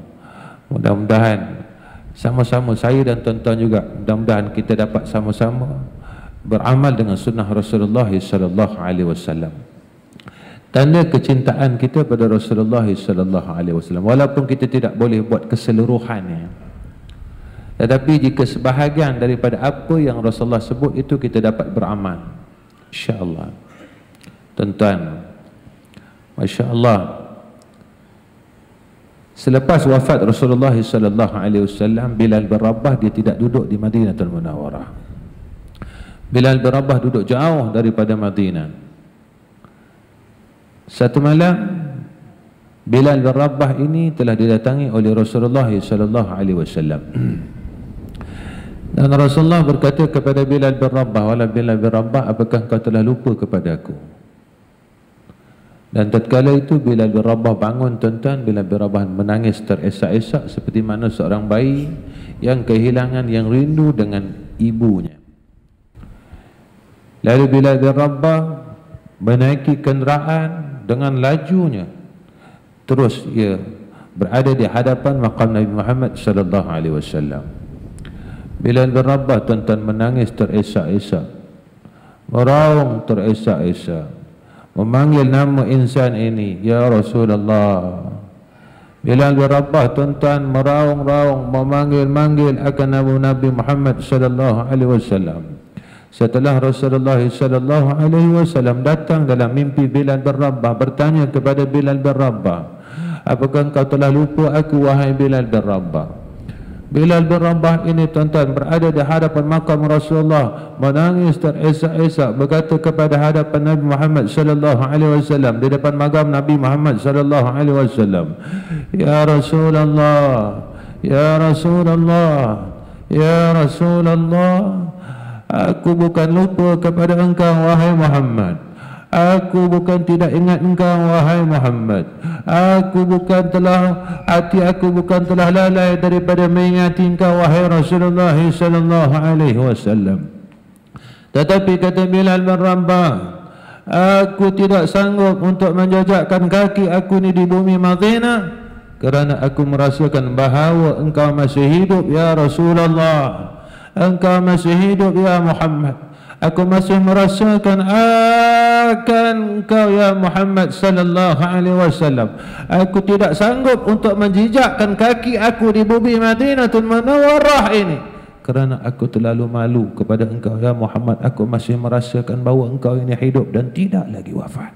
Mudah-mudahan sama-sama saya dan tuan-tuan juga mudah-mudahan kita dapat sama-sama beramal dengan sunnah Rasulullah sallallahu alaihi wasallam. Tanda kecintaan kita pada Rasulullah sallallahu alaihi wasallam walaupun kita tidak boleh buat keseluruhannya. Tetapi jika sebahagian daripada apa yang Rasulullah sebut itu kita dapat beramal. Insya-Allah. Tuan-tuan, masya-Allah Selepas wafat Rasulullah sallallahu alaihi wasallam Bilal bin Rabah dia tidak duduk di Madinatul Munawwarah. Bilal bin Rabah duduk jauh daripada Madinah. Satu malam Bilal bin Rabah ini telah didatangi oleh Rasulullah sallallahu alaihi wasallam. Dan Rasulullah berkata kepada Bilal bin Rabah, "Wala Bilal bin Rabah, apakah kau telah lupa kepada aku?" Dan tatkala itu bila bin Rabah bangun tuan-tuan Bila bin Rabah menangis teresak-esak Seperti mana seorang bayi Yang kehilangan yang rindu dengan ibunya Lalu bila bin Rabah Menaiki kenderaan dengan lajunya Terus ia berada di hadapan makam Nabi Muhammad sallallahu alaihi wasallam. Bila bin Rabah tuan-tuan menangis teresak-esak Meraung teresak-esak memanggil nama insan ini ya Rasulullah. Bilal bin Rabah tuan-tuan meraung-raung memanggil-manggil akan Nabi Nabi Muhammad sallallahu alaihi wasallam. Setelah Rasulullah sallallahu alaihi wasallam datang dalam mimpi Bilal bin Rabah bertanya kepada Bilal bin Rabah apakah engkau telah lupa aku wahai Bilal bin Rabah Bilal bin Rabah ini tuan-tuan berada di hadapan makam Rasulullah menangis teresak-esak berkata kepada hadapan Nabi Muhammad sallallahu alaihi wasallam di depan makam Nabi Muhammad sallallahu alaihi wasallam Ya Rasulullah Ya Rasulullah Ya Rasulullah Aku bukan lupa kepada engkau wahai Muhammad Aku bukan tidak ingat engkau wahai Muhammad. Aku bukan telah Hati aku bukan telah lalai daripada mengingati engkau wahai Rasulullah sallallahu alaihi wasallam. Tetapi kata Bilal bin Rabah Aku tidak sanggup untuk menjajakkan kaki aku ni di bumi Madinah Kerana aku merasakan bahawa engkau masih hidup ya Rasulullah. Engkau masih hidup ya Muhammad Aku masih merasakan akan engkau ya Muhammad sallallahu alaihi wasallam. Aku tidak sanggup untuk menjijakkan kaki aku di bumi Madinatul Munawwarah ini. Kerana aku terlalu malu kepada engkau ya Muhammad. Aku masih merasakan bahawa engkau ini hidup dan tidak lagi wafat.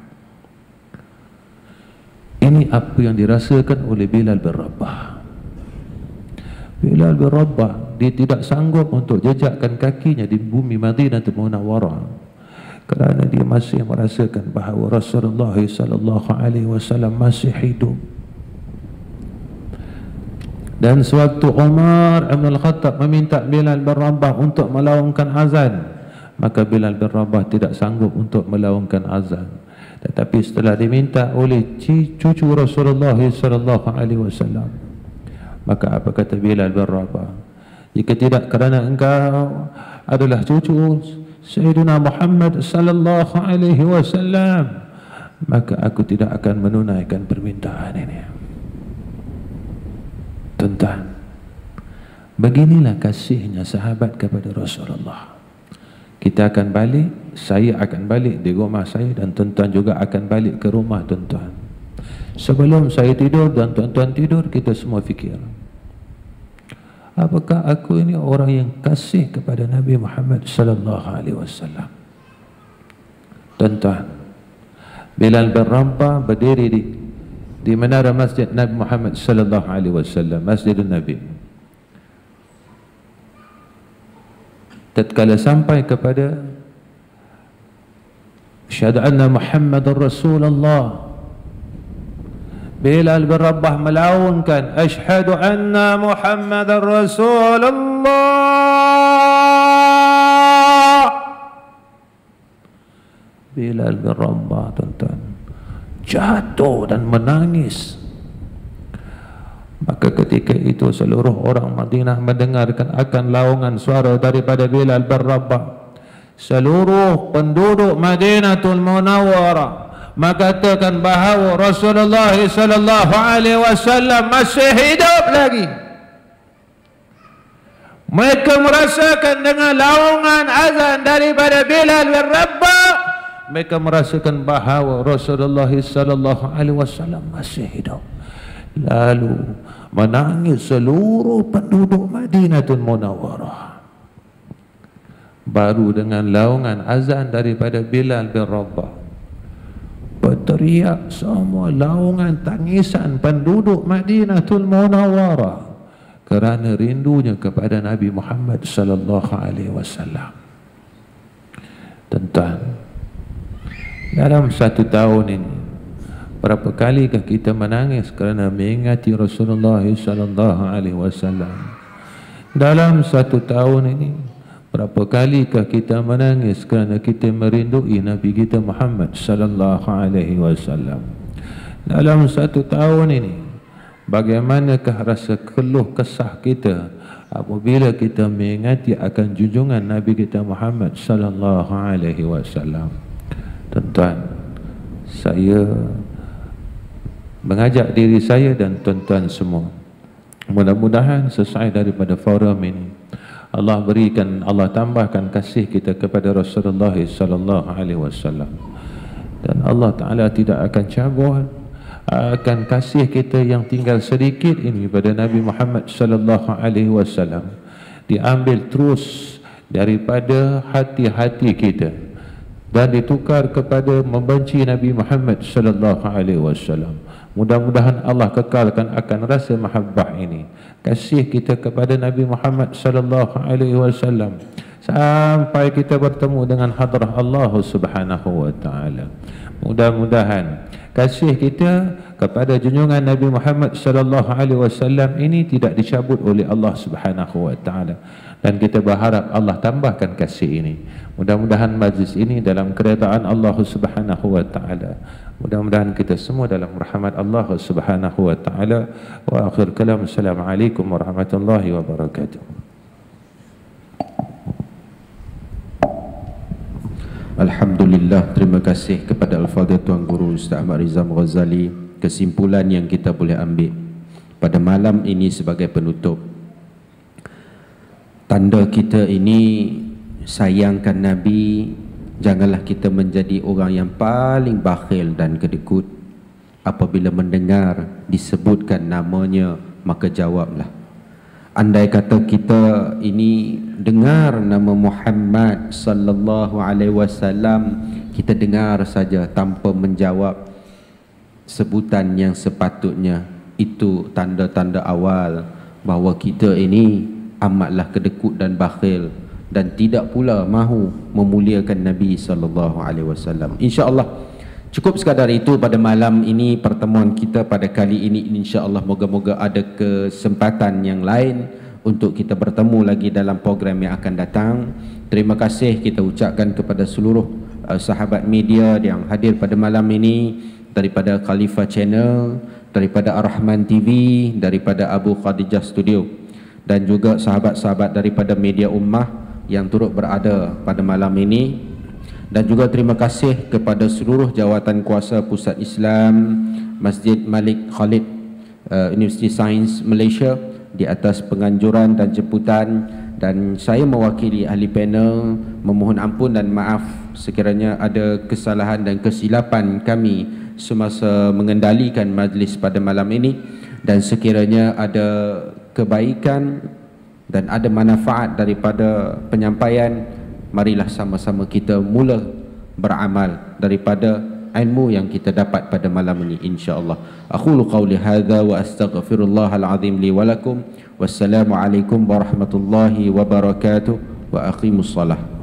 Ini apa yang dirasakan oleh Bilal bin Rabah. Bilal bin Rabah dia tidak sanggup untuk jejakkan kakinya di bumi Madinah Munawwarah kerana dia masih merasakan bahawa Rasulullah sallallahu alaihi wasallam masih hidup. Dan sewaktu Umar bin Al-Khattab meminta Bilal bin Rabah untuk melaungkan azan maka Bilal bin Rabah tidak sanggup untuk melaungkan azan. Tetapi setelah diminta oleh cucu Rasulullah sallallahu alaihi wasallam maka apa kata Bilal bin Rabah jika tidak kerana engkau adalah cucu Sayyidina Muhammad sallallahu alaihi wasallam maka aku tidak akan menunaikan permintaan ini. Tuan, beginilah kasihnya sahabat kepada Rasulullah. Kita akan balik, saya akan balik di rumah saya dan tuan-tuan juga akan balik ke rumah tuan-tuan. Sebelum saya tidur dan tuan-tuan tidur, kita semua fikir. Apakah aku ini orang yang kasih kepada Nabi Muhammad sallallahu alaihi wasallam? Tuan-tuan, Bilal bin berdiri di di menara Masjid Nabi Muhammad sallallahu alaihi wasallam, Masjidun Nabi. Tatkala sampai kepada Syahadu anna Muhammad Rasulullah Bilal bin Rabah melaunkan Ashhadu anna Muhammad Rasulullah. Bilal bin Rabah tuan-tuan Jatuh dan menangis. Maka ketika itu seluruh orang Madinah mendengarkan akan laungan suara daripada Bilal bin Rabah. Seluruh penduduk Madinatul Munawwarah mengatakan bahawa Rasulullah sallallahu alaihi wasallam masih hidup lagi. Mereka merasakan dengan laungan azan daripada Bilal bin Rabah mereka merasakan bahawa Rasulullah sallallahu alaihi wasallam masih hidup. Lalu menangis seluruh penduduk Madinatul Munawwarah. Baru dengan laungan azan daripada Bilal bin Rabah berteriak semua laungan tangisan penduduk Madinatul Munawwarah kerana rindunya kepada Nabi Muhammad sallallahu alaihi wasallam. Tuan, dalam satu tahun ini berapa kalikah kita menangis kerana mengingati Rasulullah sallallahu alaihi wasallam? Dalam satu tahun ini Berapa kalikah kita menangis kerana kita merindui Nabi kita Muhammad sallallahu alaihi wasallam. Dalam satu tahun ini, bagaimanakah rasa keluh kesah kita apabila kita mengingati akan junjungan Nabi kita Muhammad sallallahu alaihi wasallam. Tuan-tuan, saya mengajak diri saya dan tuan-tuan semua mudah-mudahan sesuai daripada forum ini Allah berikan Allah tambahkan kasih kita kepada Rasulullah sallallahu alaihi wasallam dan Allah taala tidak akan cabut akan kasih kita yang tinggal sedikit ini pada Nabi Muhammad sallallahu alaihi wasallam diambil terus daripada hati-hati kita dan ditukar kepada membenci Nabi Muhammad sallallahu alaihi wasallam. Mudah-mudahan Allah kekalkan akan rasa mahabbah ini. Kasih kita kepada Nabi Muhammad sallallahu alaihi wasallam sampai kita bertemu dengan hadrah Allah Subhanahu wa taala. Mudah-mudahan kasih kita kepada junjungan Nabi Muhammad sallallahu alaihi wasallam ini tidak dicabut oleh Allah Subhanahu wa taala dan kita berharap Allah tambahkan kasih ini. Mudah-mudahan majlis ini dalam keredaan Allah Subhanahu wa taala. Mudah-mudahan kita semua dalam rahmat Allah Subhanahu wa taala. Wa akhir kalam assalamualaikum warahmatullahi wabarakatuh. Alhamdulillah terima kasih kepada Al-Fadhil Tuan Guru Ustaz Ahmad Rizam Ghazali kesimpulan yang kita boleh ambil pada malam ini sebagai penutup. Tanda kita ini sayangkan Nabi janganlah kita menjadi orang yang paling bakhil dan kedekut. Apabila mendengar disebutkan namanya maka jawablah andai kata kita ini dengar nama Muhammad sallallahu alaihi wasallam kita dengar saja tanpa menjawab sebutan yang sepatutnya itu tanda-tanda awal bahawa kita ini amatlah kedekut dan bakhil dan tidak pula mahu memuliakan Nabi sallallahu alaihi wasallam. Insya-Allah cukup sekadar itu pada malam ini pertemuan kita pada kali ini insya-Allah moga-moga ada kesempatan yang lain untuk kita bertemu lagi dalam program yang akan datang. Terima kasih kita ucapkan kepada seluruh uh, sahabat media yang hadir pada malam ini daripada Khalifa Channel, daripada Ar-Rahman TV, daripada Abu Khadijah Studio dan juga sahabat-sahabat daripada media ummah yang turut berada pada malam ini dan juga terima kasih kepada seluruh jawatan kuasa Pusat Islam Masjid Malik Khalid uh, University Sains Malaysia di atas penganjuran dan jemputan. Dan saya mewakili ahli panel memohon ampun dan maaf sekiranya ada kesalahan dan kesilapan kami semasa mengendalikan majlis pada malam ini. Dan sekiranya ada kebaikan dan ada manfaat daripada penyampaian marilah sama-sama kita mula beramal daripada ilmu yang kita dapat pada malam ini insyaallah. Aqulu qawli hadza wa astaghfirullahal azim li wa lakum. Wassalamu alaikum warahmatullahi wabarakatuh. Wa aqimus salah